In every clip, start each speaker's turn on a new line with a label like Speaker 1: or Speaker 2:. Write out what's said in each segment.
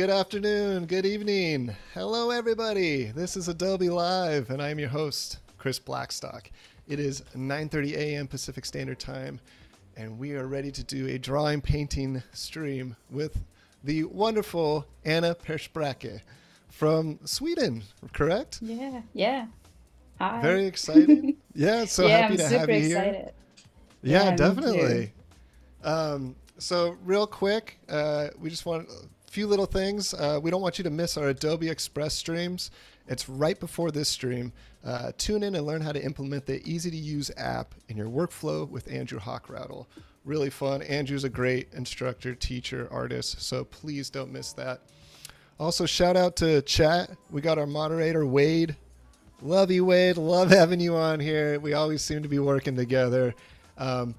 Speaker 1: Good afternoon, good evening. Hello, everybody. This is Adobe Live, and I am your host, Chris Blackstock. It is 9:30 a.m. Pacific Standard Time, and we are ready to do a drawing painting stream with the wonderful Anna Pers Bräcke from Sweden. Correct?
Speaker 2: Yeah, yeah. Hi.
Speaker 1: Very excited. yeah, so
Speaker 2: yeah,
Speaker 1: happy
Speaker 2: I'm
Speaker 1: to
Speaker 2: super
Speaker 1: have you here.
Speaker 2: excited.
Speaker 1: Yeah,
Speaker 2: Yeah,
Speaker 1: definitely. Um, so, real quick, uh, we just want few little things. Uh, we don't want you to miss our Adobe Express streams. It's right before this stream. Uh, tune in and learn how to implement the easy to use app in your workflow with Andrew Hochradel. Really fun. Andrew's a great instructor, teacher, artist, so please don't miss that. Also, shout out to chat. We got our moderator, Wade. Love you, Wade. Love having you on here. We always seem to be working together. Um,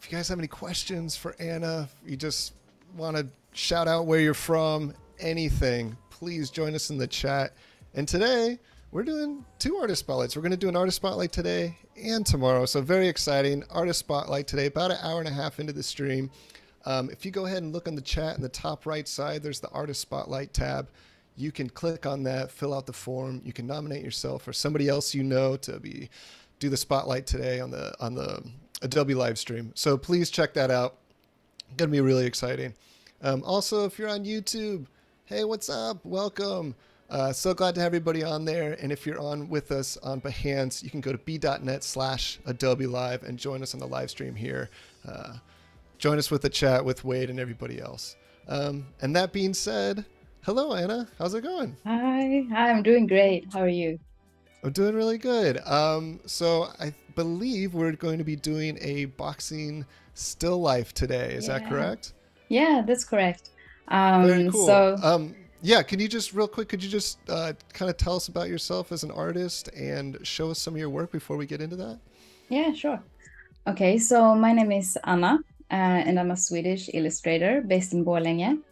Speaker 1: if you guys have any questions for Anna, you just want to shout out where you're from, anything, please join us in the chat. And today, we're doing two artist spotlights. We're going to do an artist spotlight today and tomorrow. So, very exciting. Artist spotlight today, about an hour and a half into the stream. Um, if you go ahead and look on the chat in the top right side, there's the artist spotlight tab. You can click on that, fill out the form. You can nominate yourself or somebody else you know to be do the spotlight today on the on the Adobe live stream. So please check that out. Gonna be really exciting. Um, also, if you're on YouTube, hey, what's up? Welcome. Uh, so glad to have everybody on there. And if you're on with us on Behance, you can go to be.net slash Adobe Live and join us on the live stream here. Uh, join us with the chat with Wade and everybody else. Um, and that being said, hello, Anna. How's it going?
Speaker 2: Hi, hi. I'm doing great. How are you?
Speaker 1: I'm doing really good. Um, so I believe we're going to be doing a boxing still life today. Is that correct?
Speaker 2: Yeah, that's correct. Um,
Speaker 1: Very cool.
Speaker 2: So
Speaker 1: um, yeah, can you just real quick? Could you just uh, kind of tell us about yourself as an artist and show us some of your work before we get into that?
Speaker 2: yeah, sure. Okay, so my name is Anna, uh, and I'm a Swedish illustrator based in Borlänge.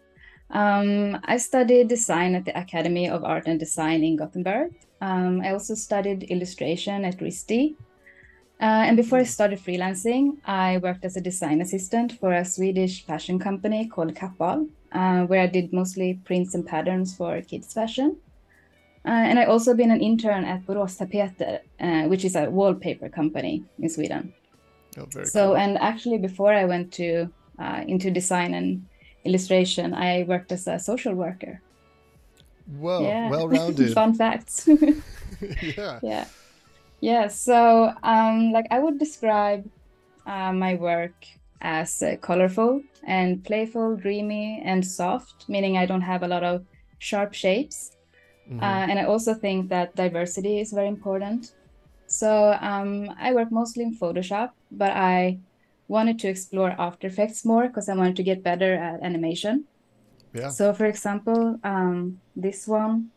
Speaker 2: Um, I studied design at the Academy of Art and Design in Gothenburg. Um, I also studied illustration at RISD. Uh, and before I started freelancing, I worked as a design assistant for a Swedish fashion company called Kappahl, uh, where I did mostly prints and patterns for kids' fashion. Uh, and I also been an intern at Borås Tapeter, uh, which is a wallpaper company in Sweden.
Speaker 1: Oh, very
Speaker 2: So,
Speaker 1: cool.
Speaker 2: and actually, before I went to uh, into design and illustration, I worked as a social worker.
Speaker 1: Whoa,
Speaker 2: yeah,
Speaker 1: well-rounded.
Speaker 2: fun facts.
Speaker 1: yeah.
Speaker 2: yeah, yeah. So, um, like I would describe uh, my work as uh, colorful and playful, dreamy, and soft, meaning I don't have a lot of sharp shapes.
Speaker 1: Mhm.
Speaker 2: Uh, and I also think that diversity is very important. So um, I work mostly in Photoshop, but I wanted to explore After Effects more because I wanted to get better at animation.
Speaker 1: yeah.
Speaker 2: So, for example, um, this one,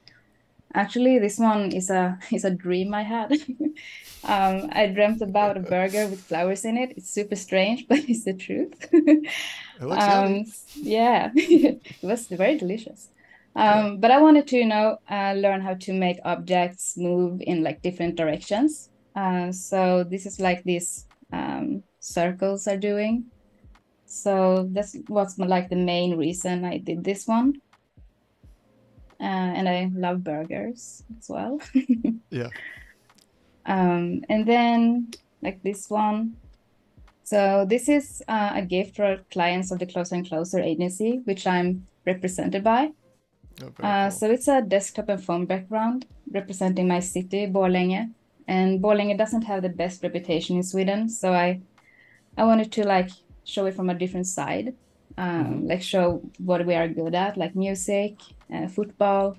Speaker 2: actually, this one is a is a dream I had. um, I dreamt about a burger with flowers in it. It's super strange, but it's the truth.
Speaker 1: It looks yummy.
Speaker 2: um, yeah, it was very delicious. Um, but I wanted to, you know, uh, learn how to make objects move in like different directions. Uh, so this is like these um, circles are doing. So that's what's like the main reason I did this one. Uh, and I love burgers as well.
Speaker 1: Yeah.
Speaker 2: Um, and then like this one. So this is uh, a gift for clients of the Closer and Closer agency, which I'm represented by.
Speaker 1: Oh,
Speaker 2: Uh,
Speaker 1: cool.
Speaker 2: so it's a desktop and phone background representing my city, Borlänge. And Borlänge doesn't have the best reputation in Sweden, so I I wanted to like show it from a different side, um, like show what we are good at, like music, football.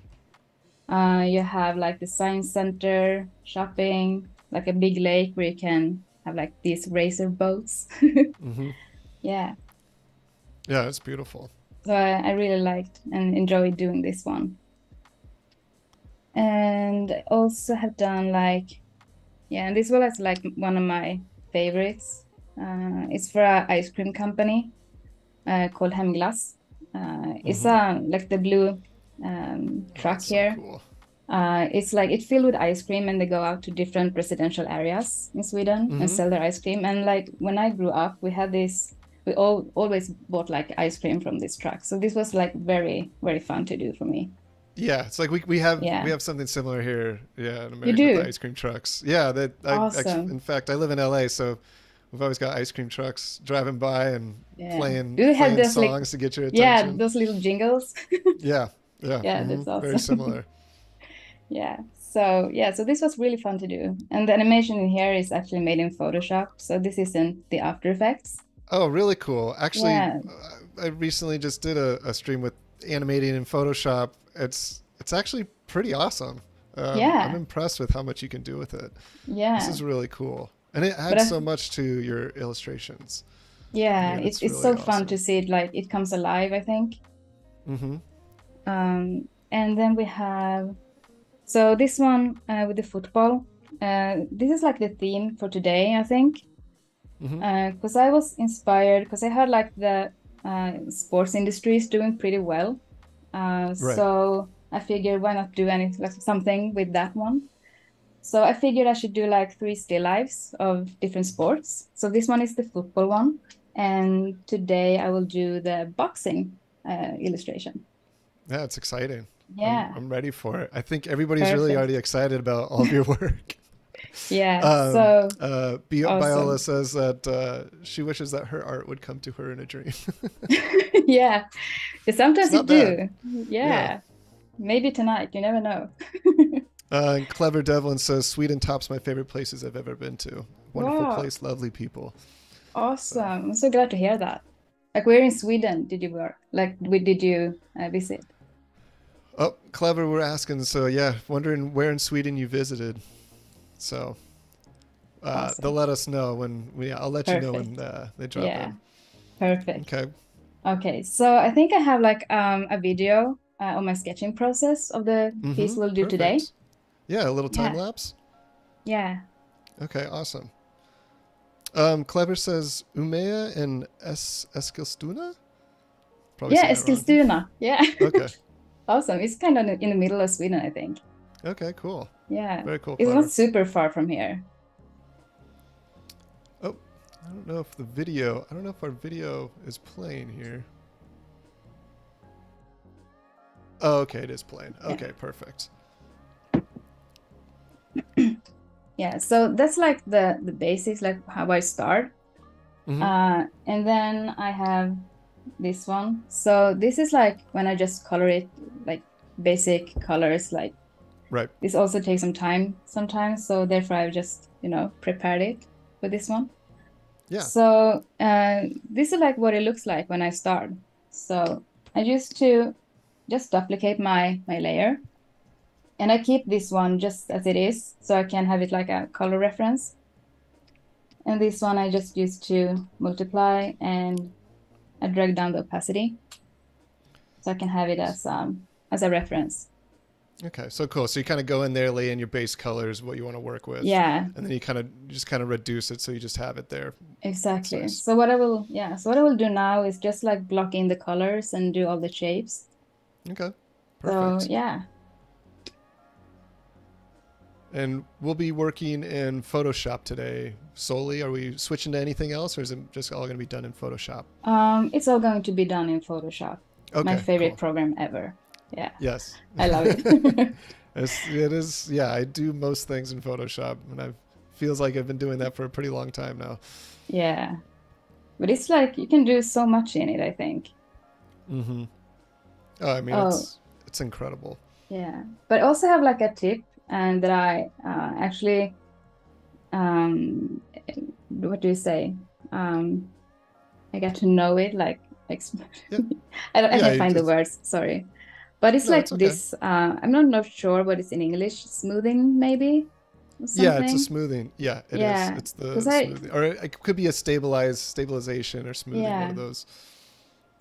Speaker 2: Uh, you have like the science center, shopping, like a big lake where you can have like these racer boats.
Speaker 1: Mhm.
Speaker 2: yeah.
Speaker 1: Yeah, it's beautiful.
Speaker 2: So I, I really liked and enjoyed doing this one. And I also have done like, yeah, and this one is like one of my favorites. Uh, it's for an ice cream company uh, called Hemglass. Uh, It's a like the blue um, truck
Speaker 1: That's so
Speaker 2: here.
Speaker 1: cool.
Speaker 2: Uh, it's like it's filled with ice cream, and they go out to different residential areas in Sweden
Speaker 1: Mhm.
Speaker 2: and sell their ice cream. And like when I grew up, we had this. we all always bought like ice cream from this truck. So this was like very very fun to do for me.
Speaker 1: Yeah, it's like we, we have
Speaker 2: Yeah.
Speaker 1: we have something similar here. Yeah, in America
Speaker 2: do?
Speaker 1: with the ice cream trucks. Yeah, that I,
Speaker 2: Awesome.
Speaker 1: actually, in fact I live in LA, so we've always got ice cream trucks driving by and
Speaker 2: Yeah.
Speaker 1: playing,
Speaker 2: Do you have
Speaker 1: playing
Speaker 2: those, like-
Speaker 1: songs to get your attention.
Speaker 2: Yeah, those little jingles.
Speaker 1: Yeah, yeah,
Speaker 2: Yeah,
Speaker 1: mhm,
Speaker 2: that's
Speaker 1: Very similar.
Speaker 2: Yeah. So yeah, so this was really fun to do. And the animation in here is actually made in Photoshop. So this isn't the After Effects.
Speaker 1: Oh, really cool. Actually,
Speaker 2: Yeah.
Speaker 1: I recently just did a, a stream with animating in Photoshop. It's it's actually pretty awesome. Um,
Speaker 2: Yeah.
Speaker 1: I'm impressed with how much you can do with it.
Speaker 2: Yeah.
Speaker 1: This is really cool, and it adds
Speaker 2: I-
Speaker 1: so much to your illustrations.
Speaker 2: Yeah,
Speaker 1: Yeah,
Speaker 2: it's it's so
Speaker 1: really
Speaker 2: fun to see it like it comes alive, I think.
Speaker 1: Mm-hmm.
Speaker 2: Um, and then we have, so this one uh, with the football. Uh, this is like the theme for today, I think, because I was inspired because I heard like the uh, sports industry is doing pretty well. Uh,
Speaker 1: Right.
Speaker 2: So I figured why not do anything like something with that one. So I figured I should do like three still lives of different sports. So this one is the football one, and today I will do the boxing uh, illustration.
Speaker 1: Yeah, it's exciting. I'm-
Speaker 2: Yeah.
Speaker 1: I'm, ready for it. I think everybody's really already excited about all of your work.
Speaker 2: Yeah.
Speaker 1: Um,
Speaker 2: so
Speaker 1: uh, Bi-
Speaker 2: Awesome.
Speaker 1: Biola says that uh, she wishes that her art would come to her in a dream.
Speaker 2: yeah, sometimes you do. Yeah.
Speaker 1: Yeah.
Speaker 2: Maybe tonight. You never know.
Speaker 1: Uh, Clever Devlin says Sweden tops my favorite places I've ever been to. Wonderful
Speaker 2: Wow.
Speaker 1: place, lovely people.
Speaker 2: Awesome. I'm so glad to hear that. Like, where in Sweden did you work? Like, did you uh, visit?
Speaker 1: Oh, Clever, we're asking. So yeah, wondering where in Sweden you visited. So uh,
Speaker 2: Awesome.
Speaker 1: they'll let us know when we. I'll let you know when uh, they drop
Speaker 2: Yeah.
Speaker 1: in.
Speaker 2: Perfect.
Speaker 1: Okay.
Speaker 2: Okay, so I think I have like um, a video uh, on my sketching process of the piece
Speaker 1: Mhm,
Speaker 2: we'll do today.
Speaker 1: Yeah, a little time
Speaker 2: Yeah.
Speaker 1: lapse.
Speaker 2: Yeah.
Speaker 1: Okay, awesome. Um, Clever says Umeå and es- Eskilstuna. Probably
Speaker 2: yeah. Eskilstuna. Yeah.
Speaker 1: Okay.
Speaker 2: awesome. It's kind of in the middle of Sweden, I think.
Speaker 1: Okay. Cool.
Speaker 2: Yeah.
Speaker 1: Very cool.
Speaker 2: It's
Speaker 1: Clever.
Speaker 2: not super far from here.
Speaker 1: Oh, I don't know if the video. I don't know if our video is playing here. Oh, okay, it is playing.
Speaker 2: Yeah.
Speaker 1: Okay, perfect.
Speaker 2: Yeah, so that's like the the basics, like how I start.
Speaker 1: Mhm.
Speaker 2: Uh, and then I have this one. So this is like when I just color it, like basic colors. Like
Speaker 1: Right.
Speaker 2: this also takes some time sometimes. So therefore, i've just you know prepared it for this one.
Speaker 1: Yeah.
Speaker 2: So uh, this is like what it looks like when I start. So I used to just duplicate my my layer, and I keep this one just as it is, so I can have it like a color reference. And this one I just used to multiply and I drag down the opacity, so I can have it as um as a reference.
Speaker 1: Okay, so cool. So you kind of go in there, lay in your base colors, what you want to work with.
Speaker 2: Yeah,
Speaker 1: And then you kind of just kind of reduce it, so you just have it there.
Speaker 2: exactly.
Speaker 1: nice.
Speaker 2: So what I will yeah, so what I will do now is just like block in the colors and do all the shapes.
Speaker 1: Okay. Perfect.
Speaker 2: So yeah.
Speaker 1: And we'll be working in Photoshop today solely. Are we switching to anything else, or is it just all going to be done in Photoshop?
Speaker 2: Um, it's all going to be done in Photoshop.
Speaker 1: Okay.
Speaker 2: My favorite
Speaker 1: cool.
Speaker 2: program ever. Yeah,
Speaker 1: Yes.
Speaker 2: I love it.
Speaker 1: It's, it is. Yeah, I do most things in Photoshop, and I feels like I've been doing that for a pretty long time now.
Speaker 2: Yeah. But it's like you can do so much in it, I think.
Speaker 1: Mm-hmm. Oh, I mean,
Speaker 2: Oh.
Speaker 1: it's it's incredible.
Speaker 2: Yeah. But I also have like a tip and that I uh, actually um what do you say? Um I got to know it like
Speaker 1: Yep.
Speaker 2: I don't I
Speaker 1: Yeah,
Speaker 2: can't find the words, sorry. But it's
Speaker 1: No,
Speaker 2: like
Speaker 1: it's okay.
Speaker 2: this uh I'm not not sure what it's in English, smoothing maybe
Speaker 1: Yeah, it's a smoothing. Yeah, it is.
Speaker 2: Yeah,
Speaker 1: It's the
Speaker 2: 'cause I-
Speaker 1: smoothing, or it could be a stabilize stabilization or smoothing. One of those.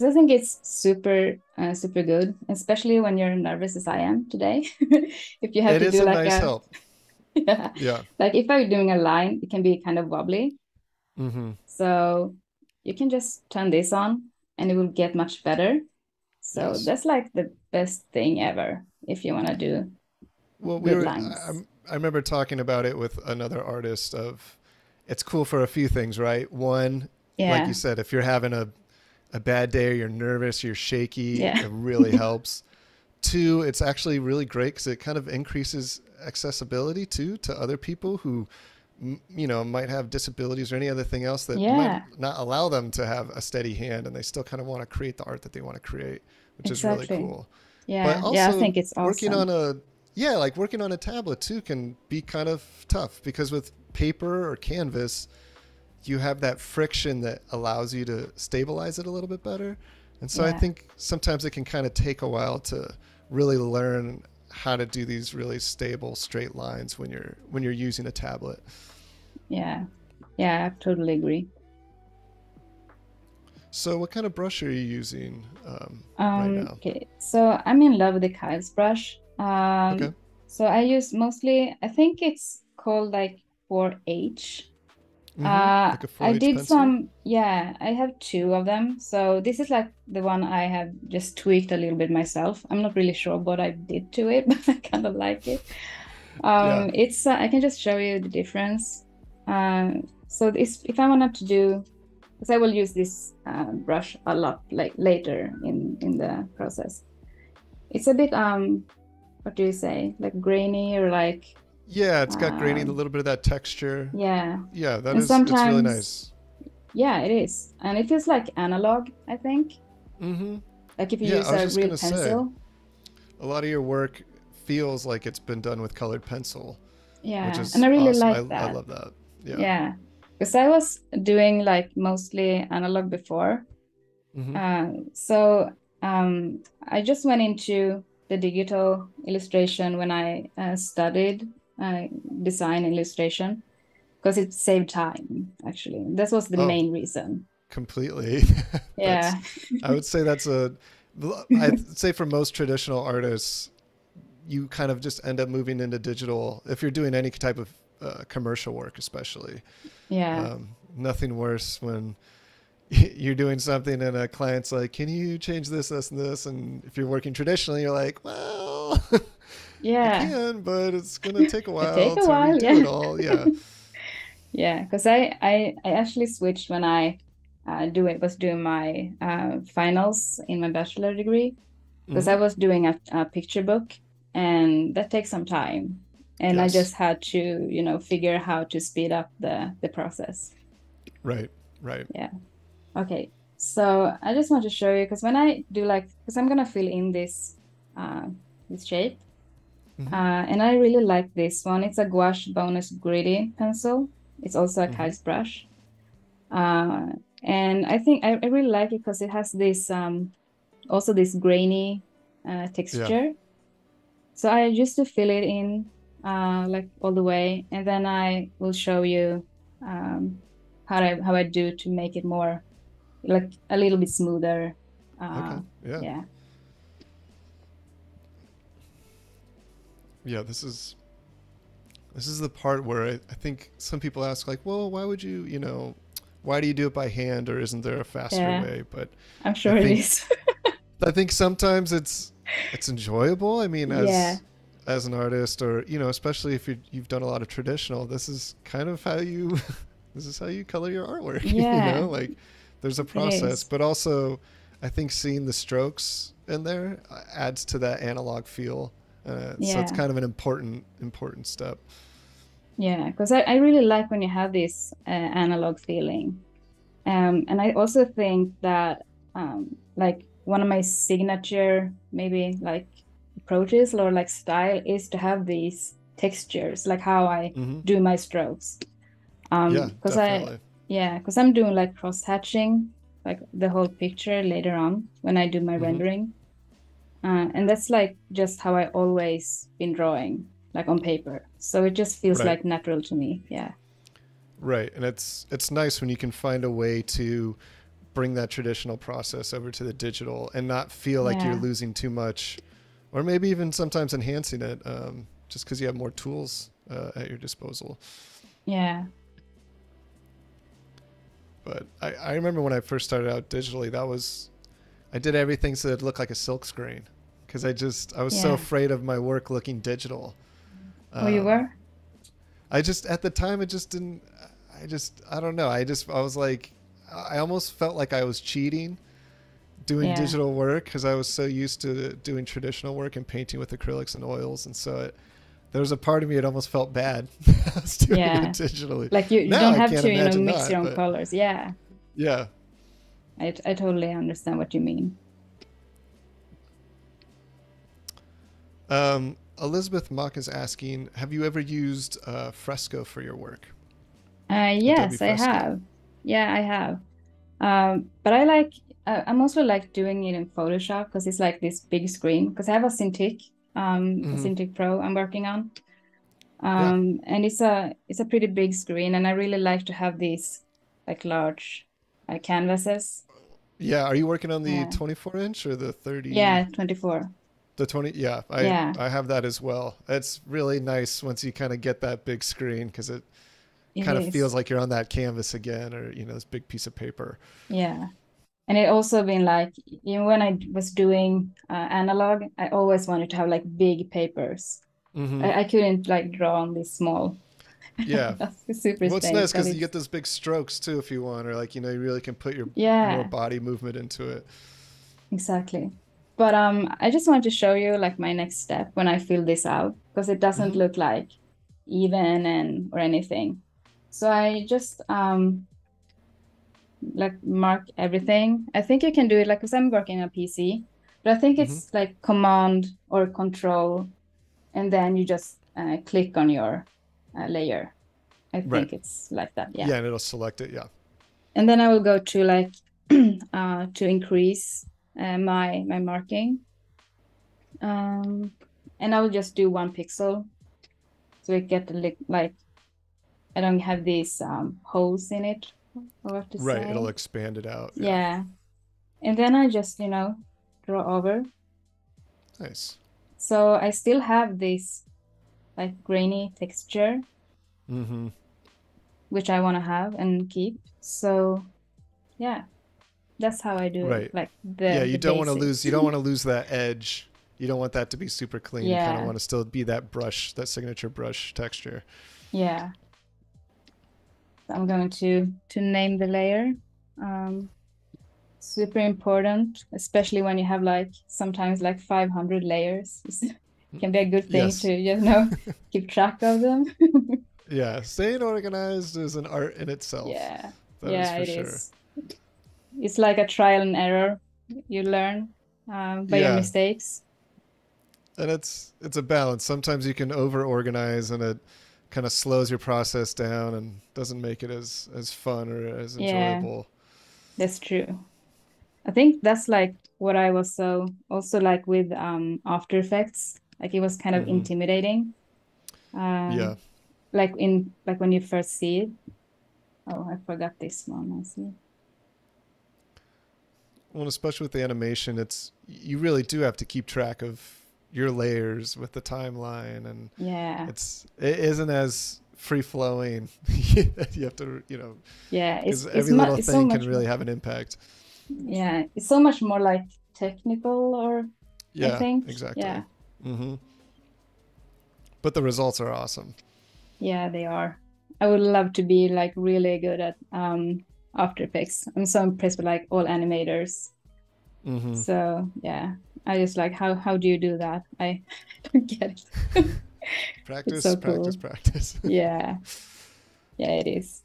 Speaker 2: I think it's super, uh, super good, especially when you're nervous as I am today. If you have
Speaker 1: It
Speaker 2: to do
Speaker 1: a
Speaker 2: like
Speaker 1: nice
Speaker 2: a,
Speaker 1: help.
Speaker 2: yeah,
Speaker 1: Yeah.
Speaker 2: like if I'm doing a line, it can be kind of wobbly.
Speaker 1: Mm-hmm.
Speaker 2: So you can just turn this on and it will get much better. So
Speaker 1: Yes.
Speaker 2: that's like the best thing ever if you want to do.
Speaker 1: Well, we were.
Speaker 2: lines.
Speaker 1: I, I remember talking about it with another artist. Of, it's cool for a few things, right? One,
Speaker 2: Yeah.
Speaker 1: like you said, if you're having a a bad day or you're nervous, you're shaky,
Speaker 2: Yeah.
Speaker 1: it really helps. Two, it's actually really great because it kind of increases accessibility too to other people who, you know, might have disabilities or any other thing else that
Speaker 2: Yeah.
Speaker 1: might not allow them to have a steady hand, and they still kind of want to create the art that they want to create, which is really cool.
Speaker 2: Yeah. Yeah, I think it's awesome.
Speaker 1: Working on a yeah, like working on a tablet too can be kind of tough because with paper or canvas, you have that friction that allows you to stabilize it a little bit better. And so I think sometimes it can kind of take a while to really learn how to do these really stable straight lines when you're when you're using a tablet.
Speaker 2: yeah. Yeah, I totally agree.
Speaker 1: So what kind of brush are you using um, right
Speaker 2: Um,
Speaker 1: now?
Speaker 2: okay, so I'm in love with the Kyle's brush. Um,
Speaker 1: Okay.
Speaker 2: So I use mostly, I think it's called like 4H.
Speaker 1: Mhm,
Speaker 2: Uh,
Speaker 1: like
Speaker 2: I
Speaker 1: 4H
Speaker 2: did
Speaker 1: pencil?
Speaker 2: some, yeah, I have two of them. So this is like the one I have just tweaked a little bit myself. I'm not really sure what I did to it, but I kind of like it. Um, It's, uh, I can just show you the difference. Um, so this, if I wanted to do, because I will use this uh, brush a lot like later in in the process. It's a bit um, what do you say, like grainy or like
Speaker 1: Yeah, it's got grainy, a
Speaker 2: um,
Speaker 1: little bit of that texture.
Speaker 2: yeah,
Speaker 1: Yeah, that
Speaker 2: and
Speaker 1: is it's really nice.
Speaker 2: yeah, it is, and it feels like analog. I think
Speaker 1: Mm-hmm.
Speaker 2: like if you
Speaker 1: Yeah,
Speaker 2: use a real
Speaker 1: gonna say.
Speaker 2: pencil.
Speaker 1: A lot of your work feels like it's been done with colored pencil,
Speaker 2: Yeah, and I really
Speaker 1: awesome.
Speaker 2: like
Speaker 1: I,
Speaker 2: that.
Speaker 1: I love that. Yeah.
Speaker 2: Yeah, because I was doing like mostly analog before.
Speaker 1: Mhm.
Speaker 2: Uh, so um, I just went into the digital illustration when I uh, studied uh, design illustration because it saved time. Actually, that was the
Speaker 1: Oh.
Speaker 2: main reason.
Speaker 1: Completely.
Speaker 2: Yeah,
Speaker 1: I would say that's a. I'd say for most traditional artists, you kind of just end up moving into digital if you're doing any type of uh, commercial work, especially.
Speaker 2: yeah,
Speaker 1: Um, nothing worse when you're doing something and a client's like, "Can you change this, this, and this?" And if you're working traditionally, you're like, "Well,
Speaker 2: Yeah.
Speaker 1: can, but it's gonna take a while
Speaker 2: take a
Speaker 1: to
Speaker 2: while,
Speaker 1: redo
Speaker 2: yeah.
Speaker 1: it all." Yeah.
Speaker 2: Yeah, because I, I I actually switched when I uh, do it was doing my uh, finals in my bachelor degree because
Speaker 1: Mhm.
Speaker 2: I was doing a, a picture book and that takes some time and I just had to you know figure how to speed up the the process.
Speaker 1: Right. Right. Yeah.
Speaker 2: Okay, so I just want to show you because when I do like because I'm gonna fill in this uh, this shape
Speaker 1: Mhm.
Speaker 2: uh, and I really like this one. It's a gouache bonus gritty pencil. It's also a. Kyle's brush. Uh, and I think I, I really like it because it has this um, also this grainy uh, texture. So I used to fill it in uh, like all the way, and then I will show you um, how I how I do to make it more like a little bit smoother. Uh,
Speaker 1: Okay. Yeah.
Speaker 2: yeah.
Speaker 1: Yeah, this is this is the part where I, I think some people ask like, well, why would you, you know, why do you do it by hand or isn't there a faster
Speaker 2: Yeah.
Speaker 1: way? But
Speaker 2: I'm sure it
Speaker 1: think-
Speaker 2: is.
Speaker 1: I think sometimes it's it's enjoyable. I mean, as
Speaker 2: Yeah.
Speaker 1: as an artist or you know, especially if you you've done a lot of traditional, this is kind of how you this is how you color your artwork.
Speaker 2: Yeah.
Speaker 1: you know, like there's a process, but also I think seeing the strokes in there uh, adds to that analog feel. Uh, So it's kind of an important important step.
Speaker 2: Yeah, because I, I really like when you have this uh, analog feeling. Um, and I also think that um, like one of my signature maybe like approaches or like style is to have these textures, like how I
Speaker 1: hmm
Speaker 2: do my strokes. Um,
Speaker 1: yeah,
Speaker 2: because I yeah, because I'm doing like cross hatching, like the whole picture later on when I do my
Speaker 1: Mhm.
Speaker 2: rendering. Uh, and that's like just how I always been drawing, like on paper. So it just feels
Speaker 1: Right.
Speaker 2: like natural to me. Yeah.
Speaker 1: Right, and it's it's nice when you can find a way to bring that traditional process over to the digital and not feel like you're losing too much, or maybe even sometimes enhancing it, um, just because you have more tools uh, at your disposal.
Speaker 2: Yeah.
Speaker 1: But I, I remember when I first started out digitally, that was I did everything so it looked like a silk screen because I just I was so afraid of my work looking digital.
Speaker 2: Oh, you
Speaker 1: Um,
Speaker 2: were?
Speaker 1: I just at the time it just didn't I just I don't know. I just I was like I almost felt like I was cheating doing
Speaker 2: Yeah.
Speaker 1: digital work because I was so used to doing traditional work and painting with acrylics and oils, and so it, there was a part of me that almost felt bad. Doing
Speaker 2: Yeah.
Speaker 1: it digitally.
Speaker 2: Like you, you
Speaker 1: Now
Speaker 2: don't
Speaker 1: I
Speaker 2: have to, you know, mix
Speaker 1: not,
Speaker 2: your own colors. Yeah,
Speaker 1: yeah.
Speaker 2: I, I totally understand what you mean.
Speaker 1: Um, Elizabeth Mock is asking, have you ever used uh, Fresco for your work?
Speaker 2: Uh, yes, I have. Yeah, I have. Um, but I like. Uh, I'm also like doing it in Photoshop because it's like this big screen. Because I have a Cintiq, um,
Speaker 1: Mhm.
Speaker 2: a Cintiq Pro I'm working on,
Speaker 1: Yeah.
Speaker 2: um, and it's a it's a pretty big screen, and I really like to have these like large uh, canvases.
Speaker 1: Yeah. Are you working on the
Speaker 2: Yeah.
Speaker 1: 24 inch or the 30?
Speaker 2: Yeah, 24.
Speaker 1: The 20. Yeah. I,
Speaker 2: Yeah.
Speaker 1: I have that as well. It's really nice once you kind of get that big screen because it
Speaker 2: It
Speaker 1: kind of feels like you're on that canvas again or, you know, this big piece of paper.
Speaker 2: Yeah. And it also been like, you know, when I was doing uh, analog, I always wanted to have like big papers.
Speaker 1: hmm
Speaker 2: I, I couldn't like draw on these small.
Speaker 1: Yeah.
Speaker 2: That's super
Speaker 1: Well, it's nice because you get those big strokes too if you want, or like, you know, you really can put your more body movement into it.
Speaker 2: exactly. But um, I just wanted to show you like my next step when I fill this out because it doesn't
Speaker 1: Mhm.
Speaker 2: look like even and or anything. So I just um like mark everything. I think you can do it like because I'm working on PC, but I think
Speaker 1: Mhm.
Speaker 2: it's like command or control, and then you just uh, click on your uh, layer. I think
Speaker 1: Right.
Speaker 2: it's like that.
Speaker 1: Yeah.
Speaker 2: Yeah.
Speaker 1: and it'll select it. Yeah.
Speaker 2: And then I will go to like uh, to increase uh, my my marking. Um, and I will just do one pixel, so it get li- like I don't have these um, holes in it. Or what to
Speaker 1: Right.
Speaker 2: say.
Speaker 1: It'll expand it out.
Speaker 2: Yeah. And then I just you know draw over.
Speaker 1: Nice.
Speaker 2: So I still have this like grainy texture,
Speaker 1: hmm
Speaker 2: which I want to have and keep. So yeah, that's how I do
Speaker 1: Right.
Speaker 2: it. Like the
Speaker 1: yeah. You
Speaker 2: the
Speaker 1: don't want to lose, you don't want to lose that edge. You don't want that to be super clean. You kind of want to still be that brush, that signature brush texture.
Speaker 2: Yeah. I'm going to to name the layer. Um, super important, especially when you have like sometimes like 500 layers. It can be a good thing
Speaker 1: Yes.
Speaker 2: to you know keep track of them.
Speaker 1: Yeah. Staying organized is an art in itself.
Speaker 2: Yeah.
Speaker 1: That is
Speaker 2: yeah,
Speaker 1: for
Speaker 2: it
Speaker 1: sure.
Speaker 2: is. It's like a trial and error. You learn um, by
Speaker 1: Yeah.
Speaker 2: your mistakes.
Speaker 1: and it's it's a balance sometimes you can over organize and it kind of slows your process down and doesn't make it as as fun or as enjoyable. Yeah.
Speaker 2: That's true. I think that's like what I was so also like with um After Effects. Like it was kind of
Speaker 1: Mhm.
Speaker 2: intimidating. Um,
Speaker 1: yeah
Speaker 2: like in like when you first see it. Oh, I forgot this one. I see.
Speaker 1: well especially with the animation it's you really do have to keep track of your layers with the timeline and
Speaker 2: Yeah,
Speaker 1: it's it isn't as free flowing you have to you know
Speaker 2: yeah. It's
Speaker 1: because
Speaker 2: it's
Speaker 1: every
Speaker 2: mu-
Speaker 1: little
Speaker 2: it's so
Speaker 1: thing can really have an impact
Speaker 2: yeah. It's so much more like technical or
Speaker 1: yeah
Speaker 2: think,
Speaker 1: exactly
Speaker 2: yeah.
Speaker 1: Hmm but the results are awesome
Speaker 2: yeah, they are. I would love to be like really good at um After Effects. I'm so impressed with like all animators.
Speaker 1: hmm
Speaker 2: So yeah, I just like how how do you do that? I don't get it.
Speaker 1: practice
Speaker 2: so
Speaker 1: practice
Speaker 2: cool.
Speaker 1: practice
Speaker 2: Yeah, yeah, it is.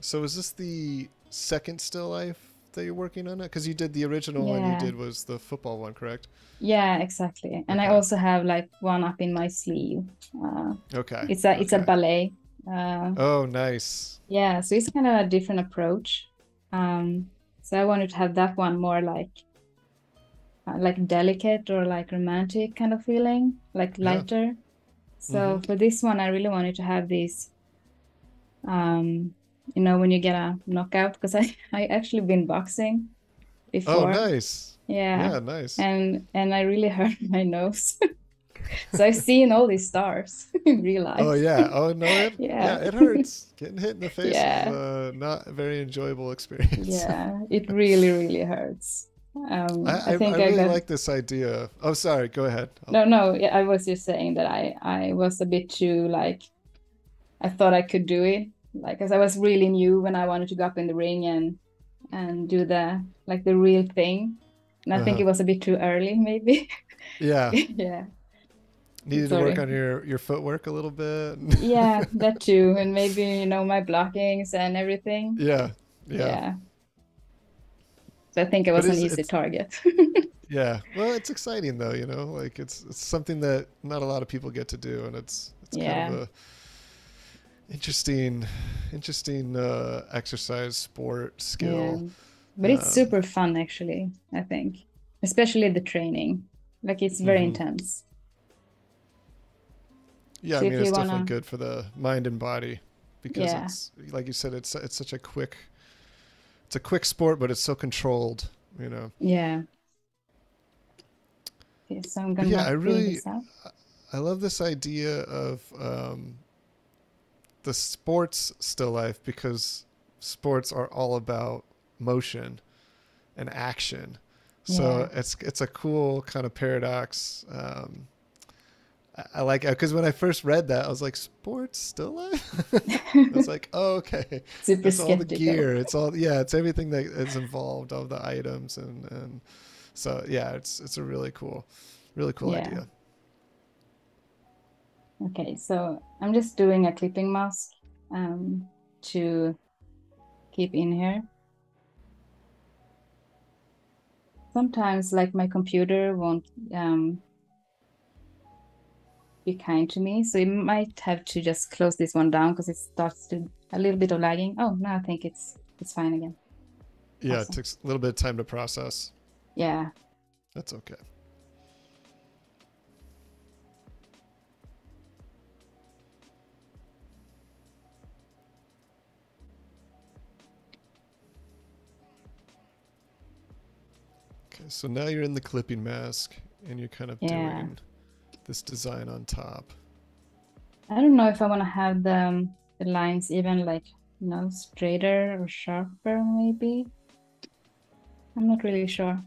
Speaker 1: So is this the second still life that you're working on it? Because you did the original one you did was the football one, correct?
Speaker 2: Yeah, exactly. And I also have like one up in my sleeve. Uh,
Speaker 1: Okay.
Speaker 2: it's a it's a ballet. Uh,
Speaker 1: Oh, nice.
Speaker 2: yeah, so it's kind of a different approach. Um, so I wanted to have that one more like uh, like delicate or like romantic kind of feeling, like
Speaker 1: Yeah.
Speaker 2: lighter. So
Speaker 1: Mhm.
Speaker 2: for this one, I really wanted to have this Um, you know, when you get a knockout, because I I actually been boxing before.
Speaker 1: Oh,
Speaker 2: before.
Speaker 1: nice.
Speaker 2: Yeah.
Speaker 1: Yeah, nice.
Speaker 2: and and I really hurt my nose. so I've seen all these stars in real life.
Speaker 1: Oh yeah. Oh no. It, yeah.
Speaker 2: Yeah.
Speaker 1: It hurts. Getting hit in the face
Speaker 2: Yeah.
Speaker 1: is uh, not a very enjoyable experience.
Speaker 2: Yeah, it really, really hurts. Um,
Speaker 1: I, I,
Speaker 2: think
Speaker 1: I
Speaker 2: I
Speaker 1: really
Speaker 2: got
Speaker 1: like this idea. Oh, sorry. Go ahead.
Speaker 2: no, no. yeah, I was just saying that I I was a bit too like I thought I could do it. Like, as I was really new when I wanted to go up in the ring and and do the like the real thing. And I think
Speaker 1: Uh-huh.
Speaker 2: it was a bit too early, maybe.
Speaker 1: Yeah.
Speaker 2: yeah.
Speaker 1: Needed to work on your your footwork a little bit.
Speaker 2: Yeah, that too. And maybe, you know, my blockings and everything.
Speaker 1: yeah.
Speaker 2: Yeah.
Speaker 1: Yeah.
Speaker 2: So I think I was an easy
Speaker 1: it's-
Speaker 2: target.
Speaker 1: Yeah. Well, it's exciting though, you know, like it's it's something that not a lot of people get to do and it's it's kind of a interesting interesting uh exercise sport skill.
Speaker 2: Yeah. But it's
Speaker 1: Um,
Speaker 2: super fun actually, I think. Especially the training. Like it's very
Speaker 1: Mhm.
Speaker 2: intense.
Speaker 1: Yeah,
Speaker 2: So
Speaker 1: I mean it's
Speaker 2: wanna-
Speaker 1: definitely good for the mind and body because
Speaker 2: Yeah.
Speaker 1: it's like you said it's it's such a quick it's a quick sport but it's so controlled, you know.
Speaker 2: Yeah. Okay, so I'm gonna
Speaker 1: yeah, I really- I love this idea of um, the sports still life because sports are all about motion and action. So
Speaker 2: Yeah.
Speaker 1: it's it's a cool kind of paradox. Um, I, I like because when I first read that, I was like, "Sports still life." I was like, "Oh, okay."
Speaker 2: Super
Speaker 1: It's all the gear. It's all yeah. It's everything that is involved, all the items, and and so yeah. It's it's a really cool, really cool
Speaker 2: Yeah.
Speaker 1: idea.
Speaker 2: Okay, so I'm just doing a clipping mask um, to keep in here. Sometimes, like my computer won't um, be kind to me, so you might have to just close this one down because it starts to a little bit of lagging. Oh, now I think it's it's fine again.
Speaker 1: Yeah, it takes a little bit of time to process.
Speaker 2: Yeah,
Speaker 1: That's okay. So now you're in the clipping mask and you're kind of
Speaker 2: Yeah.
Speaker 1: doing this design on top.
Speaker 2: I don't know if I want to have the um, the lines even like you know straighter or sharper maybe. I'm not really sure.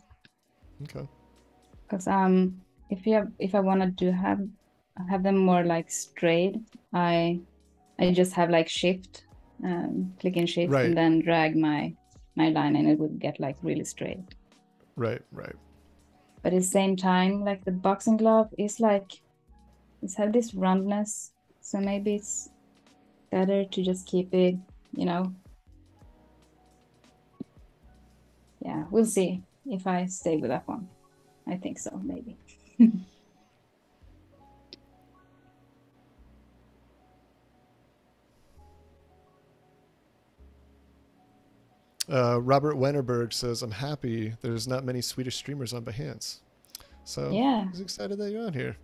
Speaker 1: Okay.
Speaker 2: Because um, if you have, if I wanted to have have them more like straight, I I just have like shift, um, click and shift,
Speaker 1: Right.
Speaker 2: and then drag my my line, and it would get like really straight.
Speaker 1: Right, right.
Speaker 2: But at the same time, like the boxing glove is like it's have this roundness, so maybe it's better to just keep it, you know. Yeah, we'll see if I stay with that one. I think so, maybe.
Speaker 1: Uh, Robert Wennerberg says, I'm happy there's not many Swedish streamers on Behance. So
Speaker 2: Yeah.
Speaker 1: he's excited that you're on here.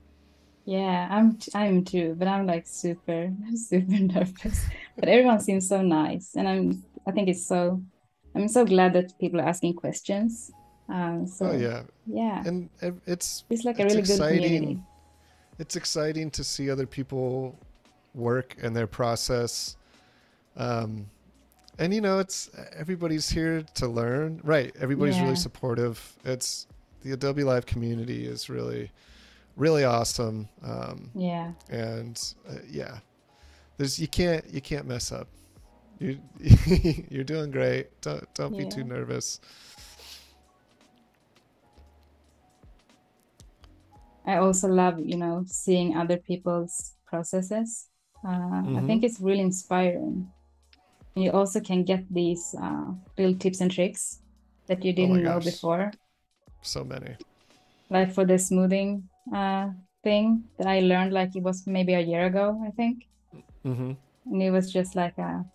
Speaker 2: Yeah, I'm t- I'm too, but I'm like super super nervous. But everyone seems so nice, and I'm I think it's so I'm so glad that people are asking questions. Um, so
Speaker 1: Oh yeah.
Speaker 2: yeah,
Speaker 1: And it's
Speaker 2: it's like a
Speaker 1: it's
Speaker 2: really good community.
Speaker 1: exciting. it's exciting to see other people work and their process. Um, and you know, it's everybody's here to learn, right? Everybody's
Speaker 2: Yeah.
Speaker 1: really supportive. It's the Adobe Live community is really, really awesome. Um,
Speaker 2: Yeah,
Speaker 1: and uh, yeah, there's you can't you can't mess up. You you're doing great. Don't don't be too nervous.
Speaker 2: I also love you know seeing other people's processes. Uh, I
Speaker 1: Mhm.
Speaker 2: think it's really inspiring. You also can get these uh, little tips and tricks that you
Speaker 1: Oh
Speaker 2: didn't know before.
Speaker 1: So many.
Speaker 2: like for the smoothing uh thing that I learned like it was maybe a year ago, I think.
Speaker 1: Mm-hmm.
Speaker 2: And it was just like a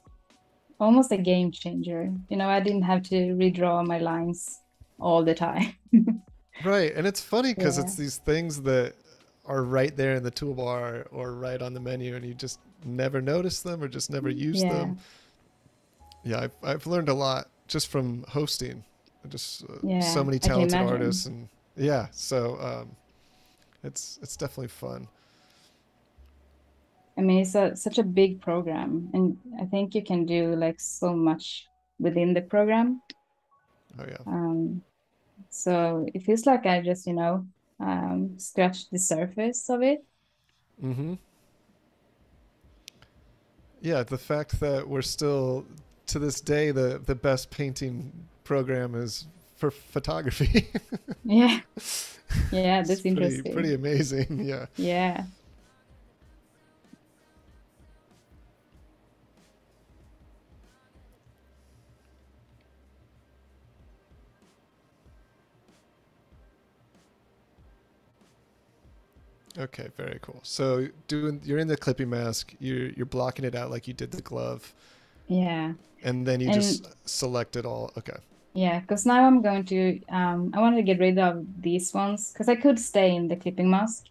Speaker 2: almost a game changer. You know, I didn't have to redraw my lines all the time.
Speaker 1: Right, and it's funny because
Speaker 2: Yeah.
Speaker 1: it's these things that are right there in the toolbar or right on the menu, and you just never notice them or just never use
Speaker 2: Yeah.
Speaker 1: them. Yeah, I've, I've learned a lot just from hosting. Just uh,
Speaker 2: Yeah,
Speaker 1: so many talented artists, and yeah, so um, it's it's definitely fun.
Speaker 2: I mean, it's a, such a big program, and I think you can do like so much within the program.
Speaker 1: Oh yeah,
Speaker 2: Um, so it feels like I just, you know, um, scratched the surface of it.
Speaker 1: mm-hmm. yeah, the fact that we're still to this day the the best painting program is for photography.
Speaker 2: yeah. Yeah, that's
Speaker 1: pretty,
Speaker 2: interesting.
Speaker 1: pretty amazing. Yeah.
Speaker 2: Yeah.
Speaker 1: Okay, very cool. So doing you're in the clipping mask, you're you're blocking it out like you did the glove,
Speaker 2: Yeah.
Speaker 1: And then you
Speaker 2: And-
Speaker 1: just select it all. Okay.
Speaker 2: Yeah, because now I'm going to um I wanted to get rid of these ones because I could stay in the clipping mask.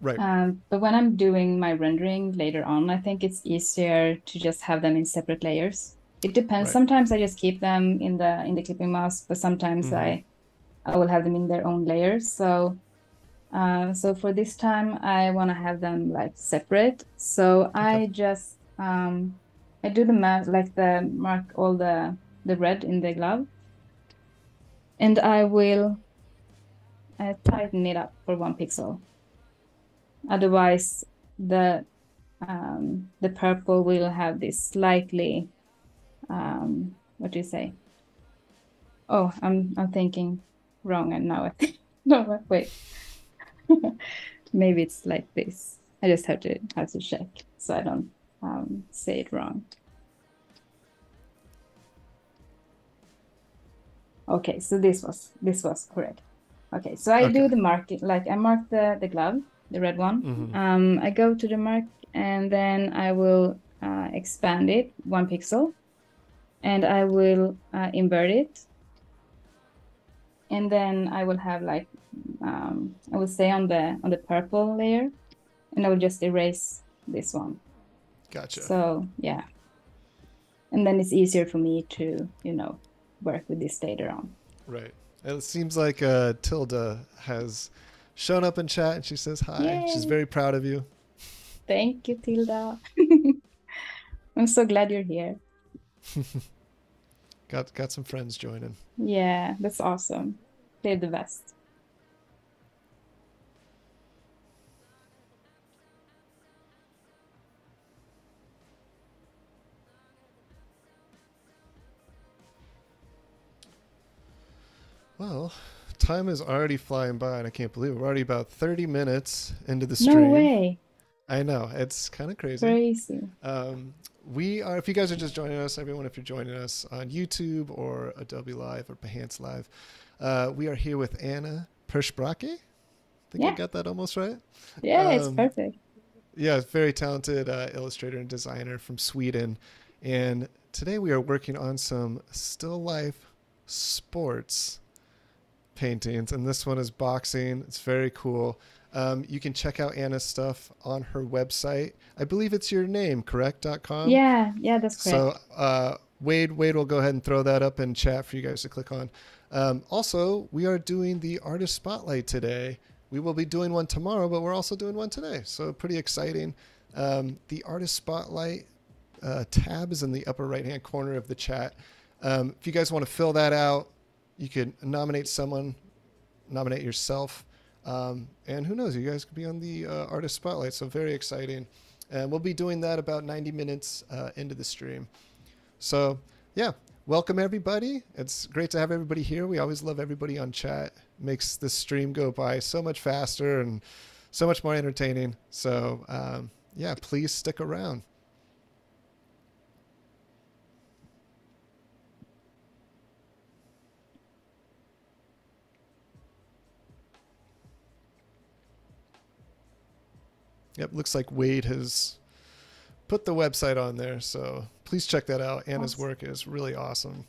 Speaker 1: Right.
Speaker 2: Um, but when I'm doing my rendering later on, I think it's easier to just have them in separate layers. It depends.
Speaker 1: Right.
Speaker 2: Sometimes I just keep them in the in the clipping mask, but sometimes
Speaker 1: Mhm.
Speaker 2: I I will have them in their own layers. So uh, so for this time, I want to have them like separate. So I just um, I do the math like the mark all the the red in the glove, and I will tighten it up for one pixel. Otherwise, the um, the purple will have this slightly um, what do you say? Oh, I'm I'm thinking wrong, and now I think no wait. Maybe it's like this. I just have to have to check so I don't um, say it wrong. Okay, so this was this was correct. Okay, so I do the marking like I mark the the glove, the red one.
Speaker 1: Mhm.
Speaker 2: Um, I go to the mark and then I will uh, expand it one pixel, and I will uh, invert it, and then I will have like um, I will stay on the on the purple layer, and I will just erase this one.
Speaker 1: Gotcha.
Speaker 2: So yeah, and then it's easier for me to you know work with this later on.
Speaker 1: Right. And It seems like uh, Tilda has shown up in chat and she says hi. She's very proud of you.
Speaker 2: Thank you, Tilda. I'm so glad you're here.
Speaker 1: Got got some friends joining.
Speaker 2: Yeah, that's awesome. They're the best.
Speaker 1: Well, time is already flying by, and I can't believe it. We're already about 30 minutes into the stream.
Speaker 2: No way.
Speaker 1: I know it's kind of crazy.
Speaker 2: Crazy.
Speaker 1: Um, we are. If you guys are just joining us, everyone, if you're joining us on YouTube or Adobe Live or Behance Live, uh, we are here with Anna Pershbrake. I think I got that almost right.
Speaker 2: Yeah, it's
Speaker 1: Um,
Speaker 2: perfect.
Speaker 1: Yeah, very talented uh, illustrator and designer from Sweden. And today we are working on some still life sports paintings. And this one is boxing. It's very cool. Um, you can check out Anna's stuff on her website. I believe it's your name, correct? Dot com.
Speaker 2: Yeah, yeah, that's correct.
Speaker 1: So uh, Wade, Wade will go ahead and throw that up in chat for you guys to click on. Um, also, we are doing the artist spotlight today. We will be doing one tomorrow, but we're also doing one today. So pretty exciting. Um, the artist spotlight uh, tab is in the upper right hand corner of the chat. Um, if you guys want to fill that out, you could nominate someone, nominate yourself, um, and who knows, you guys could be on the uh, artist spotlight. So very exciting. And we'll be doing that about 90 minutes uh, into the stream. So, yeah, welcome everybody. It's great to have everybody here. We always love everybody on chat. Makes the stream go by so much faster and so much more entertaining. So, um, yeah, please stick around. Yep, looks like Wade has put the website on there, so please check that out. Anna's
Speaker 2: Awesome.
Speaker 1: work is really awesome.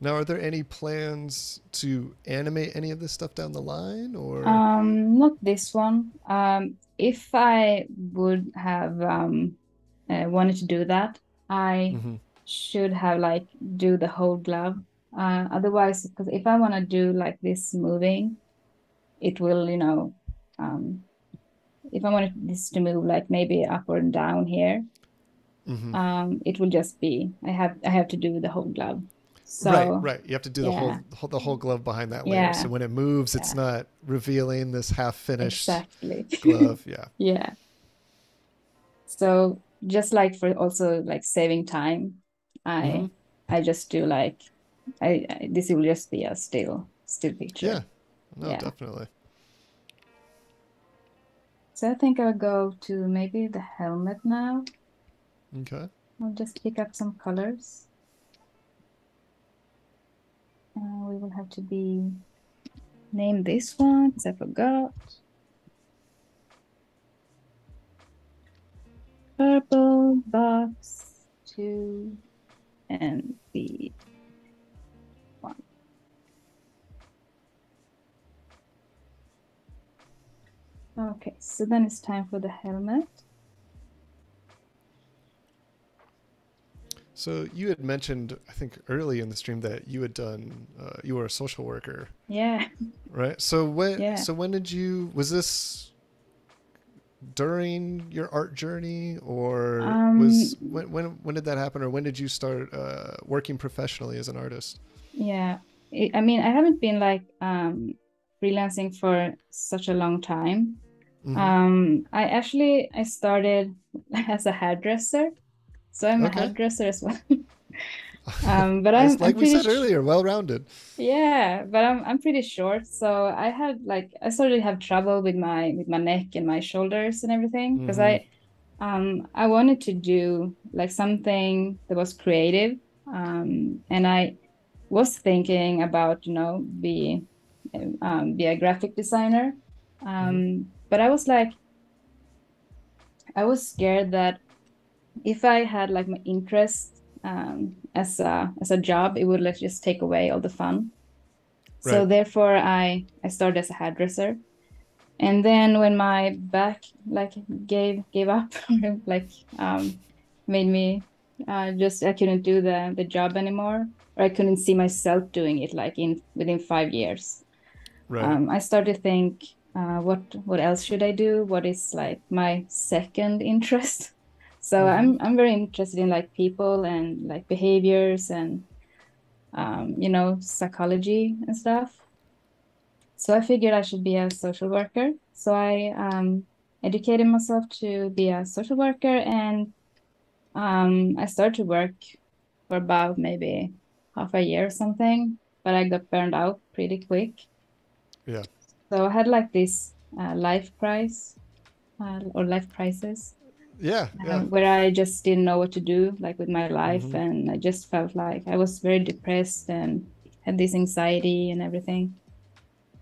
Speaker 1: Now, are there any plans to animate any of this stuff down the line, or
Speaker 2: Um, not this one. Um, if I would have um, uh, wanted to do that, I
Speaker 1: Mhm.
Speaker 2: should have like do the whole glove. Uh, otherwise, because if I want to do like this moving, it will, you know, um, if I wanted this to move like maybe up or down here,
Speaker 1: Mhm.
Speaker 2: um, it will just be I have I have to do the whole glove. So
Speaker 1: right, right. You have to do the whole,
Speaker 2: yeah.
Speaker 1: whole the whole glove behind that layer.
Speaker 2: Yeah.
Speaker 1: So when it moves, it's not revealing this half finished
Speaker 2: exactly.
Speaker 1: glove. Yeah.
Speaker 2: Yeah. So just like for also like saving time, I
Speaker 1: Mhm.
Speaker 2: I just do like I, I this will just be a still still picture.
Speaker 1: Yeah. No,
Speaker 2: Yeah.
Speaker 1: definitely.
Speaker 2: So I think I'll go to maybe the helmet now.
Speaker 1: Okay.
Speaker 2: I'll just pick up some colors. Uh, we will have to be name this one because I forgot. Purple box two and the Okay, so then it's time for the helmet.
Speaker 1: So you had mentioned, I think, early in the stream that you had done, uh, you were a social worker,
Speaker 2: Yeah.
Speaker 1: right? So when,
Speaker 2: Yeah.
Speaker 1: so when did you? Was this during your art journey, or was
Speaker 2: Um,
Speaker 1: when when when did that happen, or when did you start uh, working professionally as an artist?
Speaker 2: Yeah, I I mean, I haven't been like um, freelancing for such a long time.
Speaker 1: Mhm.
Speaker 2: Um, I actually I started as a hairdresser, so I'm
Speaker 1: Okay.
Speaker 2: a hairdresser as well. um, but I'm,
Speaker 1: like
Speaker 2: I'm
Speaker 1: we said
Speaker 2: sh-
Speaker 1: earlier, well-rounded.
Speaker 2: yeah, but I'm I'm pretty short, so I had like I started to have trouble with my with my neck and my shoulders and everything because I um I wanted to do like something that was creative um and I was thinking about you know be um, be a graphic designer um but I was like I was scared that if I had like my interest um, as a as a job, it would like just take away all the fun. So therefore, I I started as a hairdresser, and then when my back like gave gave up, like um, made me uh, just I couldn't do the the job anymore, or I couldn't see myself doing it like in within five years
Speaker 1: Right.
Speaker 2: um, I started to think, uh, what what else should I do? What is like my second interest? So I'm I'm very interested in like people and like behaviors and um, you know psychology and stuff. So I figured I should be a social worker. So I um, educated myself to be a social worker, and um, I started to work for about maybe half a year or something. But I got burned out pretty quick.
Speaker 1: yeah.
Speaker 2: So I had like this uh, life prize uh, or life prizes
Speaker 1: Yeah.
Speaker 2: uh,
Speaker 1: Yeah.
Speaker 2: where I just didn't know what to do like with my life
Speaker 1: Mhm.
Speaker 2: and I just felt like I was very depressed and had this anxiety and everything.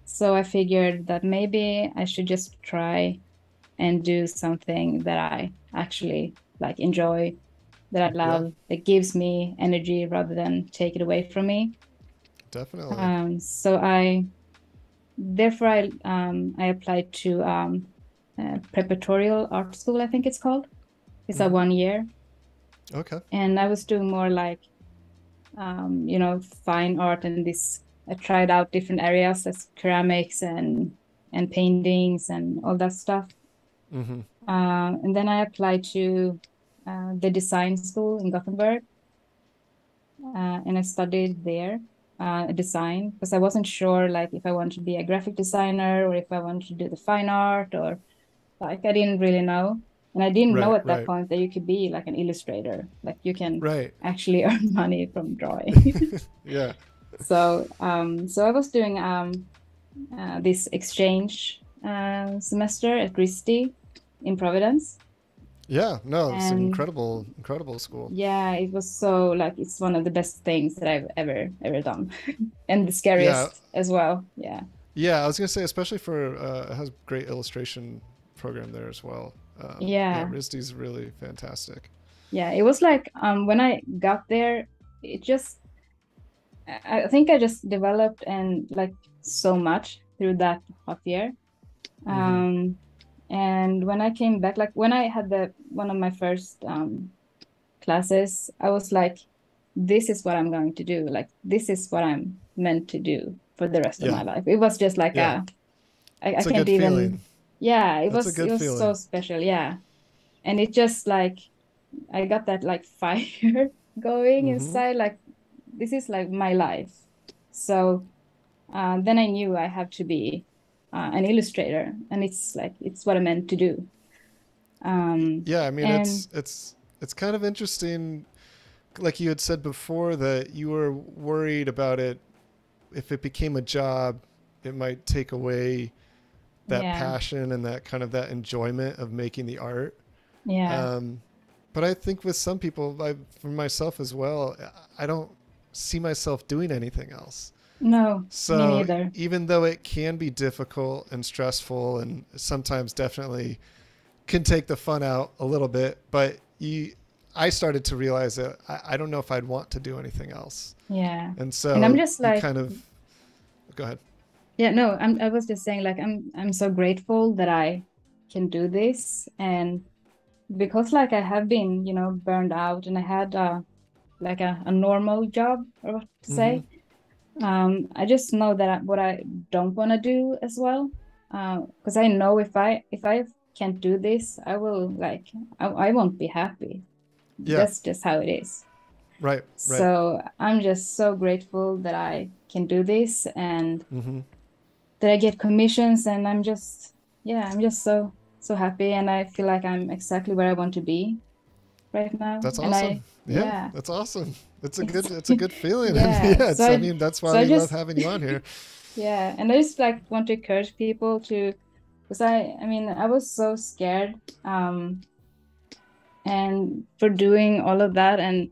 Speaker 2: So I figured that maybe I should just try and do something that I actually like enjoy, that I
Speaker 1: Yeah.
Speaker 2: love, that gives me energy rather than take it away from me.
Speaker 1: Definitely.
Speaker 2: Um, so I, therefore, I um, I applied to um, uh, preparatorial art school. I think it's called. It's a
Speaker 1: Mhm.
Speaker 2: one year,
Speaker 1: okay.
Speaker 2: and I was doing more like, um, you know, fine art and this. I tried out different areas as ceramics and and paintings and all that stuff.
Speaker 1: hmm
Speaker 2: Uh, and then I applied to uh, the design school in Gothenburg, uh, and I studied there uh, design because I wasn't sure like if I wanted to be a graphic designer or if I wanted to do the fine art or like I didn't really know, and I didn't know at that
Speaker 1: right.
Speaker 2: point that you could be like an illustrator, like you can
Speaker 1: Right.
Speaker 2: actually earn money from drawing.
Speaker 1: Yeah.
Speaker 2: so um, so I was doing um, uh, this exchange uh, semester at RISD in Providence.
Speaker 1: Yeah. No, it's an incredible, incredible school.
Speaker 2: Yeah, it was so like it's one of the best things that I've ever ever done, and the scariest as well. Yeah,
Speaker 1: Yeah, I was gonna say, especially for uh, it has great illustration program there as well. Um,
Speaker 2: Yeah.
Speaker 1: RISD's really fantastic.
Speaker 2: yeah. It was like um when I got there, it just I think I just developed and like so much through that half year.
Speaker 1: Mhm.
Speaker 2: Um, and when I came back, like when I had the one of my first um classes, I was like, this is what I'm going to do. Like this is what I'm meant to do for the rest of my life. It was just like
Speaker 1: Yeah.
Speaker 2: a, I, I can't even.
Speaker 1: feeling.
Speaker 2: Yeah, it
Speaker 1: That's
Speaker 2: was it was so special. Yeah, and it just like I got that like fire going
Speaker 1: Mhm.
Speaker 2: inside. Like this is like my life. So uh, then I knew I have to be uh, an illustrator, and it's like it's what I meant to do.
Speaker 1: Um, yeah, I mean and, it's it's it's kind of interesting, like you had said before, that you were worried about it. If it became a job, it might take away that yeah. passion and that kind of that enjoyment of making the art.
Speaker 2: Yeah.
Speaker 1: Um, but I think with some people, I, for myself as well, I don't see myself doing anything else.
Speaker 2: No,
Speaker 1: so even though it can be difficult and stressful, and sometimes definitely can take the fun out a little bit, but you, I started to realize that I, I don't know if I'd want to do anything else.
Speaker 2: Yeah,
Speaker 1: and so
Speaker 2: and I'm just like
Speaker 1: kind of. Go ahead.
Speaker 2: Yeah, no, I'm, I was just saying like I'm I'm so grateful that I can do this and because like I have been you know burned out and I had a like a, a normal job or what to say. Mm-hmm. Um, I just know that what I don't want to do as well, because uh, I know if I if I can't do this, I will like I, I won't be happy. Yeah. That's just how it is.
Speaker 1: Right, right.
Speaker 2: So I'm just so grateful that I can do this and mm-hmm. that I get commissions, and I'm just yeah, I'm just so so happy, and I feel like I'm exactly where I want to be right now.
Speaker 1: That's awesome. I, yeah, yeah, that's awesome. It's a good, it's a good feeling. Yeah, so I, I, mean, that's why so we just, love having you on here.
Speaker 2: yeah, and I just like want to encourage people to, because I, I mean, I was so scared, um, and for doing all of that, and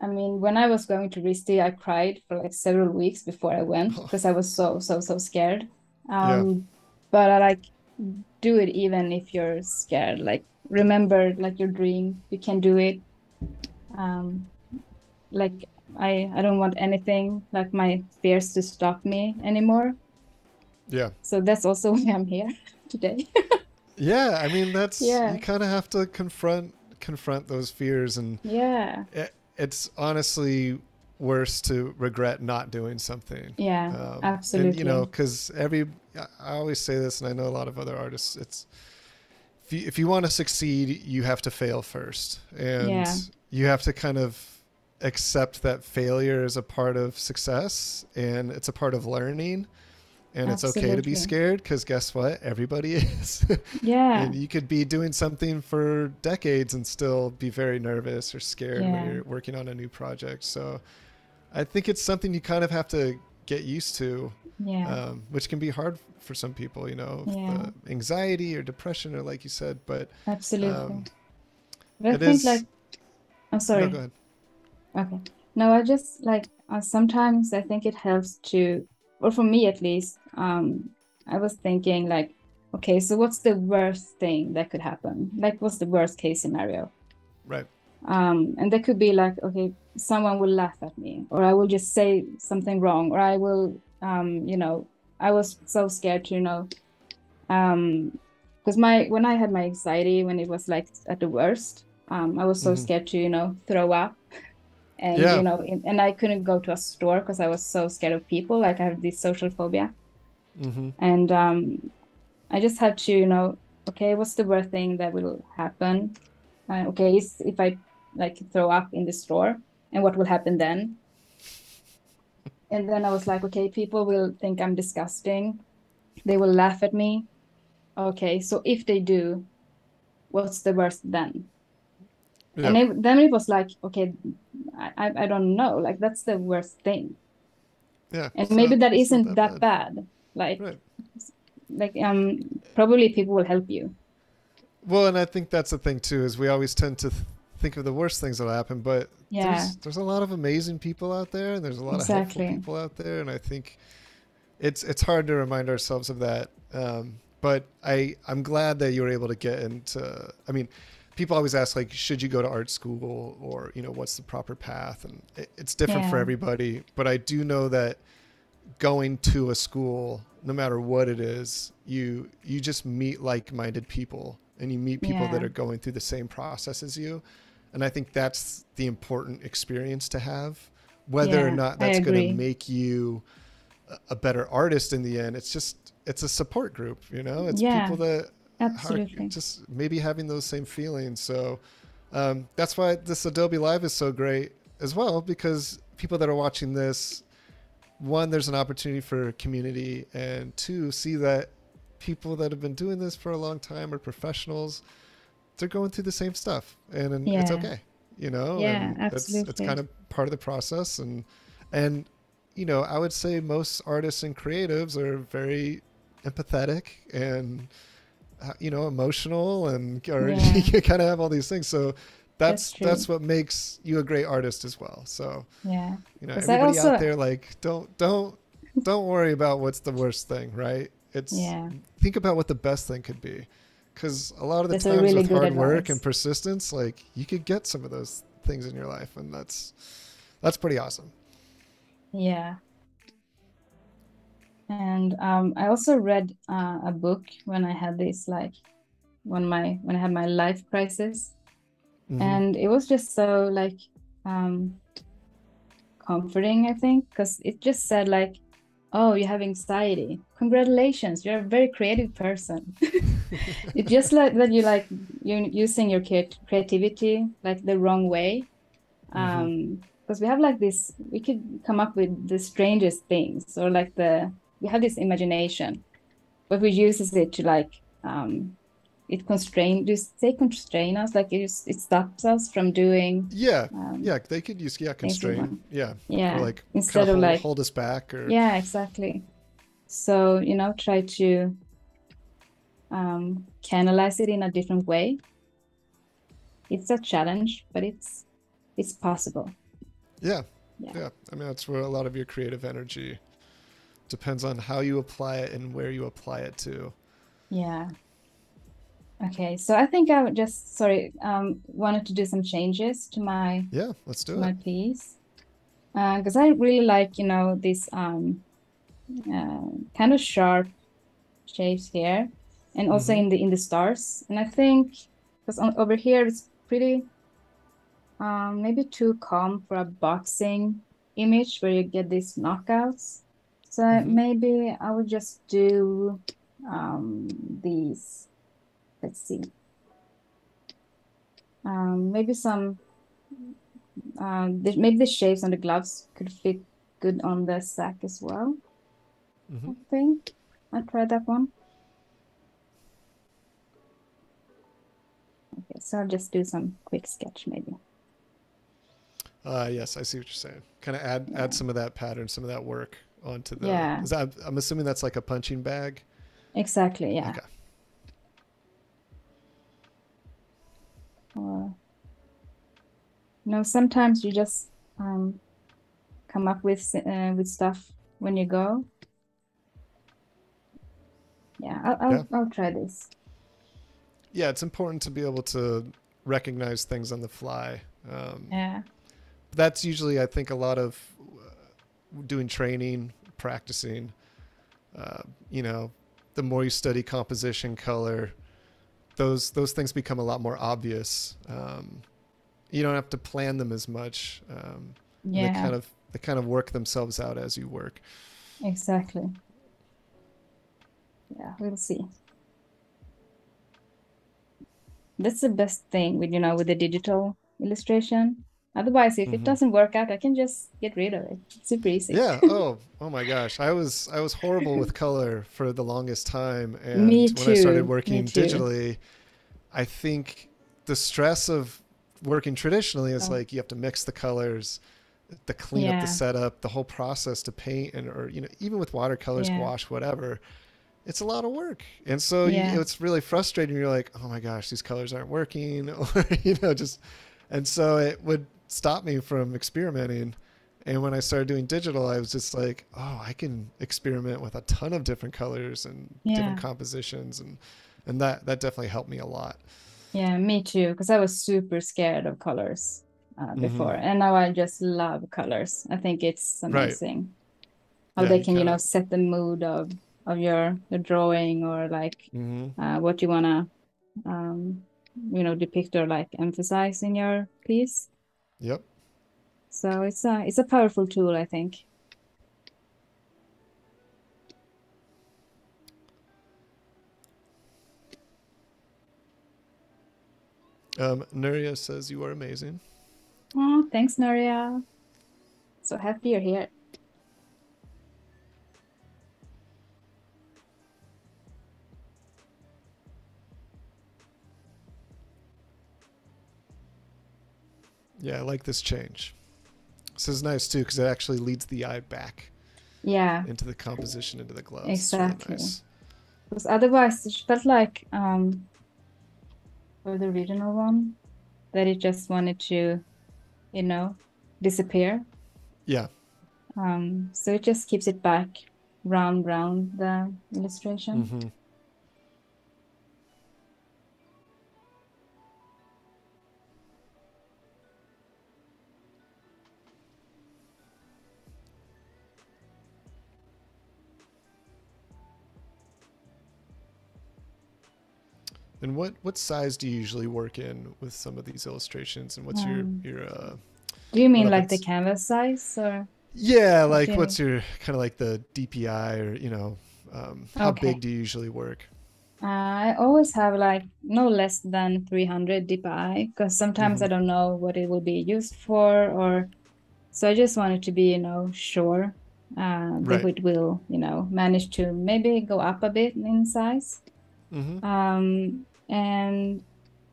Speaker 2: I mean, when I was going to RISD, I cried for like several weeks before I went because I was so, so, so scared. Um, yeah. But I like do it even if you're scared. Like remember, like your dream, you can do it um, like I I don't want anything like my fears to stop me anymore.
Speaker 1: Yeah.
Speaker 2: So that's also why I'm here today.
Speaker 1: yeah, I mean that's yeah. you kind of have to confront confront those fears and
Speaker 2: yeah.
Speaker 1: It, it's honestly worse to regret not doing something.
Speaker 2: Yeah, um, absolutely.
Speaker 1: And, you know, because every I always say this, and I know a lot of other artists. It's if you, if you want to succeed, you have to fail first, and yeah you have to kind of accept that failure is a part of success and it's a part of learning and Absolutely. it's okay to be scared because guess what everybody is
Speaker 2: yeah
Speaker 1: and you could be doing something for decades and still be very nervous or scared yeah. when you're working on a new project so i think it's something you kind of have to get used to
Speaker 2: yeah
Speaker 1: um, which can be hard for some people you know yeah. anxiety or depression or like you said but
Speaker 2: absolutely um, but i think is, like I'm sorry.
Speaker 1: No.
Speaker 2: Okay. No, I just like uh, sometimes I think it helps to, or for me at least, um, I was thinking like, okay, so what's the worst thing that could happen? Like, what's the worst case scenario?
Speaker 1: Right.
Speaker 2: Um, and that could be like, okay, someone will laugh at me, or I will just say something wrong, or I will, um, you know, I was so scared to, you know, um, because my when I had my anxiety when it was like at the worst, um, I was so mm-hmm. scared to, you know, throw up. And, yeah. you know, in, and I couldn't go to a store because I was so scared of people. Like I have this social phobia. Mm-hmm. And um, I just had to, you know, okay, what's the worst thing that will happen? Uh, okay, if I like throw up in the store, and what will happen then? and then I was like, okay, people will think I'm disgusting. They will laugh at me. Okay, so if they do, what's the worst then? Yeah. and it, then it was like okay I, I don't know like that's the worst thing
Speaker 1: yeah
Speaker 2: and maybe not, that isn't that, that bad. bad. like right. like um probably people will help you
Speaker 1: well and i think that's the thing too is we always tend to th- think of the worst things that'll happen but yeah there's, there's a lot of amazing people out there and there's a lot exactly. of helpful people out there and i think it's it's hard to remind ourselves of that um, but i i'm glad that you were able to get into i mean people always ask like should you go to art school or you know what's the proper path? And it, it's different yeah. for everybody but i do know that going to a school no matter what it is you you just meet like-minded people and you meet people yeah. that are going through the same process as you. And i think that's the important experience to have. Whether yeah, or not that's going to make you a better artist in the end it's just it's a support group you know? It's people that
Speaker 2: Absolutely.
Speaker 1: just maybe having those same feelings. So um, that's why this Adobe Live is so great as well because people that are watching this, one, there's an opportunity for community, and two, see that people that have been doing this for a long time are professionals. They're going through the same stuff, and, and it's okay. You know,
Speaker 2: Yeah,
Speaker 1: and
Speaker 2: absolutely.
Speaker 1: kind of part of the process, and and you know, I would say most artists and creatives are very empathetic and Uh, you know emotional and or
Speaker 2: Yeah.
Speaker 1: you kind of have all these things. So that's
Speaker 2: That's
Speaker 1: that's what makes you a great artist as well. So
Speaker 2: Yeah.
Speaker 1: you know, everybody
Speaker 2: also-
Speaker 1: out there, like, don't don't don't worry about what's the worst thing, right? It's
Speaker 2: Yeah.
Speaker 1: think about what the best thing could be, because a lot of the
Speaker 2: That's
Speaker 1: times
Speaker 2: really
Speaker 1: with hard work and persistence, like you could get some of those things in your life, and that's that's pretty awesome.
Speaker 2: Yeah. And um, I also read uh, a book when I had this like when my when I had my life crisis,
Speaker 1: Mhm.
Speaker 2: and it was just so like um, comforting, I think, because it just said like, "Oh, you have anxiety. Congratulations, you're a very creative person." It's just like that you like you're using your creat- creativity like the wrong way. Um, because we have like this, we could come up with the strangest things, or like the we have this imagination, but we uses it to like um, it constrain. You say constrain us? Like it just, it stops us from doing
Speaker 1: yeah,
Speaker 2: um,
Speaker 1: yeah, they could use yeah constrain, yeah,
Speaker 2: yeah
Speaker 1: or like
Speaker 2: instead
Speaker 1: kinda
Speaker 2: of
Speaker 1: hold,
Speaker 2: like
Speaker 1: hold us back or
Speaker 2: yeah exactly so you know try to um, canalize it in a different way it's a challenge but it's it's possible
Speaker 1: yeah,
Speaker 2: Yeah.
Speaker 1: yeah. I mean, that's where a lot of your creative energy depends on how you apply it and where you apply it to.
Speaker 2: yeah. Okay so i think i would just sorry um wanted to do some changes to my
Speaker 1: Yeah, let's do
Speaker 2: my piece. Because I really like you know this um uh, kind of sharp shapes here and also
Speaker 1: Mhm.
Speaker 2: in the in the stars. And I think because over here it's pretty um, maybe too calm for a boxing image where you get these knockouts so
Speaker 1: Mhm.
Speaker 2: maybe I would just do um, these let's see um, maybe some um, the, maybe the shapes on the gloves could fit good on the sack as well.
Speaker 1: hmm
Speaker 2: I think I tried that one. Okay, so I'll just do some quick sketch maybe.
Speaker 1: Uh, yes, I see what you're saying. Kind of add
Speaker 2: Yeah.
Speaker 1: add some of that pattern, some of that work onto the.
Speaker 2: Yeah.
Speaker 1: Is that, I'm assuming that's like a punching bag.
Speaker 2: Exactly, yeah.
Speaker 1: Okay.
Speaker 2: Or you know, sometimes you just um, come up with uh, with stuff when you go. Yeah, I'll I'll,
Speaker 1: Yeah.
Speaker 2: I'll try this.
Speaker 1: Yeah, it's important to be able to recognize things on the fly. Um,
Speaker 2: Yeah,
Speaker 1: That's usually, I think, a lot of doing training, practicing. Uh, you know, the more you study composition, color, those those things become a lot more obvious. Um, you don't have to plan them as much. Um,
Speaker 2: yeah.
Speaker 1: They kind of they kind of work themselves out as you work.
Speaker 2: Exactly. Yeah, we'll see. That's the best thing with, you know, with the digital illustration. Otherwise, if it
Speaker 1: Mhm.
Speaker 2: doesn't work out, I can just get rid of it. It's super easy.
Speaker 1: Yeah. Oh. Oh my gosh. I was I was horrible with color for the longest time, and
Speaker 2: Me
Speaker 1: when I started working digitally, I think the stress of working traditionally is
Speaker 2: Oh.
Speaker 1: like you have to mix the colors, the clean up
Speaker 2: Yeah.
Speaker 1: the setup, the whole process to paint, and or you know even with watercolors,
Speaker 2: Yeah.
Speaker 1: gouache, whatever. It's a lot of work, and so you-
Speaker 2: Yeah.
Speaker 1: it's really frustrating. You're like, oh my gosh, these colors aren't working, or you know, just, and so it would stop me from experimenting. And when I started doing digital, I was just like, oh, I can experiment with a ton of different colors and
Speaker 2: Yeah.
Speaker 1: different compositions, and and that that definitely helped me a lot.
Speaker 2: Yeah, me too, because I was super scared of colors uh,
Speaker 1: Mhm.
Speaker 2: before, and now I just love colors. I think it's
Speaker 1: Right.
Speaker 2: amazing how
Speaker 1: Yeah,
Speaker 2: they can, you know,
Speaker 1: kinda-
Speaker 2: set the mood of of your your drawing or like
Speaker 1: hmm
Speaker 2: uh, what you wanna, um, you know, depict or like emphasize in your piece.
Speaker 1: Yep.
Speaker 2: So it's a it's a powerful tool, I think.
Speaker 1: Um, Nuria says you are amazing.
Speaker 2: Oh, thanks, Nuria. So happy you're here.
Speaker 1: Yeah, I like this change. This is nice too because it actually leads the eye back
Speaker 2: Yeah,
Speaker 1: into the composition, into the gloves. It's really
Speaker 2: Exactly.
Speaker 1: nice.
Speaker 2: because otherwise it felt like um, for the original one that it just wanted to, you know, disappear.
Speaker 1: Yeah.
Speaker 2: Um, so it just keeps it back round round the illustration.
Speaker 1: hmm And what what size do you usually work in with some of these illustrations? And what's
Speaker 2: Um,
Speaker 1: your your uh,
Speaker 2: Do you mean like the canvas size or?
Speaker 1: yeah like what's your kind of like the DPI or you know um, how
Speaker 2: Okay.
Speaker 1: big do you usually work?
Speaker 2: Uh, I always have like no less than 300 DPI because sometimes I
Speaker 1: Mhm.
Speaker 2: don't know what it will be used for, or so I just wanted to be, you know, sure uh, that
Speaker 1: Right.
Speaker 2: it will, you know, manage to maybe go up a bit in size.
Speaker 1: hmm
Speaker 2: Um, and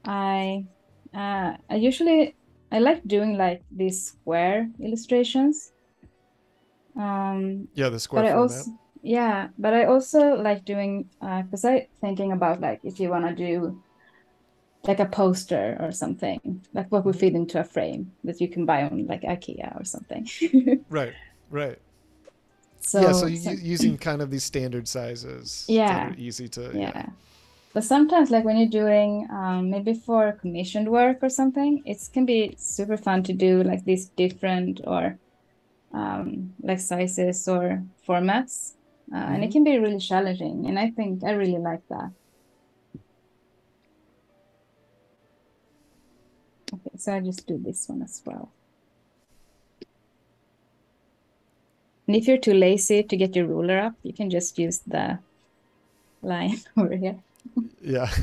Speaker 2: I, uh, I usually I like doing like these square illustrations. Um,
Speaker 1: Yeah, the square
Speaker 2: but I also, yeah, but I also like doing, uh, because I thinking about like if you want to do like a poster or something, like what would fit into a frame that you can buy on like IKEA or something.
Speaker 1: Right, right.
Speaker 2: So,
Speaker 1: yeah, so,
Speaker 2: so-
Speaker 1: using kind of these standard sizes
Speaker 2: Yeah.
Speaker 1: easy to
Speaker 2: yeah. But sometimes, like when you're doing um, maybe for commissioned work or something, it can be super fun to do like these different or um, like sizes or formats. Uh, And it
Speaker 1: Mhm.
Speaker 2: can be really challenging. And I think I really like that. Okay, so I just do this one as well. And if you're too lazy to get your ruler up, you can just use the line over here.
Speaker 1: Yeah.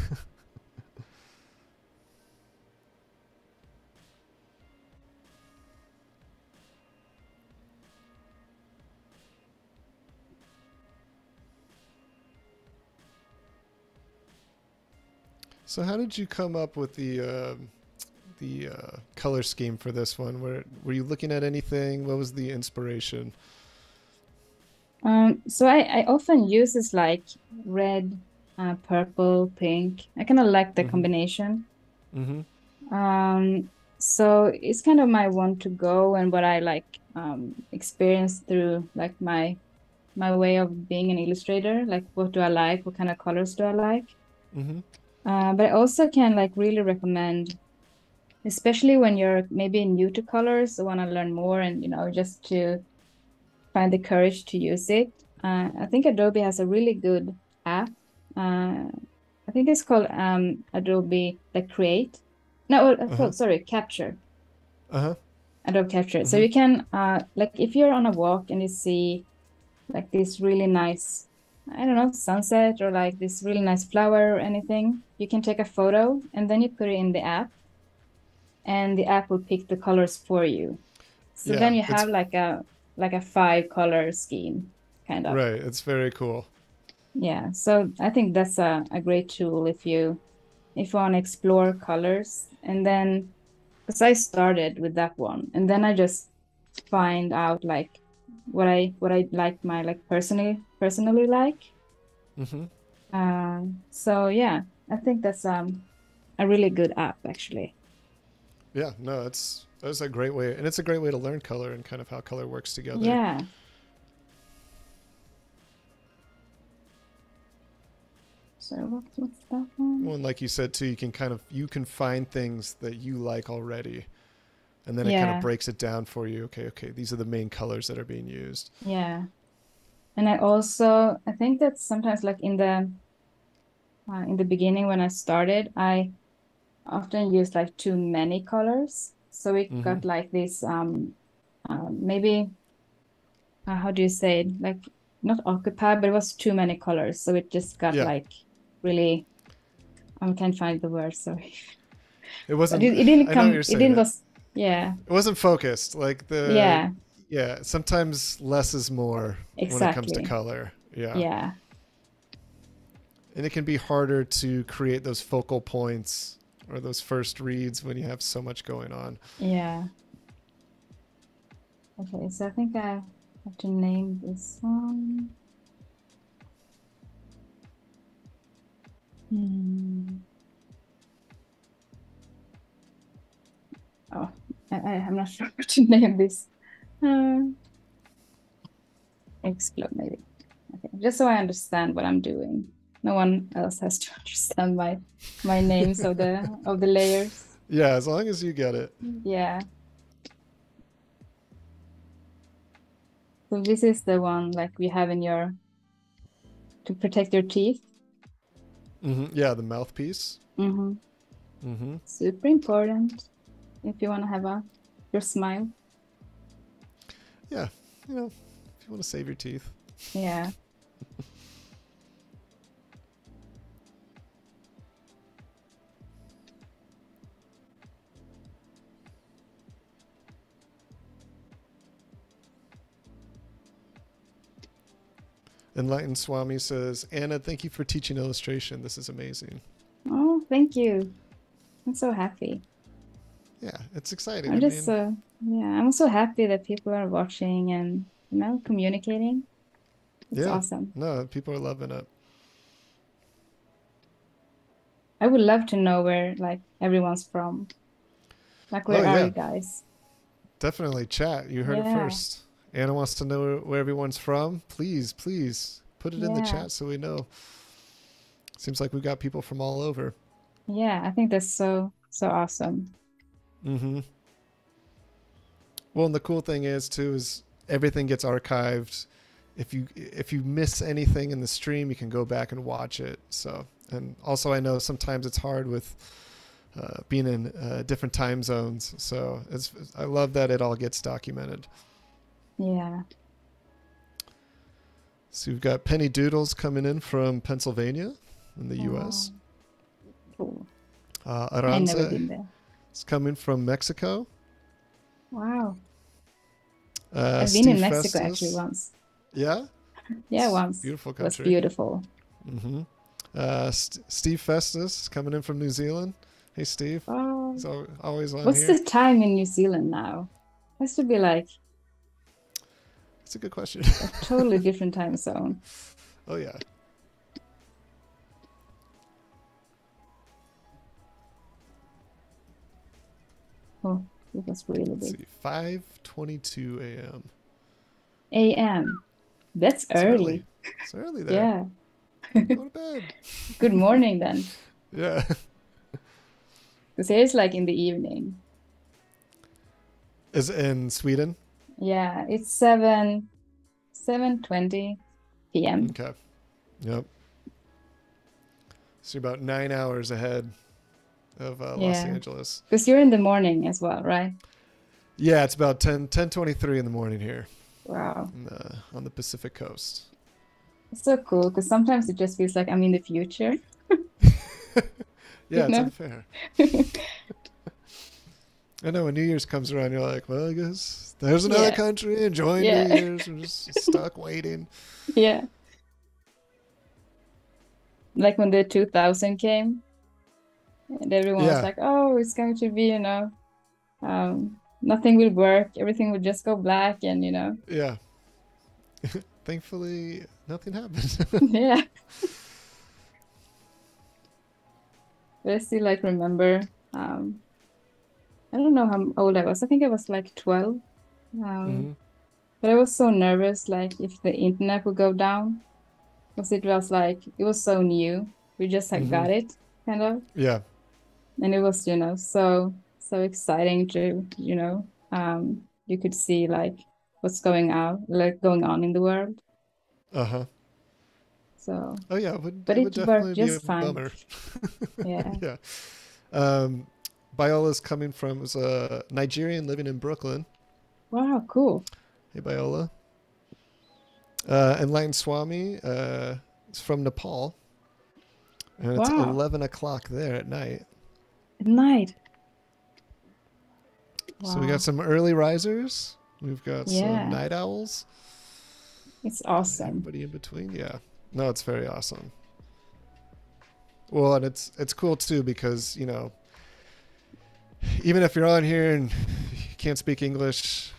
Speaker 1: So how did you come up with the um the uh, color scheme for this one? Were were you looking at anything? What was the inspiration?
Speaker 2: Um, so I, I often use this like red, uh, purple, pink. I kind of like the
Speaker 1: Mhm.
Speaker 2: combination.
Speaker 1: Mm-hmm.
Speaker 2: Um, so it's kind of my want to go and what I like um, experience through like my my way of being an illustrator. Like what do I like? What kind of colors do I like?
Speaker 1: Mm-hmm.
Speaker 2: Uh, but I also can like really recommend, especially when you're maybe new to colors, want to learn more and you know just to find the courage to use it. Uh, I think Adobe has a really good app. Uh, I think it's called um, Adobe like Create. No, uh,
Speaker 1: Uh-huh.
Speaker 2: sorry, Capture.
Speaker 1: Uh-huh.
Speaker 2: Adobe Capture. So
Speaker 1: Mhm.
Speaker 2: you can uh, like if you're on a walk and you see like this really nice, I don't know, sunset or like this really nice flower or anything, you can take a photo and then you put it in the app, and the app will pick the colors for you. So
Speaker 1: Yeah,
Speaker 2: then you
Speaker 1: it's-
Speaker 2: have like a like a five color scheme, kind of.
Speaker 1: Right. It's very cool.
Speaker 2: Yeah. So I think that's a, a great tool if you if you want to explore colors and then because I started with that one and then I just find out like what I what I like my like personally personally like.
Speaker 1: Mm-hmm.
Speaker 2: Um, so yeah, I think that's um a really good app actually.
Speaker 1: Yeah. No, it's that's a great way, and it's a great way to learn color and kind of how color works together.
Speaker 2: Yeah. What what's that one?
Speaker 1: Well, and like you said too, you can kind of you can find things that you like already, and then it kind of breaks it down for you. Okay, okay, these are the main colors that are being used.
Speaker 2: Yeah. And I also I think that sometimes like in the uh, in the beginning when I started, I often used like too many colors. So it got
Speaker 1: Mhm.
Speaker 2: like this um uh, maybe uh, how do you say it? Like not occupied, but it was too many colors. So it just got
Speaker 1: Yeah.
Speaker 2: like really I can't find the word, sorry.
Speaker 1: It wasn't.
Speaker 2: It, it didn't come it didn't was yeah.
Speaker 1: it wasn't focused. Like the
Speaker 2: Yeah.
Speaker 1: Yeah, sometimes less is more when it comes to color. Yeah.
Speaker 2: Yeah.
Speaker 1: And it can be harder to create those focal points or those first reads when you have so much going on.
Speaker 2: Yeah. Okay, so I think I have to name this one. Hmm. Oh, I, I'm not sure what to name this. Uh, explode, maybe. Okay, just so I understand what I'm doing. No one else has to understand my my names of the of the layers.
Speaker 1: Yeah, as long as you get it.
Speaker 2: Yeah. So this is the one like we have in your to protect your teeth.
Speaker 1: Hmm Yeah, the mouthpiece.
Speaker 2: Mm-hmm.
Speaker 1: hmm
Speaker 2: Super important if you want to have a your smile.
Speaker 1: Yeah, you know, if you want to save your teeth.
Speaker 2: Yeah.
Speaker 1: Enlightened Swami says, Anna, thank you for teaching illustration. This is amazing.
Speaker 2: Oh, thank you. I'm so happy.
Speaker 1: Yeah, it's exciting.
Speaker 2: I'm
Speaker 1: I
Speaker 2: just
Speaker 1: mean,
Speaker 2: so yeah, I'm so happy that people are watching and you know communicating. It's
Speaker 1: Yeah.
Speaker 2: awesome.
Speaker 1: no, people are loving it.
Speaker 2: I would love to know where like everyone's from. Like where
Speaker 1: Oh,
Speaker 2: are
Speaker 1: yeah.
Speaker 2: you guys?
Speaker 1: Definitely chat. You heard it
Speaker 2: Yeah.
Speaker 1: first. Anna wants to know where everyone's from. Please, please put it in the chat so we know. Seems like we've got people from all over.
Speaker 2: Yeah, I think that's so so awesome.
Speaker 1: Mm-hmm. Well, and the cool thing is too is everything gets archived. If you if you miss anything in the stream, you can go back and watch it. So, and also I know sometimes it's hard with uh, being in uh, different time zones. So it's I love that it all gets documented.
Speaker 2: Yeah.
Speaker 1: So you've got Penny Doodles coming in from Pennsylvania in the U.S.
Speaker 2: Oh, cool.
Speaker 1: Uh, Aranza is coming from Mexico.
Speaker 2: Wow.
Speaker 1: Uh,
Speaker 2: I've been in Mexico
Speaker 1: Festus-
Speaker 2: actually once.
Speaker 1: Yeah,
Speaker 2: Yeah,
Speaker 1: It's
Speaker 2: once.
Speaker 1: Beautiful
Speaker 2: It was
Speaker 1: country.
Speaker 2: beautiful.
Speaker 1: hmm Uh, St- Steve Festus is coming in from New Zealand. Hey, Steve.
Speaker 2: Oh,
Speaker 1: He's always on
Speaker 2: what's
Speaker 1: here.
Speaker 2: the time in New Zealand now? Has to be like
Speaker 1: It's a good question.
Speaker 2: a totally different time zone.
Speaker 1: oh yeah.
Speaker 2: Oh, it was really
Speaker 1: Let's
Speaker 2: big.
Speaker 1: see. Five twenty-two a.m.
Speaker 2: AM. That's
Speaker 1: It's
Speaker 2: early.
Speaker 1: It's early there.
Speaker 2: Yeah.
Speaker 1: Go to bed.
Speaker 2: Good morning then.
Speaker 1: Yeah.
Speaker 2: Because it's like in the evening.
Speaker 1: Is it in Sweden?
Speaker 2: Yeah, it's seven seven twenty PM.
Speaker 1: Okay. Yep. So about nine hours ahead of uh, Los
Speaker 2: Yeah.
Speaker 1: Angeles.
Speaker 2: Because you're in the morning as well, right?
Speaker 1: Yeah, it's about 10, 10.23 in the morning here
Speaker 2: Wow.
Speaker 1: the, on the Pacific coast.
Speaker 2: It's so cool because sometimes it just feels like I'm in the future.
Speaker 1: Yeah, it's
Speaker 2: know?
Speaker 1: unfair. I know when New Year's comes around, you're like, well, I guess there's another
Speaker 2: Yeah.
Speaker 1: country enjoying
Speaker 2: Yeah.
Speaker 1: New Year's. We're just stuck waiting.
Speaker 2: Yeah. Like when the 2000 came, and everyone
Speaker 1: Yeah.
Speaker 2: was like, oh, it's going to be, you know, um, nothing will work. Everything will just go black, and, you know,
Speaker 1: Yeah. Thankfully, nothing happened.
Speaker 2: yeah. But I still like remember, um, I don't know how old I was. I think I was like 12. Um,
Speaker 1: Mhm.
Speaker 2: But I was so nervous, like if the internet would go down, because it was like it was so new. We just like
Speaker 1: Mhm.
Speaker 2: got it, kind of,
Speaker 1: Yeah.
Speaker 2: and it was, you know, so so exciting to, you know, um, you could see like what's going out, like going on in the world.
Speaker 1: Uh huh.
Speaker 2: So
Speaker 1: Oh yeah, it would,
Speaker 2: But
Speaker 1: it would
Speaker 2: worked
Speaker 1: definitely be a
Speaker 2: just fine. yeah,
Speaker 1: yeah. Um, Biola's coming from is a Nigerian living in Brooklyn.
Speaker 2: wow, cool.
Speaker 1: Hey, Biola. Uh, Enlightened Swami uh, is from Nepal. And it's
Speaker 2: Wow.
Speaker 1: 11 o'clock there at night.
Speaker 2: At night. Wow.
Speaker 1: So we got some early risers. We've got
Speaker 2: Yeah.
Speaker 1: some night owls.
Speaker 2: It's awesome.
Speaker 1: Everybody in between, yeah. No, it's very awesome. Well, and it's it's cool too because you know, even if you're on here and you can't speak English,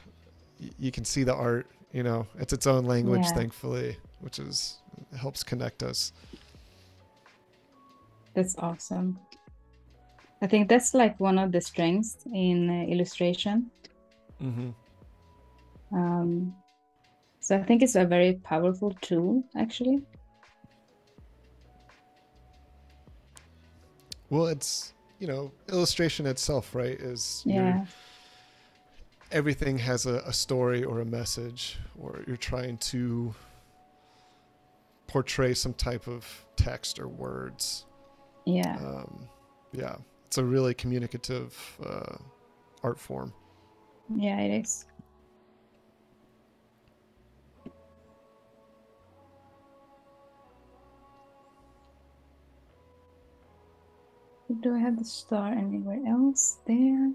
Speaker 1: you can see the art. You know, it's its own language,
Speaker 2: Yeah.
Speaker 1: thankfully, which is helps connect us.
Speaker 2: That's awesome. I think that's like one of the strengths in uh, illustration.
Speaker 1: Mm-hmm.
Speaker 2: Um, so I think it's a very powerful tool, actually.
Speaker 1: Well, it's you know, illustration itself, right? Is
Speaker 2: Yeah,
Speaker 1: everything has a, a story or a message, or you're trying to portray some type of text or words.
Speaker 2: yeah,
Speaker 1: Um, yeah, it's a really communicative uh, art form.
Speaker 2: yeah, it is. Do I have the star anywhere else there?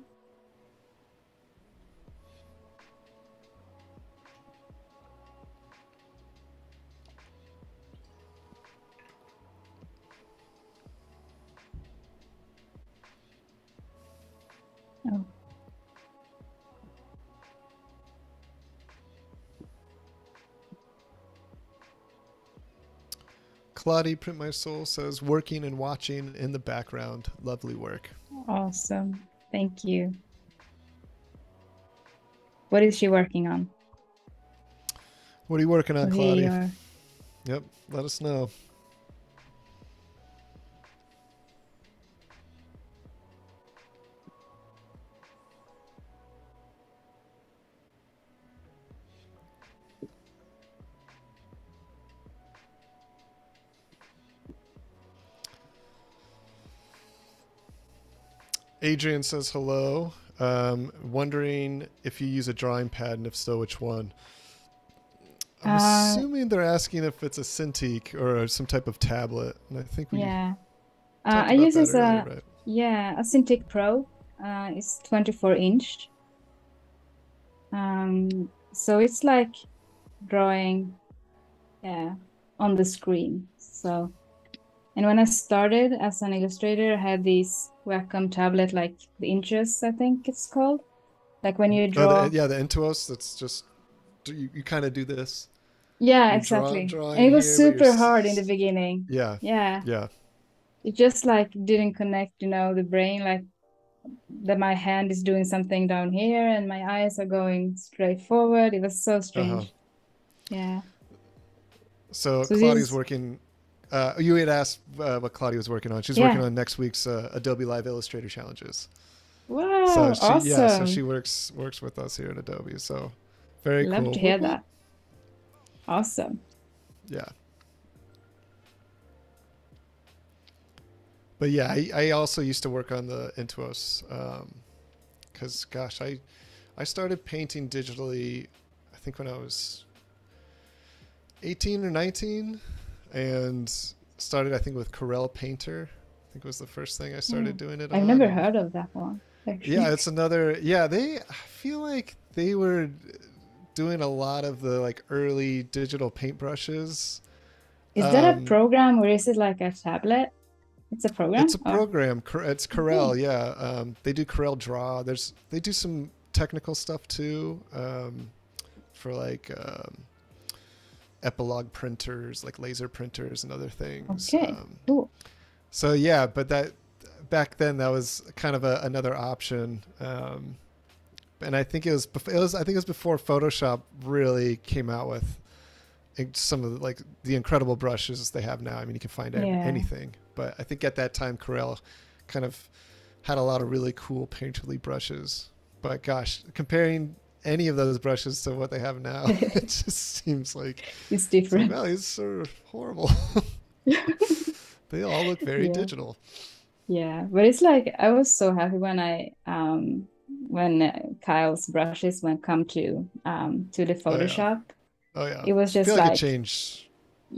Speaker 1: Claudie Print My Soul says, working and watching in the background. Lovely work.
Speaker 2: awesome. Thank you. What is she working on?
Speaker 1: What are you working on, Claudie? Yep, let us know. Adrian says hello. Um, wondering if you use a drawing pad and if so, which one? I'm
Speaker 2: Uh,
Speaker 1: assuming they're asking if it's a Cintiq or some type of tablet, and I think we
Speaker 2: Yeah. Uh, I use this uh,
Speaker 1: earlier, right?
Speaker 2: yeah, a Cintiq Pro. Uh, it's 24 inch. Um, so it's like drawing, yeah, on the screen. So, and when I started as an illustrator, I had these Wacom tablet, like the Inches, I think it's called. Like when you
Speaker 1: Oh,
Speaker 2: draw.
Speaker 1: the, yeah, the Intuos. That's just do you, you kind of do this.
Speaker 2: Yeah,
Speaker 1: you
Speaker 2: exactly.
Speaker 1: drawing
Speaker 2: And it was
Speaker 1: here,
Speaker 2: super hard in the beginning.
Speaker 1: Yeah,
Speaker 2: Yeah.
Speaker 1: yeah,
Speaker 2: it just like didn't connect you know the brain like that my hand is doing something down here and my eyes are going straight forward it was so uh-huh. strange yeah
Speaker 1: So,
Speaker 2: So
Speaker 1: Claudia's working. Uh, you had asked uh, what Claudia was working on. She's
Speaker 2: Yeah.
Speaker 1: working on next week's uh, Adobe Live Illustrator challenges.
Speaker 2: wow
Speaker 1: so she,
Speaker 2: awesome
Speaker 1: yeah, so she works works with us here at Adobe. So very
Speaker 2: love
Speaker 1: cool.
Speaker 2: to hear that awesome
Speaker 1: Yeah. But yeah, I, I also used to work on the Intuos because, gosh, I I started painting digitally. I think when I was 18 or 19, and started I think with Corel Painter. I think was the first thing I started doing it.
Speaker 2: i've
Speaker 1: on,
Speaker 2: never heard of that one actually.
Speaker 1: yeah, it's another. Yeah, they. I feel like they were doing a lot of the like early digital paintbrushes.
Speaker 2: is that a
Speaker 1: um,
Speaker 2: program or is it like a tablet it's a program
Speaker 1: It's a
Speaker 2: Oh,
Speaker 1: program. It's Corel. Yeah, um, they do Corel Draw. There's they do some technical stuff too um, for like um, Epilog printers, like laser printers and other things.
Speaker 2: Okay.
Speaker 1: Um,
Speaker 2: cool.
Speaker 1: so yeah, but that back then that was kind of a, another option. Um, and I think it was, bef- it was I think it was before Photoshop really came out with some of the, like the incredible brushes they have now. I mean, you can find
Speaker 2: Yeah.
Speaker 1: anything, but I think at that time Corel kind of had a lot of really cool painterly brushes. But gosh, comparing any of those brushes to what they have now, it just seems like
Speaker 2: it's
Speaker 1: it's
Speaker 2: different
Speaker 1: wow, these are horrible. they all look very
Speaker 2: Yeah.
Speaker 1: digital.
Speaker 2: Yeah, but it's like I was so happy when I um when Kyle's brushes when come to um to the
Speaker 1: Oh, yeah.
Speaker 2: Photoshop.
Speaker 1: Oh yeah,
Speaker 2: It was
Speaker 1: I
Speaker 2: just
Speaker 1: feel like,
Speaker 2: like
Speaker 1: it changed.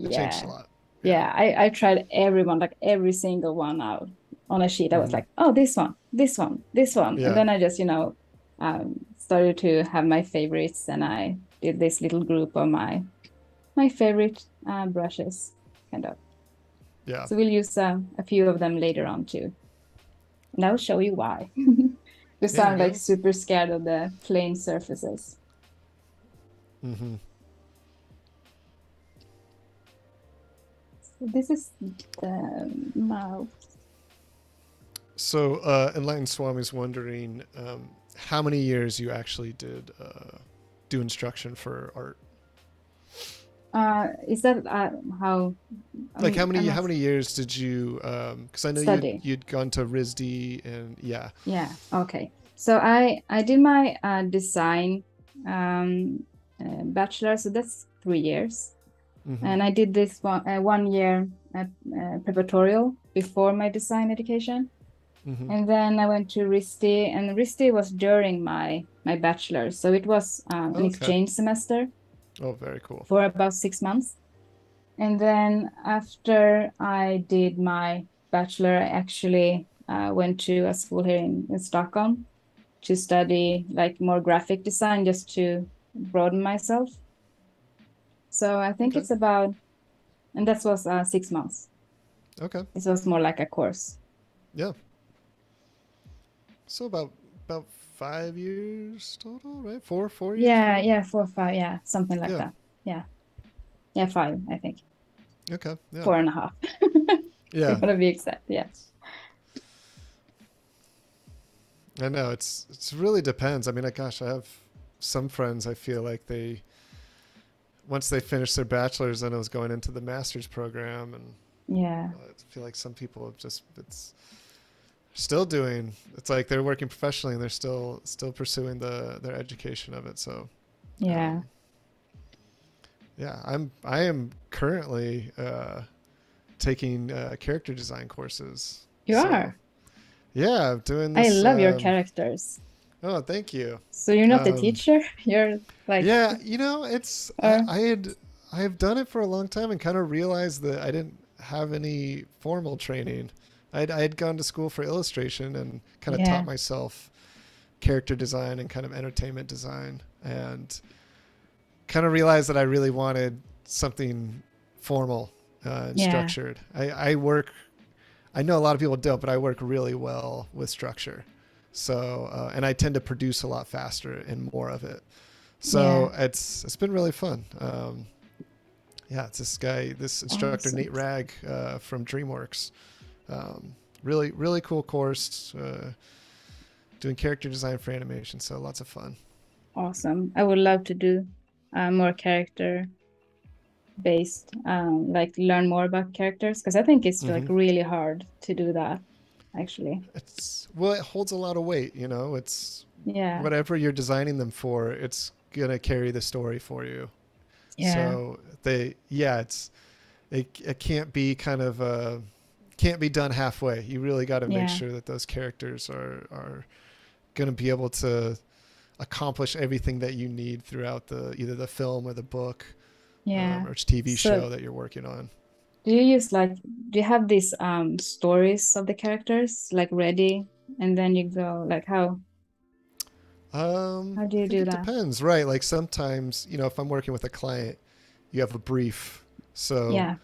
Speaker 1: It
Speaker 2: yeah,
Speaker 1: changed a lot.
Speaker 2: yeah. I I tried everyone like every single one out on a sheet. I was
Speaker 1: Mhm.
Speaker 2: like, oh, this one, this one, this one,
Speaker 1: Yeah.
Speaker 2: and then I just you know um started to have my favorites, and I did this little group of my my favorite uh, brushes, kind of.
Speaker 1: Yeah.
Speaker 2: So we'll use uh, a few of them later on too. And I'll show you why. because
Speaker 1: Yeah,
Speaker 2: I'm like
Speaker 1: yeah.
Speaker 2: super scared of the plain surfaces.
Speaker 1: mm-hmm.
Speaker 2: So this is the mouth.
Speaker 1: So, uh, Enlightened Swami's wondering um, how many years you actually did uh, do instruction for art.
Speaker 2: Uh, is that uh, how? I
Speaker 1: Like
Speaker 2: mean,
Speaker 1: how many how many years did you? Because I know
Speaker 2: Study.
Speaker 1: you'd, you'd gone to RISD and yeah.
Speaker 2: Yeah. Okay. So I I did my uh, design um, uh, bachelor, so that's three years,
Speaker 1: Mhm.
Speaker 2: and I did this one uh, one year uh, uh, preparatorial before my design education,
Speaker 1: Mhm.
Speaker 2: and then I went to RISD, and RISD was during my my bachelor, so it was um, an
Speaker 1: Okay.
Speaker 2: exchange semester
Speaker 1: Oh, very cool.
Speaker 2: for about six months. And then after I did my bachelor, I actually uh, went to a school here in, in Stockholm to study like more graphic design just to broaden myself. So I think
Speaker 1: Okay.
Speaker 2: it's about, and that was uh, six months.
Speaker 1: Okay.
Speaker 2: This was more like a course.
Speaker 1: Yeah. So about about five years total, right? Four, four years.
Speaker 2: Yeah,
Speaker 1: total?
Speaker 2: yeah, four, five, yeah, something like
Speaker 1: Yeah.
Speaker 2: that. Yeah. Yeah, five, I think.
Speaker 1: Okay. Yeah.
Speaker 2: Four and a half.
Speaker 1: Yeah.
Speaker 2: to be exact. Yeah.
Speaker 1: I know it's it's really depends. I mean, like, gosh, I have some friends. I feel like they once they finish their bachelor's, then it was going into the master's program, and
Speaker 2: Yeah.
Speaker 1: I feel like some people have just it's still doing. It's like they're working professionally and they're still still pursuing the their education of it. So
Speaker 2: Yeah.
Speaker 1: um, yeah, I'm I am currently uh, taking uh, character design courses.
Speaker 2: You
Speaker 1: So,
Speaker 2: are.
Speaker 1: Yeah, I'm doing.
Speaker 2: I
Speaker 1: This,
Speaker 2: love your
Speaker 1: um,
Speaker 2: characters.
Speaker 1: Oh, thank you.
Speaker 2: So you're not the
Speaker 1: um,
Speaker 2: teacher? You're like
Speaker 1: yeah, you know, it's
Speaker 2: Uh,
Speaker 1: I, I had I have done it for a long time and kind of realized that I didn't have any formal training. I'd, I had gone to school for illustration and kind of
Speaker 2: Yeah.
Speaker 1: taught myself character design and kind of entertainment design and kind of realized that I really wanted something formal uh, and
Speaker 2: Yeah.
Speaker 1: structured. I, I work, I know a lot of people don't, but I work really well with structure. So, uh, and I tend to produce a lot faster and more of it. So it's it's been really fun. Um, yeah, it's this guy, this instructor
Speaker 2: Awesome.
Speaker 1: Nate Wragg uh, from DreamWorks. Um, really, really cool course. Uh, doing character design for animation, so lots of fun.
Speaker 2: awesome. I would love to do uh, more character based, um, like learn more about characters because I think it's like
Speaker 1: Mhm.
Speaker 2: really hard to do that actually.
Speaker 1: It's well, it holds a lot of weight. You know, it's
Speaker 2: Yeah.
Speaker 1: whatever you're designing them for, it's gonna carry the story for you.
Speaker 2: Yeah.
Speaker 1: So they, yeah, it's it, it can't be kind of uh, can't be done halfway. You really got to
Speaker 2: Yeah.
Speaker 1: make sure that those characters are are going to be able to accomplish everything that you need throughout the either the film or the book
Speaker 2: yeah.
Speaker 1: um, or TV
Speaker 2: So-
Speaker 1: show that you're working on.
Speaker 2: Do you use like do you have these um stories of the characters like ready and then you go like how
Speaker 1: Um,
Speaker 2: How do you do
Speaker 1: it
Speaker 2: that?
Speaker 1: Depends, right? Like sometimes, you know, if I'm working with a client, you have a brief, so
Speaker 2: yeah.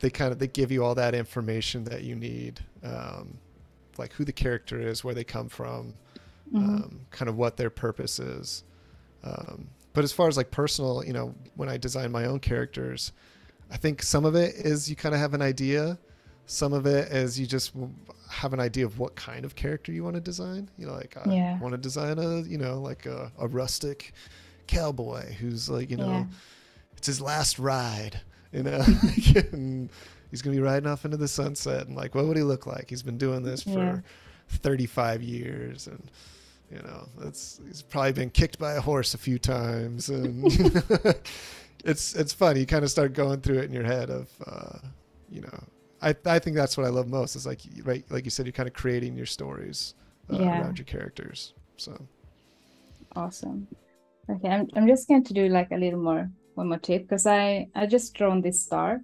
Speaker 1: They kind of they give you all that information that you need, um, like who the character is, where they come from,
Speaker 2: Mhm.
Speaker 1: um, kind of what their purpose is. Um, but as far as like personal, you know, when I design my own characters, I think some of it is you kind of have an idea. Some of it is you just have an idea of what kind of character you want to design. You know, like I
Speaker 2: Yeah.
Speaker 1: want to design a, you know, like a, a rustic cowboy who's like, you know,
Speaker 2: Yeah.
Speaker 1: it's his last ride, you know, and he's gonna be riding off into the sunset. And like, what would he look like? He's been doing this for
Speaker 2: Yeah.
Speaker 1: 35 years, and you know, that's he's probably been kicked by a horse a few times, and it's it's fun. You kind of start going through it in your head of, uh, you know, I I think that's what I love most is like right like you said, you're kind of creating your stories uh,
Speaker 2: Yeah.
Speaker 1: around your characters. So
Speaker 2: Awesome. Okay, I'm I'm just going to do like a little more one more tip because I I just drawn this star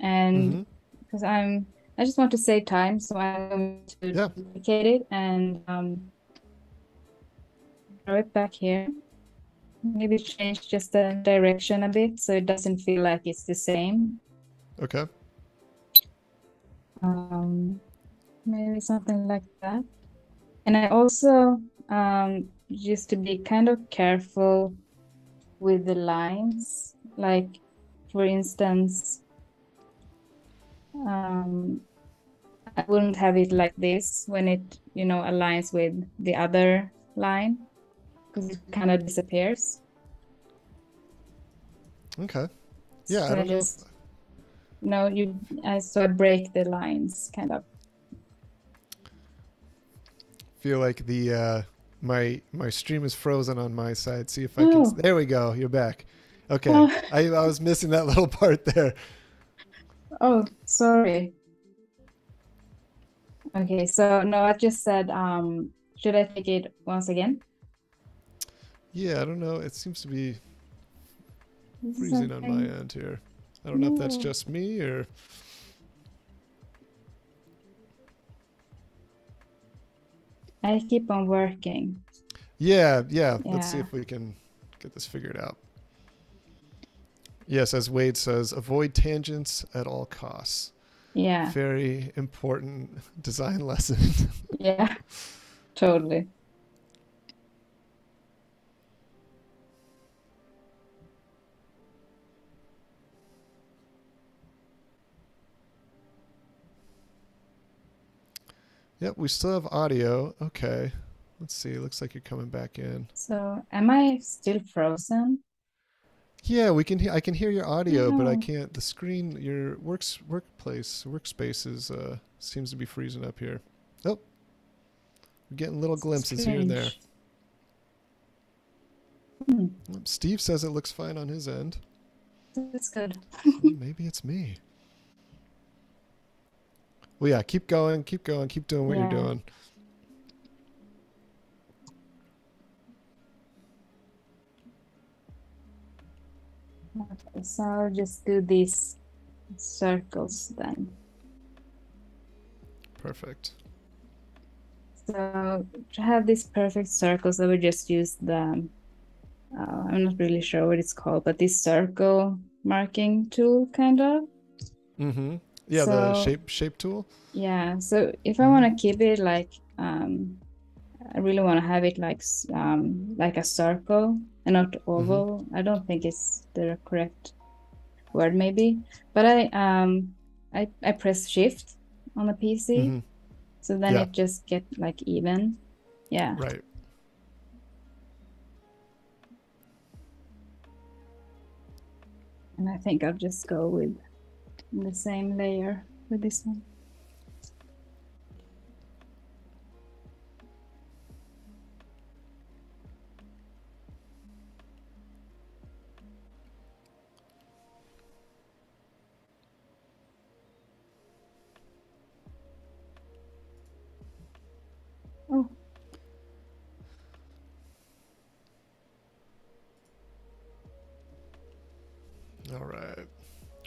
Speaker 2: and because I'm I just want to save time so I'm going to
Speaker 1: Yeah.
Speaker 2: duplicate it and um throw it back here. Maybe change just the direction a bit so it doesn't feel like it's the same.
Speaker 1: Okay.
Speaker 2: Um, maybe something like that. And I also um, used to be kind of careful with the lines. Like, for instance, um, I wouldn't have it like this when it, you know, aligns with the other line because it kind of disappears.
Speaker 1: Okay. Yeah, I don't know. if-
Speaker 2: just, no, you, I so I break the lines kind of.
Speaker 1: feel like the uh my my stream is frozen on my side. See if I
Speaker 2: Oh.
Speaker 1: can. There we go. You're back. Okay.
Speaker 2: Oh.
Speaker 1: I I was missing that little part there.
Speaker 2: Oh, sorry. Okay, so no, I just said, um, should I take it once again?
Speaker 1: Yeah, I don't know. It seems to be freezing on my end here. I don't know if that's just me or.
Speaker 2: I keep on working.
Speaker 1: Yeah, yeah. Let's see if we can get this figured out. Yes, as Wade says, avoid tangents at all costs.
Speaker 2: Yeah,
Speaker 1: Very important design lesson.
Speaker 2: yeah, totally.
Speaker 1: Yep, we still have audio. Okay. Let's see. Looks like you're coming back in.
Speaker 2: So, am I still frozen?
Speaker 1: Yeah, we can. He- I can hear your audio, but I can't. The screen, your works workplace workspace is uh seems to be freezing up here. Oh, we're getting little glimpses here and there.
Speaker 2: Hmm,
Speaker 1: Steve says it looks fine on his end.
Speaker 2: that's good.
Speaker 1: Maybe it's me. Well, yeah. Keep going. Keep going. Keep doing what
Speaker 2: Yeah.
Speaker 1: you're doing.
Speaker 2: Okay, so I'll just do these circles then.
Speaker 1: Perfect.
Speaker 2: So to have these perfect circles, I would just use the, uh, I'm not really sure what it's called, but this circle marking tool, kind of.
Speaker 1: Mm-hmm. Yeah, the shape shape tool.
Speaker 2: Yeah, so if I want to keep it like, um, I really want to have it like, um, like a circle and not oval. I don't think it's the correct word, maybe. But I, um, I, I press shift on the PC,
Speaker 1: Mhm,
Speaker 2: so then
Speaker 1: Yeah.
Speaker 2: it just get like even. Yeah.
Speaker 1: Right.
Speaker 2: And I think I'll just go with the same layer with this one.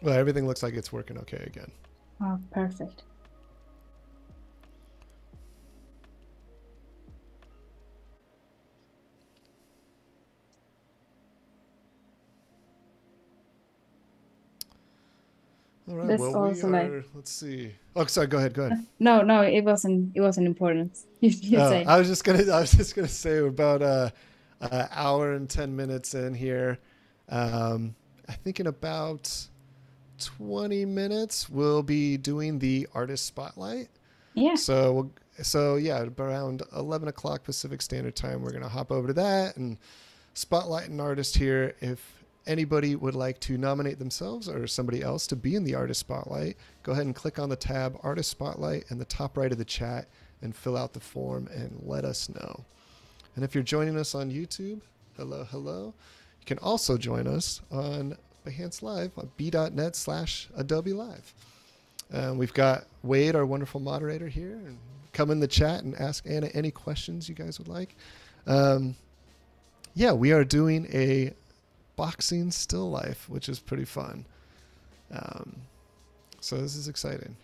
Speaker 1: Well, everything looks like it's working okay again.
Speaker 2: oh, perfect.
Speaker 1: All right.
Speaker 2: That's
Speaker 1: well,
Speaker 2: also
Speaker 1: we
Speaker 2: like-
Speaker 1: are. Let's see. Oh, sorry. Go ahead. Go ahead.
Speaker 2: No, no, it wasn't. It wasn't important. You, you
Speaker 1: Oh,
Speaker 2: say.
Speaker 1: I was just gonna. I was just gonna say about uh, uh, hour and ten minutes in here. Um, I think in about twenty minutes we'll be doing the artist spotlight.
Speaker 2: Yeah.
Speaker 1: So we'll, so yeah, around eleven o'clock Pacific Standard Time, we're gonna hop over to that and spotlight an artist here. If anybody would like to nominate themselves or somebody else to be in the artist spotlight, go ahead and click on the tab Artist Spotlight in the top right of the chat and fill out the form and let us know. And if you're joining us on YouTube, hello, hello. You can also join us on Behance Live on be.net slash Adobe Live. Um, we've got Wade, our wonderful moderator here, and come in the chat and ask Anna any questions you guys would like. Um, yeah, we are doing a boxing still life, which is pretty fun. Um, so this is exciting.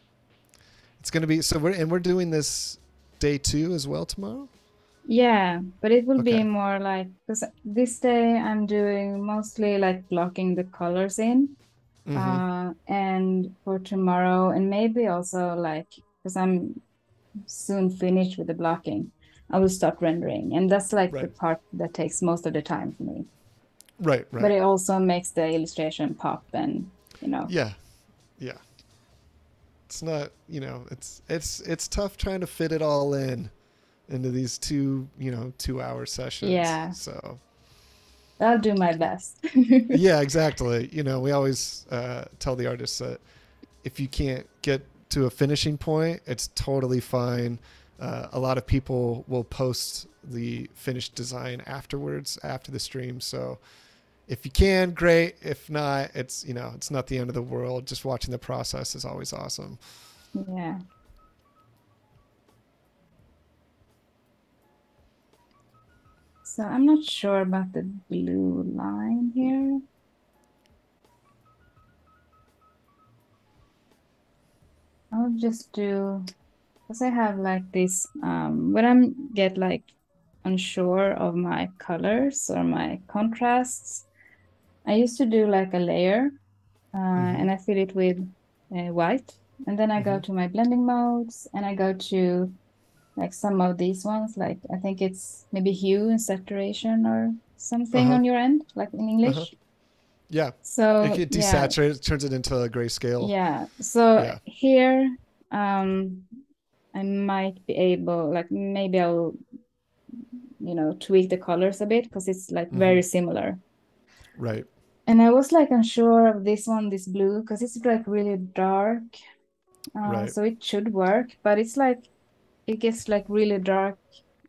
Speaker 1: It's going to be so we're and we're doing this day two as well tomorrow.
Speaker 2: Yeah, but it will
Speaker 1: Okay.
Speaker 2: be more like because this day I'm doing mostly like blocking the colors in.
Speaker 1: Mm-hmm.
Speaker 2: Uh, and for tomorrow, and maybe also like because I'm soon finished with the blocking, I will start rendering. And that's like the part that takes most of the time for me.
Speaker 1: Right. Right.
Speaker 2: But it also makes the illustration pop and you know.
Speaker 1: Yeah. Yeah. It's not, you know, it's it's it's tough trying to fit it all in into these two, you know, two hour sessions.
Speaker 2: Yeah,
Speaker 1: So
Speaker 2: I'll do my best.
Speaker 1: yeah, exactly. You know, we always uh, tell the artists that if you can't get to a finishing point, it's totally fine. Uh, a lot of people will post the finished design afterwards after the stream. So if you can, great. If not, it's you know, it's not the end of the world. Just watching the process is always awesome.
Speaker 2: Yeah. So I'm not sure about the blue line here. I'll just do, because I have like this, um, when I'm get like unsure of my colors or my contrasts, I used to do like a layer uh,
Speaker 1: Mhm.
Speaker 2: and I fill it with uh, white. And then I go
Speaker 1: Mhm.
Speaker 2: to my blending modes and I go to like some of these ones, like I think it's maybe hue and saturation or something
Speaker 1: Uh-huh.
Speaker 2: on your end, like in English.
Speaker 1: Yeah.
Speaker 2: So
Speaker 1: it
Speaker 2: yeah,
Speaker 1: desaturates, turns it into a grayscale.
Speaker 2: yeah. So
Speaker 1: Yeah.
Speaker 2: here, um, I might be able, like maybe I'll, you know, tweak the colors a bit because it's like
Speaker 1: Mhm.
Speaker 2: very similar.
Speaker 1: Right.
Speaker 2: And I was like unsure of this one, this blue, because it's like really dark. Uh,
Speaker 1: Right.
Speaker 2: so it should work, but it's like it gets like really dark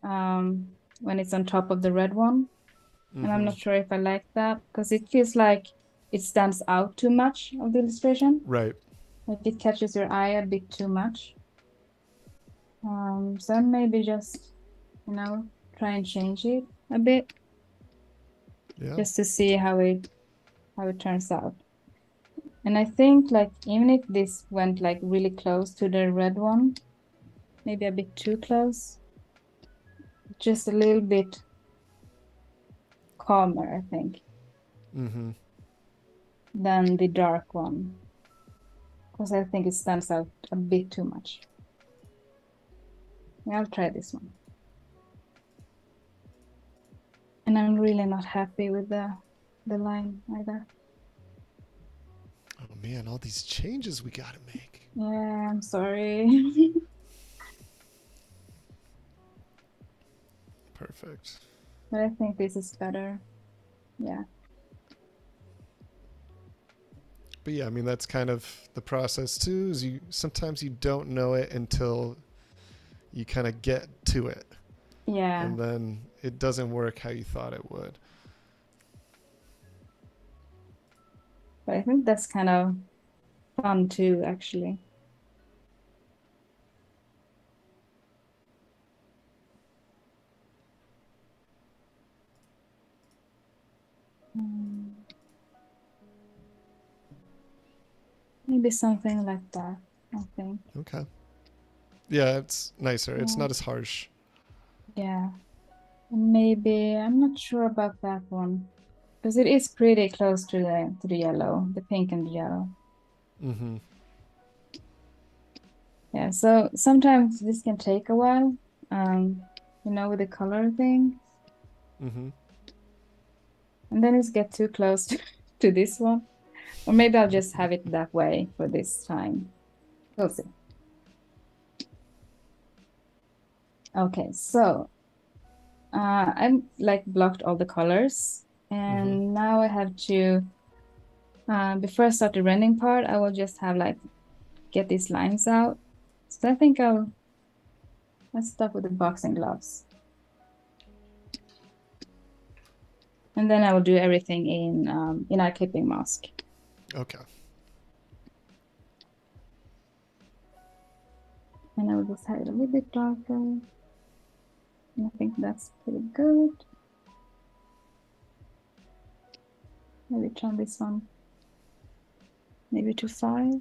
Speaker 2: um, when it's on top of the red one. And I'm not sure if I like that because it feels like it stands out too much of the illustration.
Speaker 1: Right.
Speaker 2: Like it catches your eye a bit too much. Um, so maybe just, you know, try and change it a bit
Speaker 1: Yeah.
Speaker 2: just to see how it how it turns out. And I think like even if this went like really close to the red one, maybe a bit too close, just a little bit calmer, I think,
Speaker 1: Mm-hmm.
Speaker 2: than the dark one. Because I think it stands out a bit too much. I'll try this one. And I'm really not happy with the the line either.
Speaker 1: Oh man, all these changes we gotta make.
Speaker 2: Yeah, I'm sorry.
Speaker 1: Perfect.
Speaker 2: But I think this is better. Yeah.
Speaker 1: But yeah, I mean that's kind of the process too. Is you sometimes you don't know it until you kind of get to it,
Speaker 2: Yeah.
Speaker 1: and then it doesn't work how you thought it would.
Speaker 2: But I think that's kind of fun too, actually. Maybe something like that, I think.
Speaker 1: Okay. Yeah, it's nicer. It's not as harsh.
Speaker 2: Yeah. Maybe I'm not sure about that one. Because it is pretty close to the to the yellow, the pink and the yellow.
Speaker 1: Mm-hmm.
Speaker 2: Yeah, so sometimes this can take a while, um, you know, with the color thing.
Speaker 1: Mm-hmm.
Speaker 2: And then it's get too close to, to this one. Or maybe I'll just have it that way for this time. We'll see. Okay, so uh, I'm like blocked all the colors. And now I have to, uh, before I start the rendering part, I will just have like get these lines out. So I think I'll, let's start with the boxing gloves. And then I will do everything in um, in our clipping mask.
Speaker 1: Okay.
Speaker 2: And I will just have it a little bit darker. And I think that's pretty good. Maybe turn this one maybe to five.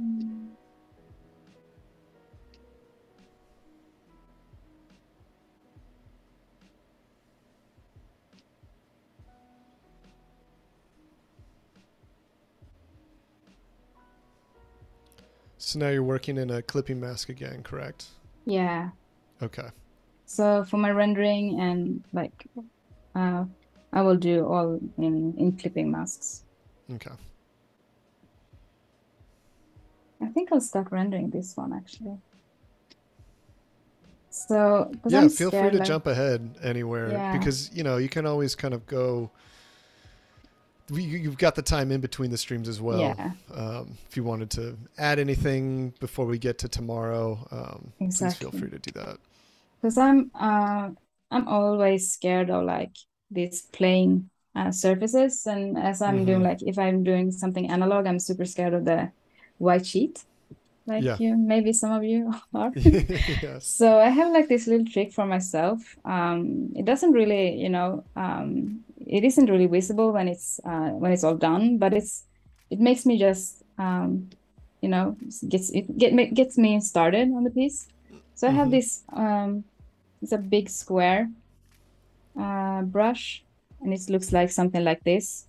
Speaker 2: Mm.
Speaker 1: So now you're working in a clipping mask again, correct?
Speaker 2: Yeah.
Speaker 1: Okay.
Speaker 2: So for my rendering and like, uh, I will do all in in clipping masks.
Speaker 1: Okay.
Speaker 2: I think I'll start rendering this one actually. So
Speaker 1: Yeah,
Speaker 2: I'm
Speaker 1: feel free to
Speaker 2: like-
Speaker 1: jump ahead anywhere
Speaker 2: Yeah.
Speaker 1: because you know you can always kind of go. You- You've got the time in between the streams as well.
Speaker 2: Yeah.
Speaker 1: Um, if you wanted to add anything before we get to tomorrow, um, please feel free to do that.
Speaker 2: Because I'm uh I'm always scared of like these plain uh, surfaces, and as I'm doing
Speaker 1: Mhm.
Speaker 2: like if I'm doing something analog, I'm super scared of the white sheet, like
Speaker 1: Yeah.
Speaker 2: you maybe some of you are.
Speaker 1: yes.
Speaker 2: So I have like this little trick for myself. Um, it doesn't really, you know, um, it isn't really visible when it's uh, when it's all done, but it's it makes me just um, you know gets it get me gets me started on the piece. So I have
Speaker 1: Mhm.
Speaker 2: this um, it's a big square uh, brush, and it looks like something like this.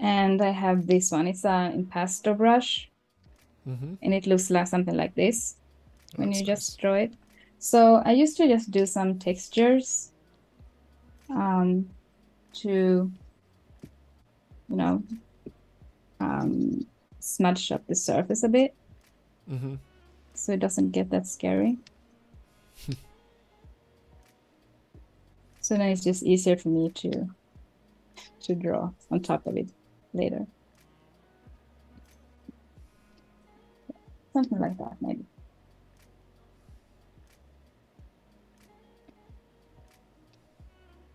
Speaker 2: And I have this one. It's a impasto brush,
Speaker 1: Mm-hmm.
Speaker 2: and it looks like something like this when
Speaker 1: That's
Speaker 2: you
Speaker 1: nice.
Speaker 2: just draw it. So I used to just do some textures um, to, you know, um, smudge up the surface a bit
Speaker 1: Mm-hmm.
Speaker 2: so it doesn't get that scary. so then it's just easier for me to to draw on top of it later. Something like that, maybe.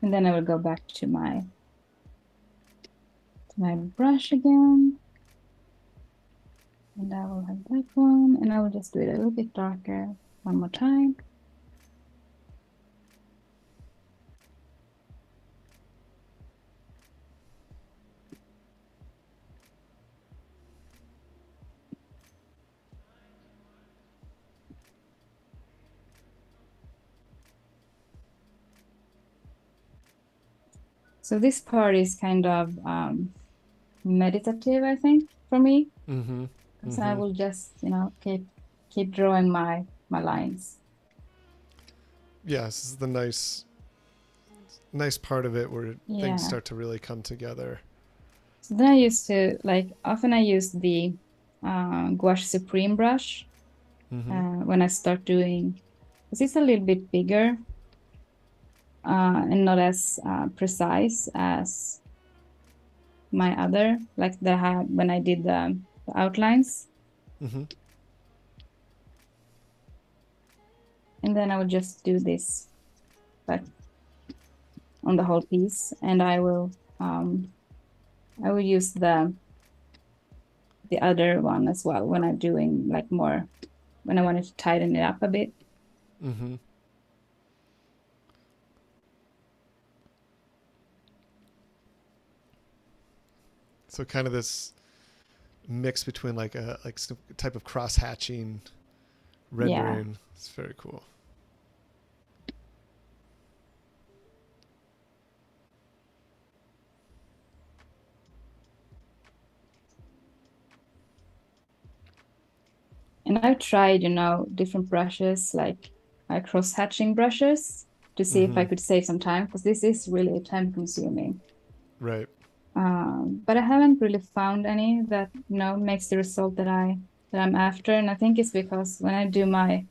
Speaker 2: And then I will go back to my to my brush again. And I will have that one, and I will just do it a little bit darker one more time. So this part is kind of um, meditative, I think, for me.
Speaker 1: Mm-hmm.
Speaker 2: So I
Speaker 1: Mhm.
Speaker 2: will just, you know, keep keep drawing my my lines.
Speaker 1: Yeah, this is the nice, nice part of it where
Speaker 2: Yeah.
Speaker 1: things start to really come together.
Speaker 2: So then I used to like often I use the uh, gouache supreme brush
Speaker 1: Mm-hmm.
Speaker 2: uh, when I start doing because it's a little bit bigger uh, and not as uh, precise as my other like the ha- when I did the, the outlines
Speaker 1: mm-hmm.
Speaker 2: and then I will just do this like on the whole piece and I will um I will use the the other one as well when I'm doing like more when I wanted to tighten it up a bit
Speaker 1: Mm-hmm. So kind of this mix between like a like some type of cross hatching rendering. Yeah. It's very cool.
Speaker 2: and I've tried you know different brushes like my cross hatching brushes to see if I
Speaker 1: Mhm.
Speaker 2: could save some time because this is really time consuming
Speaker 1: Right.
Speaker 2: Um, but I haven't really found any that you know makes the result that I that I'm after, and I think it's because when I do my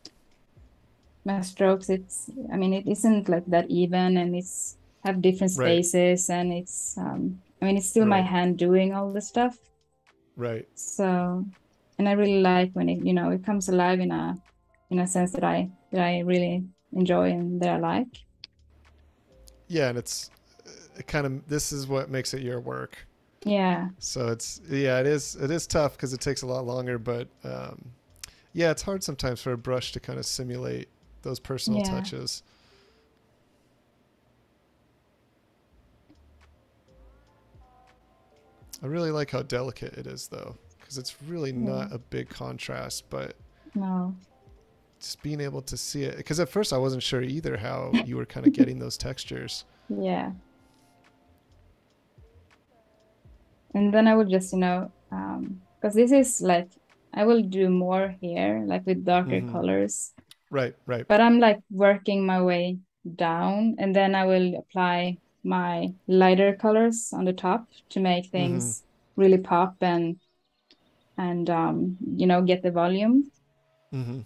Speaker 2: my strokes, it's I mean it isn't like that even, and it's have different
Speaker 1: Right.
Speaker 2: spaces, and it's um, I mean it's still my hand doing all the stuff.
Speaker 1: Right.
Speaker 2: So, and I really like when it you know it comes alive in a in a sense that I that I really enjoy and that I like.
Speaker 1: Yeah, and it's kind of this is what makes it your work.
Speaker 2: Yeah,
Speaker 1: So it's yeah, it is it is tough because it takes a lot longer, but um, yeah, it's hard sometimes for a brush to kind of simulate those personal
Speaker 2: Yeah.
Speaker 1: touches. I really like how delicate it is, though. because it's really
Speaker 2: Yeah.
Speaker 1: not a big contrast, but
Speaker 2: No.
Speaker 1: just being able to see it because at first I wasn't sure either how you were kind of getting those textures.
Speaker 2: Yeah. And then I will just, you know, um, because this is like I will do more here, like with darker
Speaker 1: Mhm.
Speaker 2: colors.
Speaker 1: Right, right.
Speaker 2: But I'm like working my way down, and then I will apply my lighter colors on the top to make things really pop and and um, you know, get the volume.
Speaker 1: hmm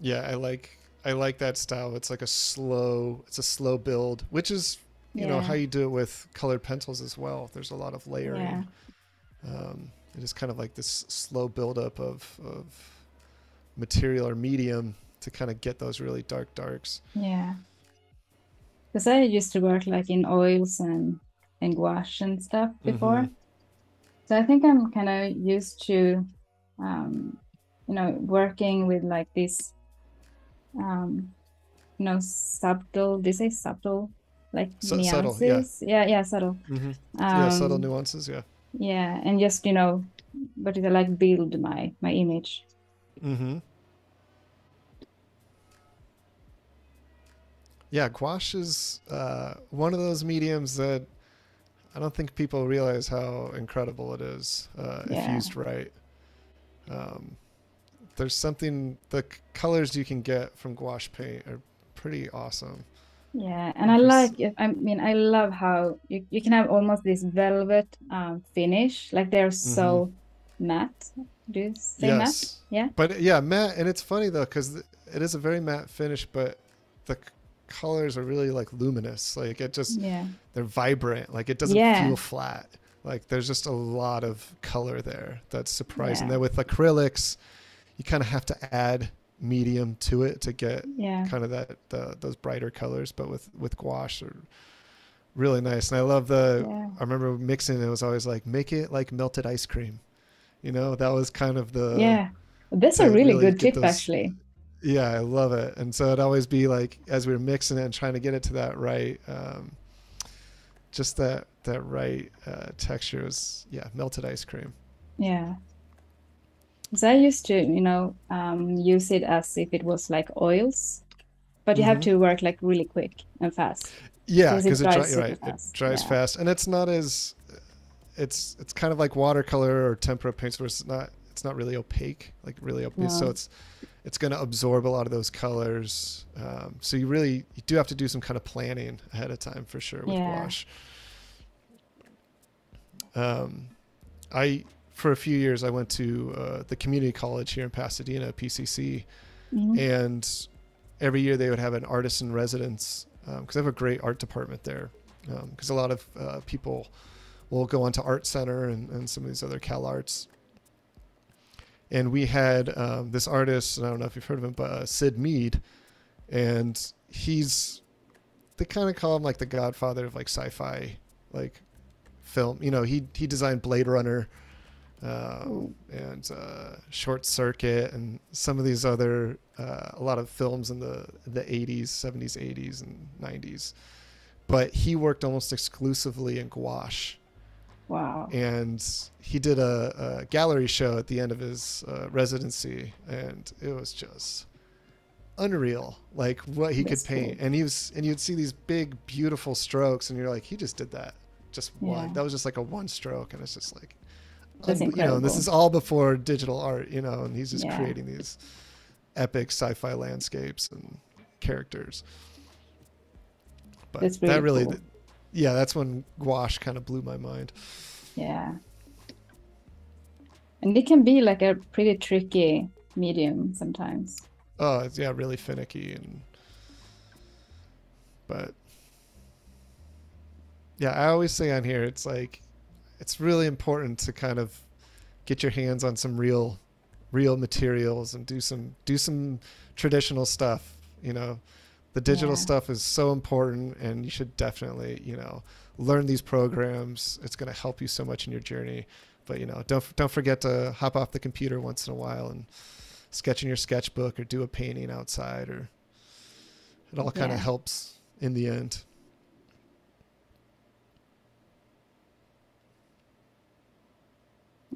Speaker 1: Yeah, I like I like that style. It's like a slow, it's a slow build, which is you know how you do it with colored pencils as well. There's a lot of layering.
Speaker 2: Yeah.
Speaker 1: Um, it is kind of like this slow buildup of of material or medium to kind of get those really dark darks.
Speaker 2: Yeah. Because I used to work like in oils and and gouache and stuff before.
Speaker 1: Mhm.
Speaker 2: So I think I'm kind of used to, um, you know, working with like this, um, you know, subtle. They say subtle, like
Speaker 1: Su- subtle, yeah.
Speaker 2: nuances. Yeah, yeah, subtle.
Speaker 1: hmm yeah, subtle
Speaker 2: Um,
Speaker 1: nuances. Yeah.
Speaker 2: Yeah, and just you know, but it like build my my image.
Speaker 1: Mm-hmm. Yeah, gouache is uh, one of those mediums that I don't think people realize how incredible it is uh, if used right. Um, there's something the colors you can get from gouache paint are pretty awesome.
Speaker 2: Yeah, and I like. I mean, I love how you, you can have almost this velvet um, finish. Like they're so matte. Do you say matte?
Speaker 1: Mm-hmm.
Speaker 2: Yeah.
Speaker 1: But yeah, matte, and it's funny though because it is a very matte finish, but the colors are really like luminous. Like it just
Speaker 2: Yeah.
Speaker 1: they're vibrant. Like it doesn't
Speaker 2: Yeah.
Speaker 1: feel flat. Like there's just a lot of color there. That's surprising.
Speaker 2: Yeah.
Speaker 1: Then with acrylics, you kind of have to add medium to it to get
Speaker 2: Yeah.
Speaker 1: kind of that the, those brighter colors. But with with gouache, are really nice. And I love the.
Speaker 2: Yeah.
Speaker 1: I remember mixing. It was always like make it like melted ice cream. You know, that was kind of the
Speaker 2: Yeah. That's a really
Speaker 1: really
Speaker 2: good tip,
Speaker 1: those-
Speaker 2: actually.
Speaker 1: yeah, I love it. And so it'd always be like as we were mixing it and trying to get it to that right, um, just that that right uh, texture was yeah, melted ice cream.
Speaker 2: Yeah. So I used to, you know, um, use it as if it was like oils, but you have
Speaker 1: Mhm.
Speaker 2: to work like really quick and fast.
Speaker 1: Yeah,
Speaker 2: Because it
Speaker 1: it,
Speaker 2: dries
Speaker 1: dry, right,
Speaker 2: fast,
Speaker 1: it dries
Speaker 2: yeah.
Speaker 1: fast, and it's not as it's it's kind of like watercolor or tempera paints where it's not it's not really opaque, like really opaque. So it's it's going to absorb a lot of those colors. Um, so you really you do have to do some kind of planning ahead of time for sure with
Speaker 2: Yeah.
Speaker 1: gouache. Um, I for a few years I went to uh, the community college here in Pasadena, PCC,
Speaker 2: Mhm.
Speaker 1: and every year they would have an artist in residence because they have a great art department there. Because a lot of uh, people will go onto Art Center and, and some of these other Cal Arts. And we had um, this artist, and I don't know if you've heard of him, but uh, Syd Mead, and he's they kind of call him like the godfather of like sci-fi like film. You know, he he designed Blade Runner um, and uh, Short Circuit and some of these other uh, a lot of films in the the 80s, 70s, 80s, and 90s. But he worked almost exclusively in gouache,
Speaker 2: Wow.
Speaker 1: and he did a, a gallery show at the end of his uh, residency, and it was just unreal, like what he
Speaker 2: That's
Speaker 1: could paint.
Speaker 2: cool.
Speaker 1: And he was, and you'd see these big, beautiful strokes, and you're like, he just did that, just one.
Speaker 2: Yeah.
Speaker 1: That was just like a one stroke, and it's just like, Unbe- you know, and this is all before digital art, you know, and he's just
Speaker 2: Yeah.
Speaker 1: creating these epic sci-fi landscapes and characters. But
Speaker 2: That's
Speaker 1: that
Speaker 2: really
Speaker 1: really,
Speaker 2: cool.
Speaker 1: yeah, that's when gouache kind of blew my mind.
Speaker 2: Yeah. And it can be like a pretty tricky medium sometimes.
Speaker 1: Oh, it's, yeah, really finicky and but yeah, I always say on here it's like it's really important to kind of get your hands on some real real materials and do some do some traditional stuff, you know. The digital
Speaker 2: Yeah.
Speaker 1: stuff is so important and you should definitely, you know, learn these programs. It's going to help you so much in your journey. But you know, don't don't forget to hop off the computer once in a while and sketch in your sketchbook or do a painting outside or it all kind of helps in the end.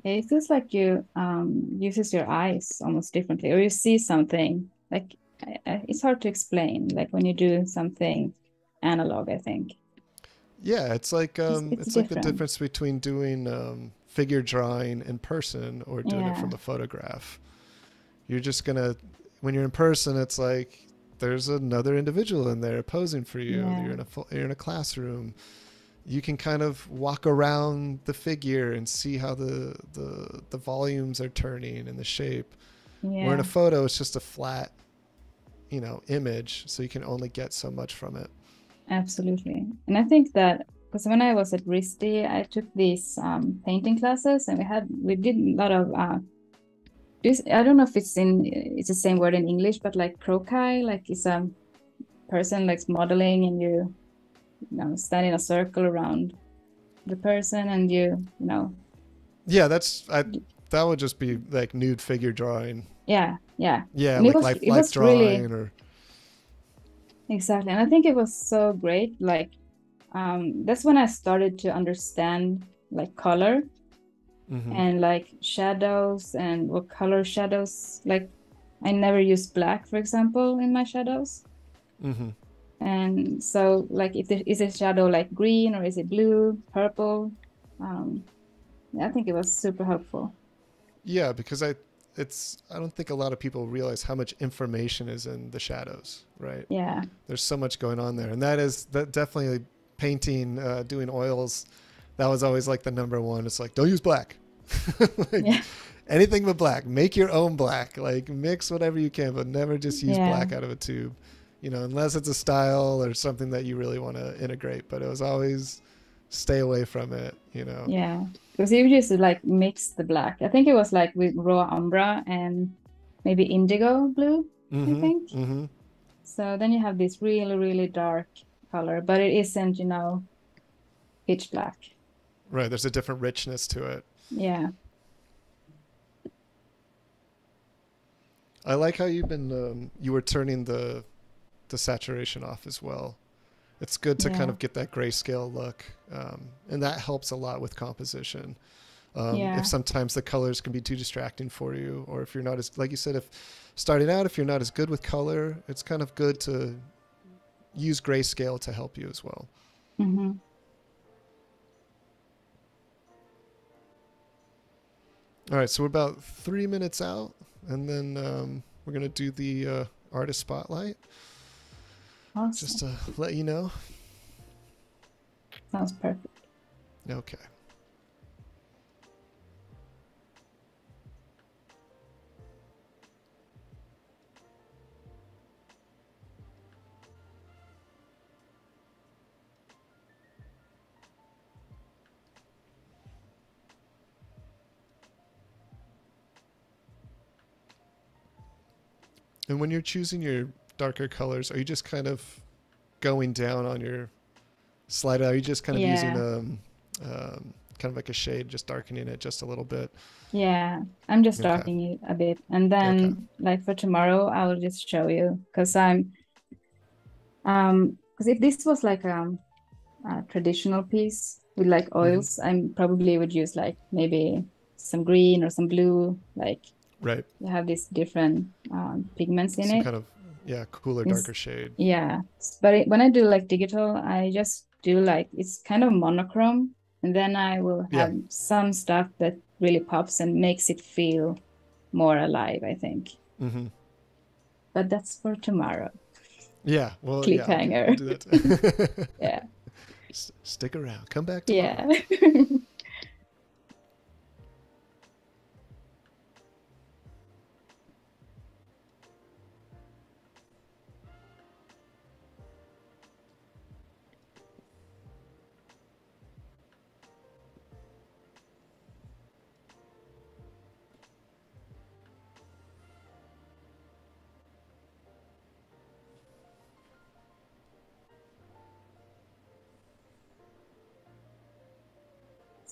Speaker 2: It feels like you um, uses your eyes almost differently, or you see something. Like it's hard to explain. Like when you do something analog, I think.
Speaker 1: Yeah, it's like um, it's,
Speaker 2: it's
Speaker 1: like the difference between doing um, figure drawing in person or doing it from a photograph. You're just gonna when you're in person, it's like there's another individual in there posing for you.
Speaker 2: Yeah.
Speaker 1: You're in a you're in a classroom. You can kind of walk around the figure and see how the the the volumes are turning and the shape.
Speaker 2: Yeah.
Speaker 1: Where in a photo, it's just a flat, you know, image, so you can only get so much from it.
Speaker 2: Absolutely. And I think that because when I was at RISD, I took these um, painting classes and we had we did a lot of uh, this I don't know if it's in it's the same word in English, but like croquis, like it's a person like modeling and you you know stand in a circle around the person and you you know
Speaker 1: Yeah, that's I. That would just be like nude figure drawing.
Speaker 2: yeah yeah
Speaker 1: Yeah,
Speaker 2: And
Speaker 1: like
Speaker 2: was-
Speaker 1: life, life
Speaker 2: was really-
Speaker 1: drawing or
Speaker 2: Exactly. And I think it was so great. Like, um, that's when I started to understand like color
Speaker 1: Mhm.
Speaker 2: and like shadows and what color shadows. Like, I never used black, for example, in my shadows.
Speaker 1: Mhm.
Speaker 2: And so, like, if there is a shadow like green or is it blue, purple? Um, I think it was super helpful.
Speaker 1: Yeah, because I, it's I don't think a lot of people realize how much information is in the shadows. Right?
Speaker 2: Yeah.
Speaker 1: There's so much going on there, and that is that definitely painting, uh, doing oils. That was always like the number one. It's like don't use black. Like,
Speaker 2: Yeah.
Speaker 1: Anything but black. Make your own black. Like mix whatever you can, but never just use
Speaker 2: Yeah.
Speaker 1: black out of a tube. You know, unless it's a style or something that you really want to integrate. But it was always stay away from it. You know.
Speaker 2: Yeah, because you just like mix the black. I think it was like with raw umbra and maybe indigo blue.
Speaker 1: Mhm,
Speaker 2: think.
Speaker 1: mhm.
Speaker 2: So then you have this really, really dark color, but it isn't, you know, pitch black.
Speaker 1: Right. There's a different richness to it.
Speaker 2: Yeah.
Speaker 1: I like how you've been um, you were turning the the saturation off as well. It's good to kind of get that grayscale look, um, and that helps a lot with composition. Um,
Speaker 2: Yeah.
Speaker 1: If sometimes the colors can be too distracting for you, or if you're not as like you said, if starting out, if you're not as good with color, it's kind of good to use grayscale to help you as well.
Speaker 2: hmm
Speaker 1: All right, so we're about three minutes out, and then um, we're gonna do the uh, artist spotlight
Speaker 2: Awesome.
Speaker 1: just to let you know.
Speaker 2: Sounds perfect.
Speaker 1: Okay. And when you're choosing your darker colors, are you just kind of going down on your slider? Are you just kind of using
Speaker 2: Yeah.
Speaker 1: um, um, kind of like a shade, just darkening it just a little bit?
Speaker 2: Yeah, I'm just
Speaker 1: Okay.
Speaker 2: darkening it a bit. And then like for tomorrow, I will just show you because I'm um because if this was like um a traditional piece with like
Speaker 1: Mm-hmm.
Speaker 2: oils, I probably would use like maybe some green or some blue. Like
Speaker 1: Right.
Speaker 2: you have these different um, pigments in
Speaker 1: Some
Speaker 2: it.
Speaker 1: kind of yeah, cooler,
Speaker 2: It's-
Speaker 1: darker shade.
Speaker 2: Yeah, but it, when I do like digital, I just do like it's kind of monochrome, and then I will
Speaker 1: Yeah.
Speaker 2: have some stuff that really pops and makes it feel more alive, I think.
Speaker 1: hmm
Speaker 2: But that's for tomorrow.
Speaker 1: Yeah. Well, yeah,
Speaker 2: Cliffhanger.
Speaker 1: Do that.
Speaker 2: Yeah.
Speaker 1: S- Stick around. Come back tomorrow.
Speaker 2: Yeah.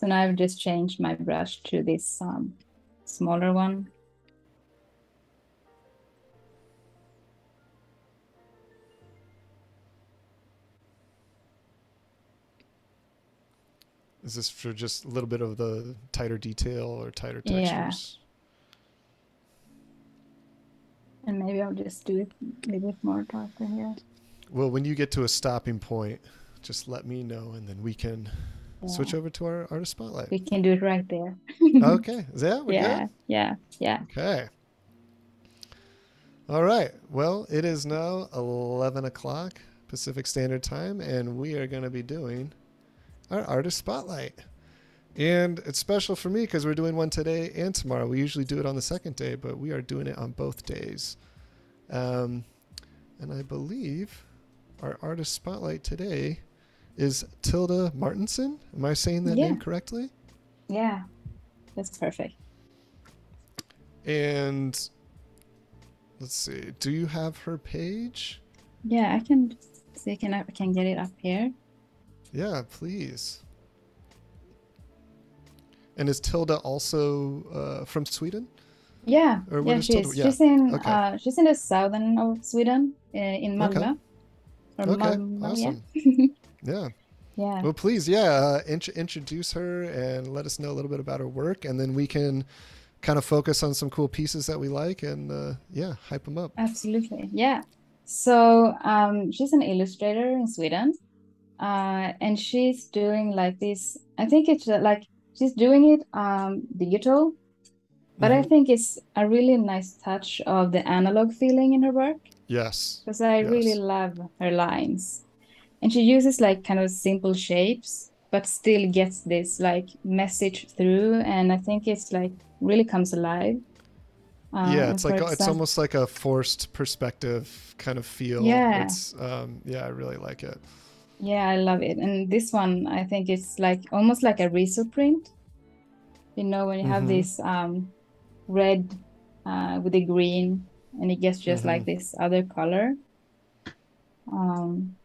Speaker 2: So now I've just changed my brush to this um, smaller one.
Speaker 1: Is this for just a little bit of the tighter detail or tighter textures? Yeah.
Speaker 2: And maybe I'll just do it a little bit more darker here.
Speaker 1: Well, when you get to a stopping point, just let me know and then we can switch over to our artist spotlight.
Speaker 2: We can do it right there.
Speaker 1: okay. Is that we're
Speaker 2: yeah,
Speaker 1: good?
Speaker 2: yeah, yeah.
Speaker 1: Okay. All right. Well, it is now 11 o'clock Pacific Standard Time, and we are going to be doing our artist spotlight. And it's special for me because we're doing one today and tomorrow. We usually do it on the second day, but we are doing it on both days. Um, and I believe our artist spotlight today is Tilda Mårtenson. Am I saying that
Speaker 2: Yeah.
Speaker 1: name correctly?
Speaker 2: Yeah, that's perfect.
Speaker 1: And let's see. Do you have her page?
Speaker 2: Yeah, I can see. Can I can get it up here?
Speaker 1: Yeah, please. And is Tilda also uh, from Sweden?
Speaker 2: Yeah,
Speaker 1: Or
Speaker 2: yeah,
Speaker 1: is Tilda-
Speaker 2: she's
Speaker 1: yeah,
Speaker 2: she's in
Speaker 1: okay.
Speaker 2: uh, she's in the southern of Sweden, uh, in Malmö. Or
Speaker 1: Okay,
Speaker 2: Malmö,
Speaker 1: awesome.
Speaker 2: Yeah.
Speaker 1: Yeah.
Speaker 2: yeah.
Speaker 1: Well, please, yeah, uh, int- introduce her and let us know a little bit about her work, and then we can kind of focus on some cool pieces that we like, and uh, yeah, hype them up.
Speaker 2: Absolutely, yeah. So um, she's an illustrator in Sweden, uh, and she's doing like this. I think it's uh, like she's doing it um, digital, but I
Speaker 1: Mhm.
Speaker 2: think it's a really nice touch of the analog feeling in her work
Speaker 1: Yes.
Speaker 2: because I really love her lines, and she uses like kind of simple shapes, but still gets this like message through, and I think it's like really comes alive. Uh,
Speaker 1: yeah, it's like it's almost like a forced perspective kind of feel.
Speaker 2: Yeah.
Speaker 1: It's um, yeah, I really like it.
Speaker 2: Yeah, I love it. And this one, I think it's like almost like a Riso print. You know, when you have
Speaker 1: Mhm.
Speaker 2: this um, red uh, with the green, and it gets just like
Speaker 1: Mhm.
Speaker 2: this other color. Um,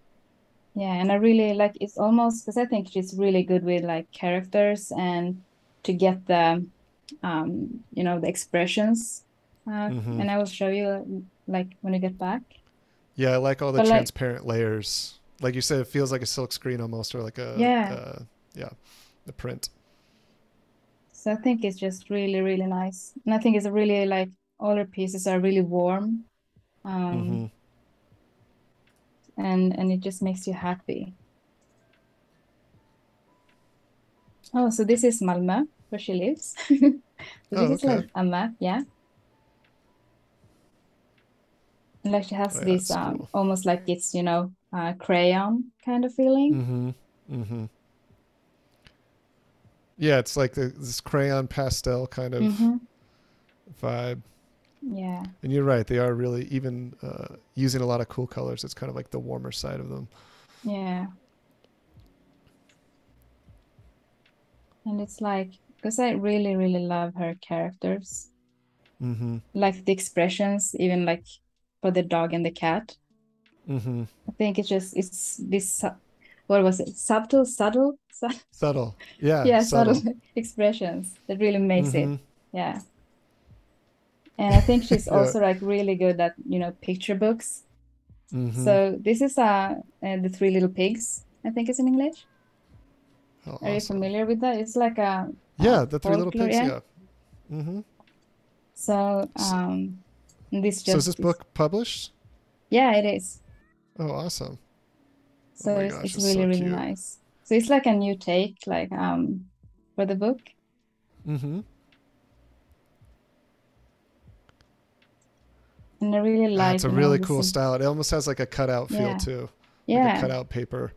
Speaker 2: yeah, and I really like it's almost because I think she's really good with like characters and to get the, um, you know, the expressions. Uh,
Speaker 1: Mhm.
Speaker 2: And I will show you like when you get back.
Speaker 1: Yeah, I like all the
Speaker 2: But, like-
Speaker 1: transparent layers. Like you said, it feels like a silk screen almost, or like a
Speaker 2: Yeah.
Speaker 1: uh, yeah, the print.
Speaker 2: So I think it's just really, really nice. And I think it's a really like all her pieces are really warm. Um,
Speaker 1: hmm
Speaker 2: and and it just makes you happy. Oh, so this is Malmö, where she lives. So
Speaker 1: Oh,
Speaker 2: this is like a map, yeah. And like she has
Speaker 1: Oh, yeah,
Speaker 2: this um
Speaker 1: cool.
Speaker 2: almost like it's, you know, uh crayon kind of feeling.
Speaker 1: hmm hmm Yeah, it's like the, this crayon pastel kind of
Speaker 2: Mhm.
Speaker 1: vibe.
Speaker 2: Yeah.
Speaker 1: And you're right; they are really even uh, using a lot of cool colors. It's kind of like the warmer side of them.
Speaker 2: Yeah. And it's like, because I really, really love her characters.
Speaker 1: hmm
Speaker 2: Like the expressions, even like for the dog and the cat.
Speaker 1: Mm-hmm.
Speaker 2: I think it's just, it's this, what was it? Subtle, subtle,
Speaker 1: Subtle. Yeah.
Speaker 2: yeah,
Speaker 1: subtle.
Speaker 2: subtle expressions that really makes it.
Speaker 1: Mhm.
Speaker 2: Yeah. And I think she's
Speaker 1: Yeah.
Speaker 2: also like really good at, you know, picture books.
Speaker 1: Mhm.
Speaker 2: So this is uh, uh The Three Little Pigs, I think it's in English.
Speaker 1: Oh,
Speaker 2: Are you familiar with that? It's like a
Speaker 1: Yeah, the three little pigs.
Speaker 2: yeah.
Speaker 1: Yeah. hmm
Speaker 2: So um this
Speaker 1: So is
Speaker 2: just
Speaker 1: this book published?
Speaker 2: yeah, it is.
Speaker 1: Oh, awesome.
Speaker 2: So
Speaker 1: my
Speaker 2: it's,
Speaker 1: gosh,
Speaker 2: it's
Speaker 1: it's
Speaker 2: really,
Speaker 1: so
Speaker 2: really nice. So it's like a new take, like um for the book.
Speaker 1: hmm
Speaker 2: And I really like
Speaker 1: it's a really cool style. It almost has like a cutout feel
Speaker 2: Yeah.
Speaker 1: too, like
Speaker 2: Yeah,
Speaker 1: cutout paper.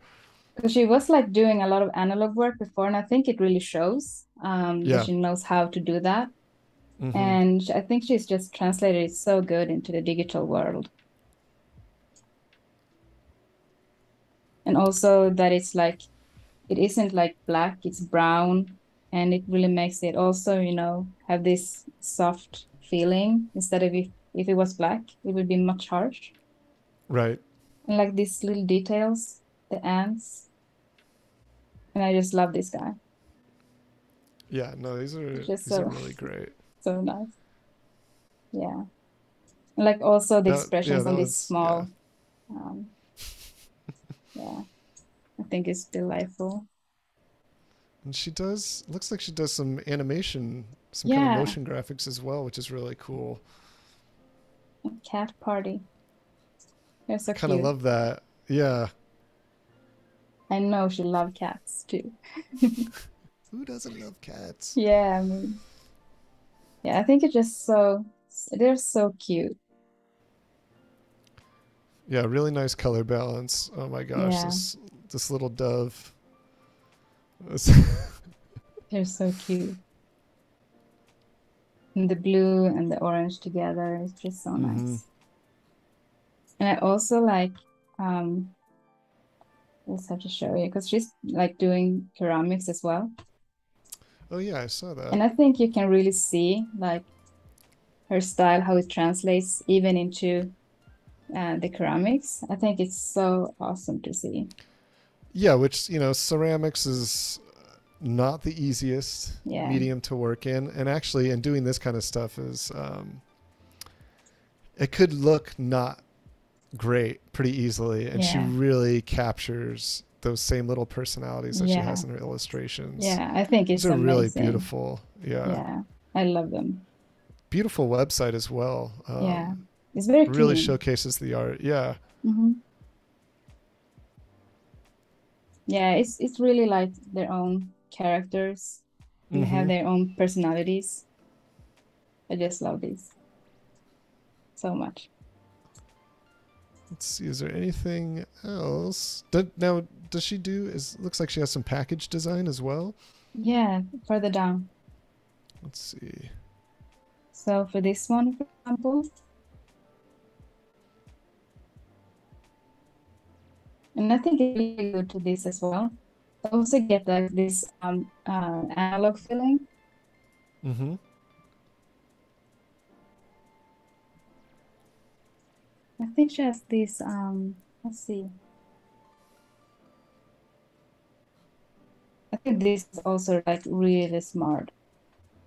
Speaker 2: because she was like doing a lot of analog work before, and I think it really shows um
Speaker 1: Yeah.
Speaker 2: that she knows how to do that.
Speaker 1: hmm
Speaker 2: And I think she's just translated it so good into the digital world. And also that it's like it isn't like black, it's brown, and it really makes it also, you know, have this soft feeling instead of if, if it was black, it would be much harsh.
Speaker 1: Right.
Speaker 2: And like these little details, the ants. And I just love this guy.
Speaker 1: Yeah, no, these are
Speaker 2: Just
Speaker 1: these are really great.
Speaker 2: So nice. Yeah. And, Like also the
Speaker 1: That-
Speaker 2: expressions
Speaker 1: that
Speaker 2: on
Speaker 1: was-
Speaker 2: these small um yeah. I think it's delightful.
Speaker 1: And she does looks like she does some animation, some kind of motion graphics as well, which is really cool.
Speaker 2: Cat party. They're so
Speaker 1: Kind of love that. Yeah.
Speaker 2: I know she loves cats too.
Speaker 1: Who doesn't love cats?
Speaker 2: Yeah, I mean, yeah, I think it's just so they're so cute.
Speaker 1: Yeah, really nice color balance. Oh my gosh,
Speaker 2: Yeah.
Speaker 1: this this little dove.
Speaker 2: They're so cute. And the blue and the orange together is just so
Speaker 1: Mhm.
Speaker 2: nice. And I also like um just have to show you because she's like doing ceramics as well.
Speaker 1: oh yeah, I saw that.
Speaker 2: And I think you can really see like her style, how it translates even into uh, the ceramics. I think it's so awesome to see.
Speaker 1: Yeah, which you know, ceramics is not the easiest
Speaker 2: Yeah.
Speaker 1: medium to work in, and actually, in doing this kind of stuff is, um, it could look not great pretty easily, and she really captures those same little personalities that she has in her illustrations.
Speaker 2: Yeah, I think it's
Speaker 1: these are really beautiful. Yeah.
Speaker 2: Yeah, I love them.
Speaker 1: beautiful website as well. Um,
Speaker 2: Yeah, It's very
Speaker 1: really
Speaker 2: clean.
Speaker 1: showcases the art. Yeah,
Speaker 2: hmm Yeah, it's it's really like their own characters. and They have
Speaker 1: Mhm.
Speaker 2: their own personalities. I just love these so much.
Speaker 1: Let's see. Is there anything else? Do, now, does she do? Is looks like she has some package design as well.
Speaker 2: Yeah, further down.
Speaker 1: Let's see.
Speaker 2: So for this one, for example, and I think it's really good to this as well. I also get like this um uh, analog feeling.
Speaker 1: Mm-hmm.
Speaker 2: I think she has this um let's see. I think this is also like really smart.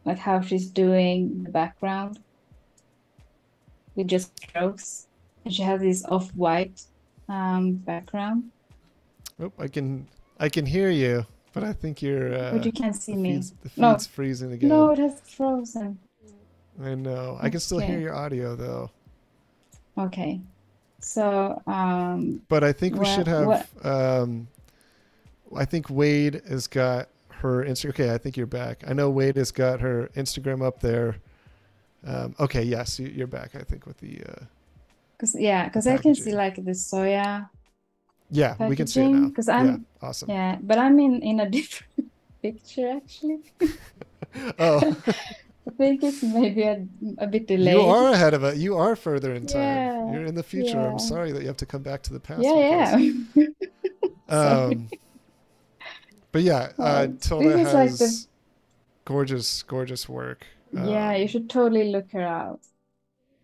Speaker 2: Like how she's doing the background with just strokes. And she has this off-white um background.
Speaker 1: Oh, I can I can hear you, but I think you're. Uh,
Speaker 2: But you can't see
Speaker 1: the
Speaker 2: me.
Speaker 1: feed's, the
Speaker 2: No.
Speaker 1: feed's freezing again.
Speaker 2: No, it has frozen.
Speaker 1: I know. I can still hear your audio though.
Speaker 2: Okay. So um
Speaker 1: But I think we should have.
Speaker 2: what-
Speaker 1: Um, I think Wade has got her Insta. Okay, I think you're back. I know Wade has got her Instagram up there. Um, okay, yes, you- you're back. I think with the. Uh,
Speaker 2: cause yeah, because I can see like the soya.
Speaker 1: Yeah, we can see it
Speaker 2: Packaging,
Speaker 1: now.
Speaker 2: 'cause
Speaker 1: yeah,
Speaker 2: I'm-
Speaker 1: awesome.
Speaker 2: Yeah, but I'm in in a different picture actually.
Speaker 1: Oh,
Speaker 2: I think it's maybe a, a bit delayed.
Speaker 1: you are ahead of it. You are further in time.
Speaker 2: Yeah,
Speaker 1: You're in the future.
Speaker 2: yeah.
Speaker 1: I'm sorry that you have to come back to the past.
Speaker 2: Yeah, yeah.
Speaker 1: Um, but yeah, uh, Tilda
Speaker 2: this like
Speaker 1: has
Speaker 2: the-
Speaker 1: gorgeous, gorgeous work.
Speaker 2: Yeah,
Speaker 1: Um,
Speaker 2: you should totally look her out.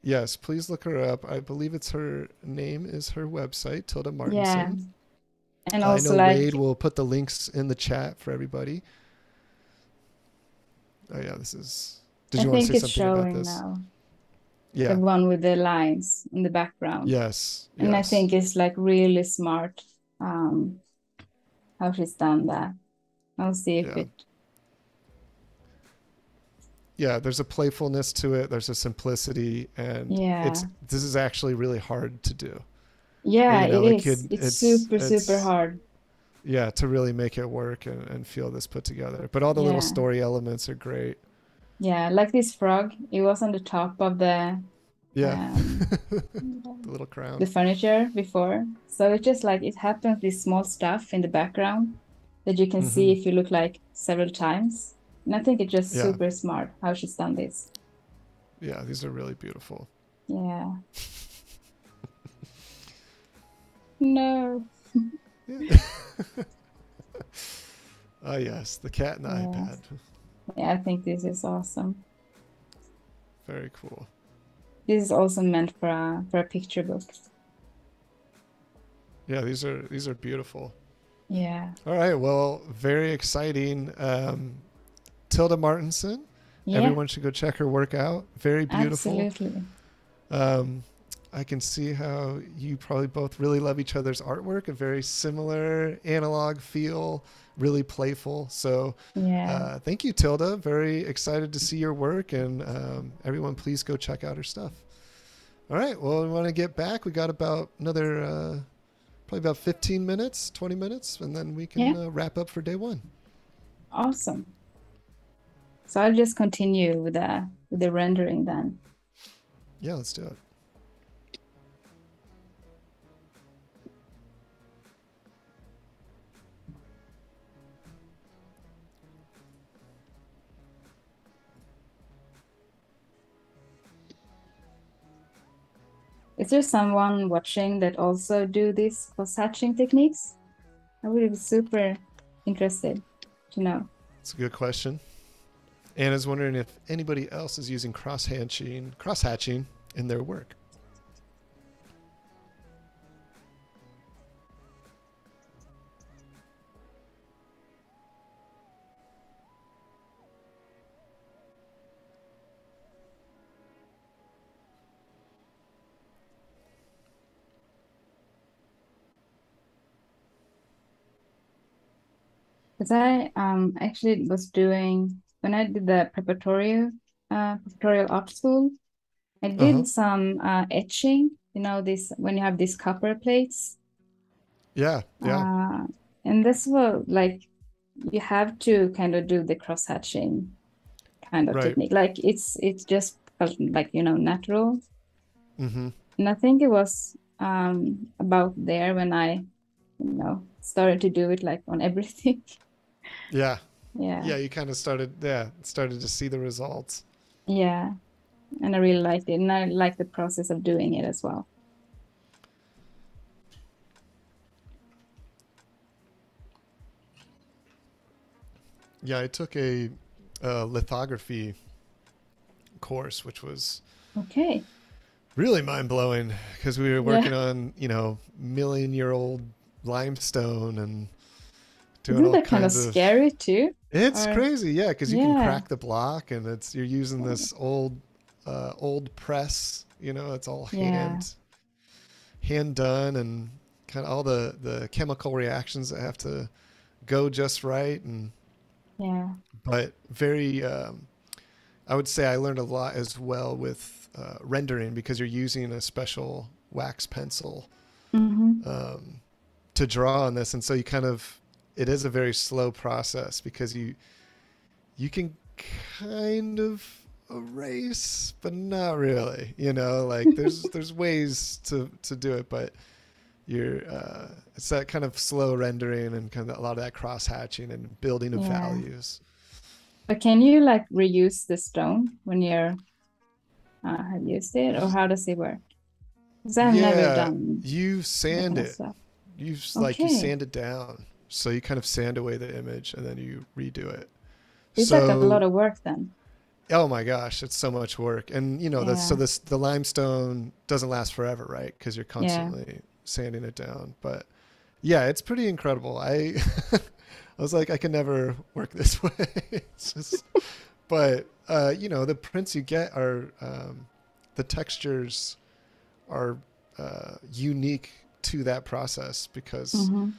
Speaker 1: Yes, please look her up. I believe it's her name is her website, Tilda
Speaker 2: Yeah.
Speaker 1: Mårtenson.
Speaker 2: And
Speaker 1: I know
Speaker 2: like
Speaker 1: Wade will put the links in the chat for everybody. Oh yeah, this is. Did
Speaker 2: I
Speaker 1: you want to say
Speaker 2: it's
Speaker 1: something about
Speaker 2: showing
Speaker 1: this?
Speaker 2: now.
Speaker 1: Yeah.
Speaker 2: The one with the lines in the background.
Speaker 1: Yes.
Speaker 2: And I think it's like really smart um how she's done that. I'll see if
Speaker 1: Yeah.
Speaker 2: it
Speaker 1: yeah, there's a playfulness to it. There's a simplicity, and it's this is actually really hard to do.
Speaker 2: yeah,
Speaker 1: you know,
Speaker 2: it
Speaker 1: like
Speaker 2: is.
Speaker 1: it-
Speaker 2: It's
Speaker 1: it's-
Speaker 2: super, super hard.
Speaker 1: Yeah, to really make it work and, and feel this put together. But all the little story elements are great.
Speaker 2: Yeah, like this frog, it was on the top of the
Speaker 1: Yeah,
Speaker 2: um,
Speaker 1: the little crown.
Speaker 2: the furniture before. So it's just like it happens this small stuff in the background that you can see
Speaker 1: Mhm.
Speaker 2: if you look like several times. And I think it's just
Speaker 1: Yeah.
Speaker 2: super smart how she's done this.
Speaker 1: Yeah, these are really beautiful.
Speaker 2: Yeah. No.
Speaker 1: Ah, yes, the cat and the
Speaker 2: Yeah.
Speaker 1: iPad.
Speaker 2: Yeah, I think this is awesome.
Speaker 1: Very cool.
Speaker 2: This is also meant for a for a picture book.
Speaker 1: Yeah, these are these are beautiful.
Speaker 2: Yeah.
Speaker 1: All right, well, very exciting. Um, Tilda Mårtenson.
Speaker 2: Yeah,
Speaker 1: Everyone should go check her work out. Very beautiful.
Speaker 2: absolutely.
Speaker 1: Um, I can see how you probably both really love each other's artwork. A very similar analog feel, really playful. So
Speaker 2: Yeah.
Speaker 1: uh, thank you, Tilda. Very excited to see your work, and um, everyone, please go check out her stuff. All right. Well, we want to get back. We got about another, uh, probably about 15 minutes, 20 minutes, and then we can
Speaker 2: Yeah.
Speaker 1: uh, wrap up for day one.
Speaker 2: Awesome. So I'll just continue with the with the rendering then.
Speaker 1: Yeah, let's do it.
Speaker 2: Is there someone watching that also do these cross hatching techniques? I would be super interested to know.
Speaker 1: It's a good question. Anna's wondering if anybody else is using cross hatching, cross hatching in their work.
Speaker 2: Because I um actually was doing when I did the preparatory uh art school, I did
Speaker 1: Uh-huh.
Speaker 2: some uh etching, you know, this when you have these copper plates.
Speaker 1: Yeah, yeah,
Speaker 2: Uh, and this will like you have to kind of do the cross hatching kind of
Speaker 1: Right.
Speaker 2: technique. Like it's it's just felt like you know natural.
Speaker 1: mm-hmm.
Speaker 2: And I think it was um about there when I, you know, started to do it like on everything.
Speaker 1: yeah,
Speaker 2: Yeah.
Speaker 1: yeah. You kind of started, yeah, started to see the results.
Speaker 2: Yeah. And I really liked it. And I like the process of doing it as well.
Speaker 1: Yeah, I took a, uh lithography course, which was
Speaker 2: Okay.
Speaker 1: really mind blowing because we were working on, you know, million year old limestone and
Speaker 2: Isn't that kind of scary too?
Speaker 1: It's
Speaker 2: Or-
Speaker 1: crazy, yeah, because you can crack the block, and it's you're using this old, uh, old press. You know, it's all
Speaker 2: Yeah.
Speaker 1: hand, hand done, and kind of all the the chemical reactions that have to go just right, and
Speaker 2: Yeah.
Speaker 1: but very. Um, I would say I learned a lot as well with uh, rendering because you're using a special wax pencil
Speaker 2: Mm-hmm.
Speaker 1: um, to draw on this, and so you kind of it is a very slow process because you you can kind of erase, but not really. You know, like there's there's ways to to do it, but you're uh, it's that kind of slow rendering and kind of a lot of that cross hatching and building of
Speaker 2: Yeah.
Speaker 1: values.
Speaker 2: But can you like reuse the stone when you're uh, have used it, or how does it work? Because I've never
Speaker 1: Yeah,
Speaker 2: done
Speaker 1: You sand it.
Speaker 2: stuff.
Speaker 1: You s- like you sand it down. So you kind of sand away the image and then you redo it.
Speaker 2: It's like a lot of work then.
Speaker 1: Oh my gosh, it's so much work, and you know, that's so this the limestone doesn't last forever, right? Because you're constantly sanding it down. But yeah, it's pretty incredible. I I was like, I can never work this way. it's just, but uh, you know, the prints you get are um, the textures are uh, unique to that process because
Speaker 2: Mhm.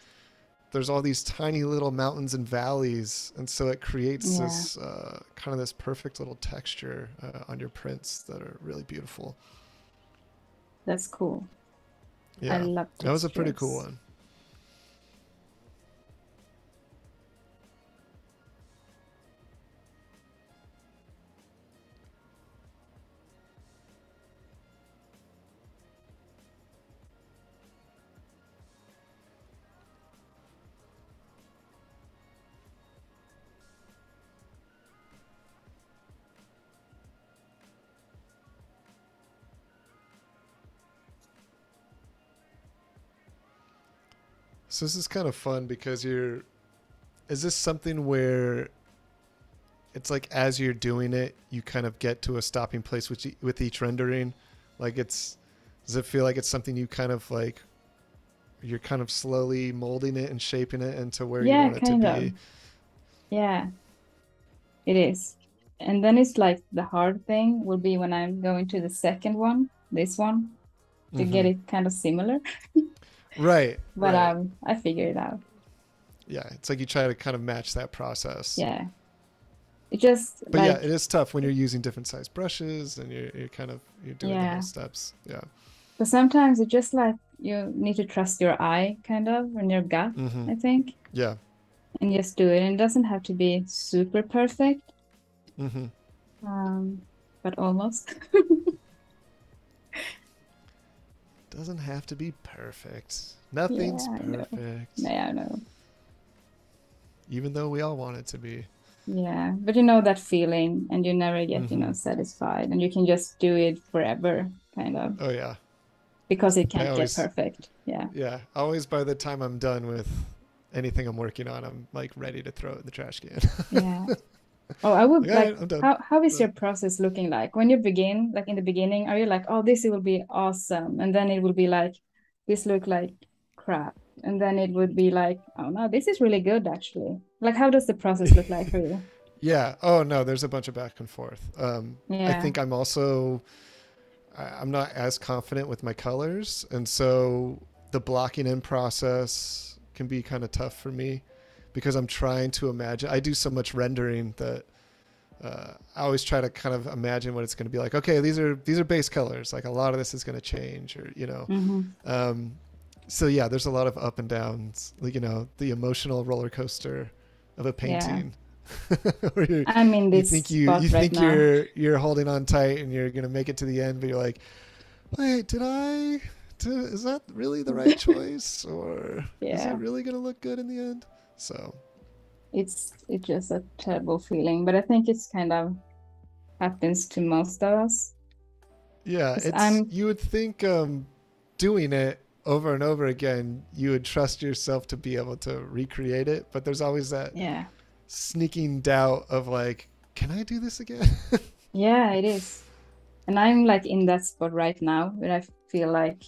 Speaker 1: There's all these tiny little mountains and valleys and so it creates
Speaker 2: Yeah.
Speaker 1: this uh, kind of this perfect little texture uh, on your prints that are really beautiful
Speaker 2: That's cool. I
Speaker 1: yeah that was a pretty cool one so this is kind of fun because you're is this something where it's like as you're doing it you kind of get to a stopping place with, e- with each rendering like it's does it feel like it's something you kind of like you're kind of slowly molding it and shaping it into where
Speaker 2: Yeah,
Speaker 1: you want it to
Speaker 2: of.
Speaker 1: be
Speaker 2: Yeah. it is. And then it's like the hard thing will be when I'm going to the second one, this one, to get
Speaker 1: Mhm.
Speaker 2: it kind of similar.
Speaker 1: Right.
Speaker 2: But
Speaker 1: right.
Speaker 2: um, I figure it out.
Speaker 1: yeah, it's like you try to kind of match that process.
Speaker 2: Yeah. It just
Speaker 1: But
Speaker 2: like
Speaker 1: yeah, it is tough when you're using different size brushes and you're, you're kind of you're doing the
Speaker 2: Yeah.
Speaker 1: whole steps. Yeah.
Speaker 2: but sometimes it's just like you need to trust your eye kind of and your gut,
Speaker 1: hmm
Speaker 2: I think,
Speaker 1: Yeah.
Speaker 2: and just do it. And it doesn't have to be super perfect,
Speaker 1: Mm-hmm.
Speaker 2: um, but almost.
Speaker 1: Doesn't have to be perfect. Nothing's
Speaker 2: Yeah,
Speaker 1: perfect.
Speaker 2: yeah, I know.
Speaker 1: Even though we all want it to be.
Speaker 2: Yeah, but you know that feeling, and you never get, you know,
Speaker 1: Mhm.
Speaker 2: satisfied, and you can just do it forever, kind of,
Speaker 1: Oh yeah.
Speaker 2: because it can't
Speaker 1: always-
Speaker 2: get perfect. Yeah.
Speaker 1: Yeah. Always by the time I'm done with anything I'm working on, I'm like ready to throw it in the trash can.
Speaker 2: Yeah. Oh, I would
Speaker 1: Like,
Speaker 2: like, how, how is your process looking like? When you begin, like in the beginning, are you like, oh, this will be awesome, and then it will be like, this look like crap, and then it would be like, oh no, this is really good actually. Like, how does the process look like for you?
Speaker 1: Yeah. Oh no, there's a bunch of back and forth. Um, I think I'm also I'm not as confident with my colors, and so the blocking in process can be kind of tough for me because I'm trying to imagine. I do so much rendering that uh, I always try to kind of imagine what it's going to be like. Okay, these are these are base colors. Like a lot of this is going to change, or you know.
Speaker 2: hmm
Speaker 1: Um, so yeah, there's a lot of up and downs. Like you know, the emotional roller coaster of a painting. Where you're,
Speaker 2: I'm in
Speaker 1: you think you you think
Speaker 2: now.
Speaker 1: you're you're holding on tight and you're gonna make it to the end, but you're like, wait, did I? Did, is that really the right choice, or is
Speaker 2: Yeah.
Speaker 1: it really gonna look good in the end? So
Speaker 2: it's it's just a terrible feeling but i think it's kind of happens to most of us.
Speaker 1: Yeah, it's
Speaker 2: I'm-
Speaker 1: you would think um, doing it over and over again, you would trust yourself to be able to recreate it, but there's always that
Speaker 2: yeah.
Speaker 1: sneaking doubt of like, can I do this again?
Speaker 2: yeah it is. And i'm like in that spot right now where i feel like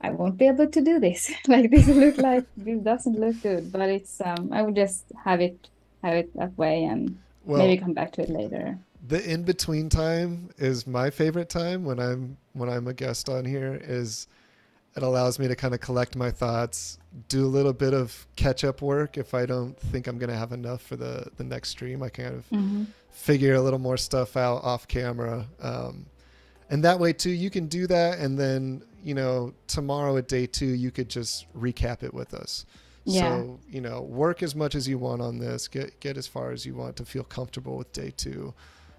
Speaker 2: i won't be able to do this like this look like this doesn't look good but it's um i would just have it have it that way and
Speaker 1: well,
Speaker 2: maybe come back to it later
Speaker 1: the in between time is my favorite time when I'm when I'm a guest on here is it allows me to kind of collect my thoughts, do a little bit of catch up work if I don't think I'm going to have enough for the the next stream. I kind of
Speaker 2: hmm
Speaker 1: figure a little more stuff out off camera. Um, and that way too you can do that and then, you know, tomorrow at day 2 you could just recap it with us.
Speaker 2: Yeah.
Speaker 1: So, you know, work as much as you want on this, get get as far as you want to feel comfortable with day 2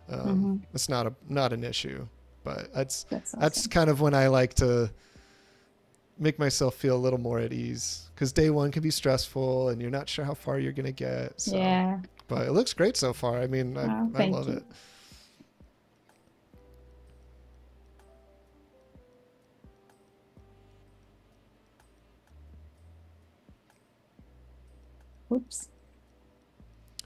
Speaker 1: um,
Speaker 2: Mhm.
Speaker 1: It's not a not an issue, but that's
Speaker 2: that's
Speaker 1: that's kind of when I like to make myself feel a little more at ease because day one can be stressful and you're not sure how far you're gonna get. So,
Speaker 2: yeah
Speaker 1: but it looks great so far. I mean, I, I love
Speaker 2: you.
Speaker 1: it.
Speaker 2: Oops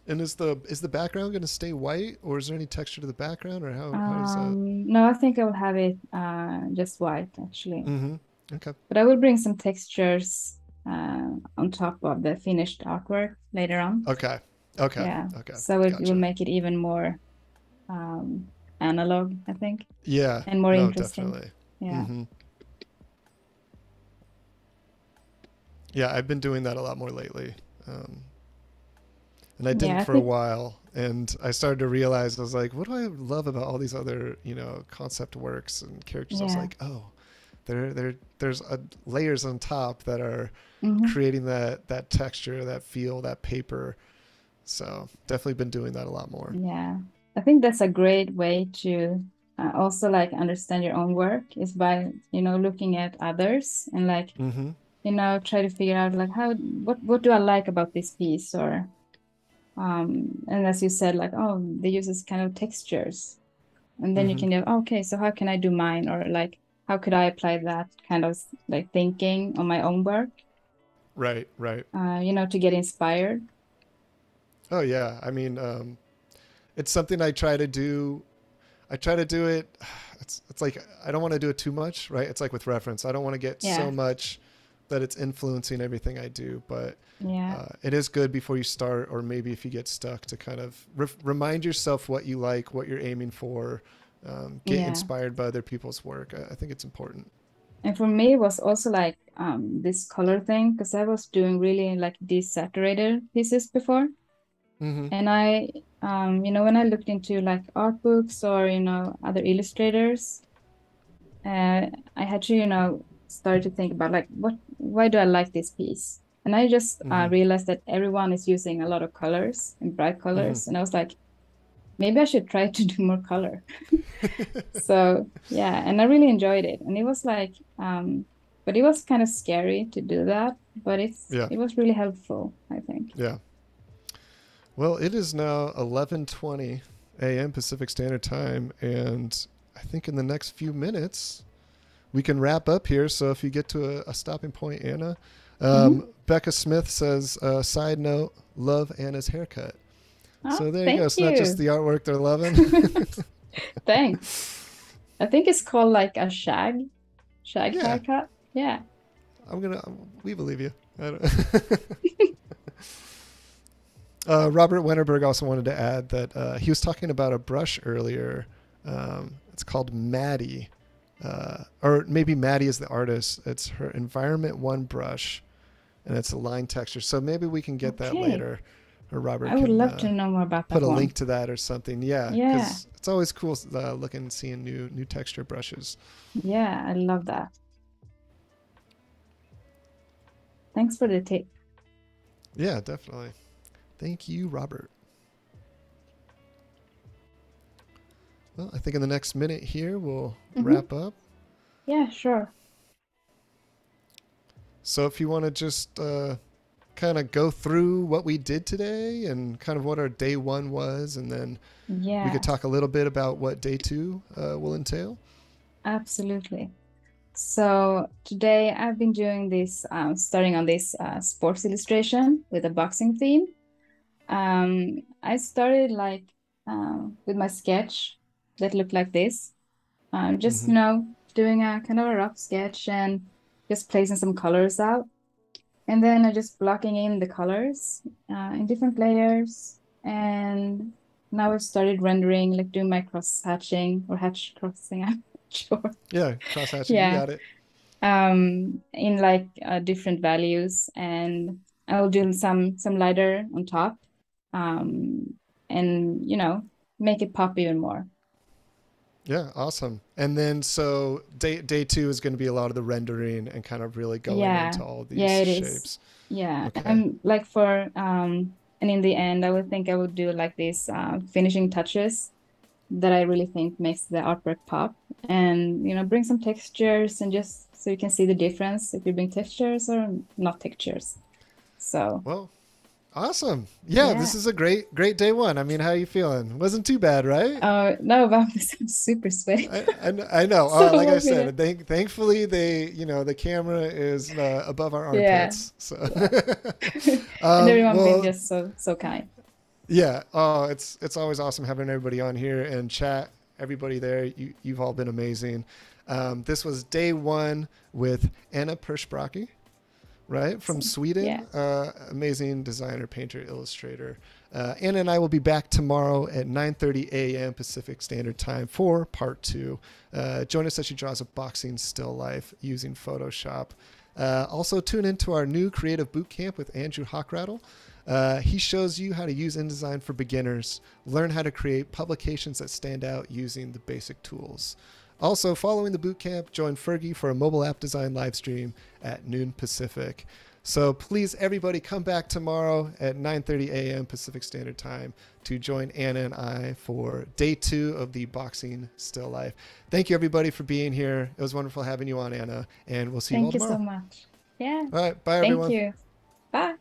Speaker 1: And is the is the background gonna stay white or is there any texture to the background or how, how does that?
Speaker 2: um no i think i will have it uh just white actually
Speaker 1: Mm-hmm. Okay.
Speaker 2: But I will bring some textures uh, on top of the finished artwork later on.
Speaker 1: Okay. Okay.
Speaker 2: Yeah.
Speaker 1: Okay.
Speaker 2: So it
Speaker 1: Gotcha.
Speaker 2: will make it even more um, analog, I think,
Speaker 1: Yeah.
Speaker 2: and more
Speaker 1: no,
Speaker 2: interesting.
Speaker 1: definitely.
Speaker 2: Yeah.
Speaker 1: Mhm. Yeah, I've been doing that a lot more lately. Um, and I didn't
Speaker 2: Yeah, I
Speaker 1: for
Speaker 2: think-
Speaker 1: a while. And I started to realize, I was like, what do I love about all these other, you know, concept works and characters? I was like, oh, there, there, there's a, layers on top that are
Speaker 2: Mhm.
Speaker 1: creating that, that texture, that feel, that paper. So definitely been doing that a lot more.
Speaker 2: Yeah. I think that's a great way to uh, also like understand your own work is by, you know, looking at others and like,
Speaker 1: Mm-hmm.
Speaker 2: You know, try to figure out like how what what do I like about this piece or um and as you said like oh they use this kind of textures and then you
Speaker 1: Mhm.
Speaker 2: can go okay so how can I do mine or like how could I apply that kind of like thinking on my own work
Speaker 1: Right, right.
Speaker 2: uh you know to get inspired
Speaker 1: Oh yeah, I mean, um, it's something I try to do. I try to do it. It's it's like I don't want to do it too much, right? It's like with reference. I don't want to get
Speaker 2: Yeah.
Speaker 1: so much that it's influencing everything I do, but
Speaker 2: Yeah.
Speaker 1: uh, it is good before you start, or maybe if you get stuck, to kind of re- remind yourself what you like, what you're aiming for, um, get
Speaker 2: Yeah.
Speaker 1: inspired by other people's work. I, I think it's important.
Speaker 2: And for me, it was also like um, this color thing because I was doing really like desaturated pieces before.
Speaker 1: hmm
Speaker 2: And I, um, you know, when I looked into like art books or, you know, other illustrators, uh, I had to, you know, start to think about like, what, why do I like this piece? And I just uh,
Speaker 1: Mhm.
Speaker 2: realized that everyone is using a lot of colors and bright colors. And I was like, maybe I should try to do more color. So yeah, and I really enjoyed it. And it was like, um, but it was kind of scary to do that, but it's
Speaker 1: Yeah.
Speaker 2: it was really helpful, I think.
Speaker 1: Yeah. Well, it is now 11:20 a.m. Pacific Standard Time, and I think in the next few minutes we can wrap up here. So if you get to a, a stopping point, Anna, um, Becca Smith says, uh, "Side note: Love Anna's haircut."
Speaker 2: Oh,
Speaker 1: so there you go. It's not just the artwork they're loving.
Speaker 2: Thanks. I think it's called like a shag, shag
Speaker 1: Yeah.
Speaker 2: haircut. Yeah.
Speaker 1: I'm gonna. We believe you. I don't- uh, Robert Wennerberg also wanted to add that uh, he was talking about a brush earlier. Um, it's called Maddie, uh, or maybe Maddie is the artist. It's her Environment One brush, and it's a line texture. So maybe we can get that later, or Robert.
Speaker 2: I would
Speaker 1: can,
Speaker 2: love
Speaker 1: uh,
Speaker 2: to know more about that
Speaker 1: put a
Speaker 2: one.
Speaker 1: link to that or something. Yeah,
Speaker 2: Yeah.
Speaker 1: it's always cool uh, looking and seeing new new texture brushes.
Speaker 2: Yeah, I love that. Thanks for the tip.
Speaker 1: Yeah, definitely. Thank you, Robert. Well, I think in the next minute here we'll
Speaker 2: Mhm.
Speaker 1: wrap up.
Speaker 2: Yeah, sure.
Speaker 1: So if you want to just uh, kind of go through what we did today and kind of what our day one was, and then
Speaker 2: Yeah.
Speaker 1: we could talk a little bit about what day two uh, will entail.
Speaker 2: Absolutely. So today I've been doing this, um, starting on this uh, sports illustration with a boxing theme. Um, I started like um, with my sketch that looked like this. Um, just,
Speaker 1: Mhm.
Speaker 2: you know, doing a kind of a rough sketch and just placing some colors out. And then I just blocking in the colors uh, in different layers. And now I've started rendering, like doing my cross hatching or hatch crossing. I'm not sure.
Speaker 1: Yeah, cross hatching,
Speaker 2: Yeah.
Speaker 1: you got it.
Speaker 2: Um, in like uh, different values, and I'll do some some lighter on top, um, and you know, make it pop even more.
Speaker 1: Yeah, awesome. And then so day day two is going to be a lot of the rendering and kind of really going
Speaker 2: Yeah.
Speaker 1: into all these
Speaker 2: Yeah, it is.
Speaker 1: shapes.
Speaker 2: Yeah,
Speaker 1: Okay.
Speaker 2: I'm like for um, and in the end, I would think I would do like these uh, finishing touches that I really think makes the artwork pop, and you know, bring some textures and just so you can see the difference if you bring textures or not textures. So
Speaker 1: Well, awesome. Yeah, this is a great great day one. I mean, how are you feeling? Wasn't too bad, right?
Speaker 2: Uh, no, but I'm super sweaty.
Speaker 1: I, I, I know.
Speaker 2: So
Speaker 1: uh, like I said, thank, thankfully they, you know, the camera is uh, above our
Speaker 2: Yeah.
Speaker 1: armpits. So,
Speaker 2: and
Speaker 1: Um,
Speaker 2: everyone
Speaker 1: well,
Speaker 2: been just so so kind.
Speaker 1: yeah. Oh, it's it's always awesome having everybody on here and chat. Everybody there, you you've all been amazing. Um, this was day one with Anna Persbracke, right from Sweden.
Speaker 2: Yeah.
Speaker 1: Uh, amazing designer, painter, illustrator. Uh, Anna and I will be back tomorrow at 9:30 a.m. Pacific Standard Time for part two. Uh, join us as she draws a boxing still life using Photoshop. Uh, also, tune into our new creative boot camp with Andrew Hochradel. Uh, he shows you how to use InDesign for beginners, learn how to create publications that stand out using the basic tools. Also, following the boot camp, join Fergie for a mobile app design live stream at noon Pacific. So please, everybody, come back tomorrow at 9:30 a.m. Pacific Standard Time to join Anna and I for day two of the boxing still life. Thank you, everybody, for being here. It was wonderful having you on, Anna, and we'll see you all
Speaker 2: Thank you so much. Yeah,
Speaker 1: All right, bye,
Speaker 2: thank
Speaker 1: everyone.
Speaker 2: Thank you. Bye.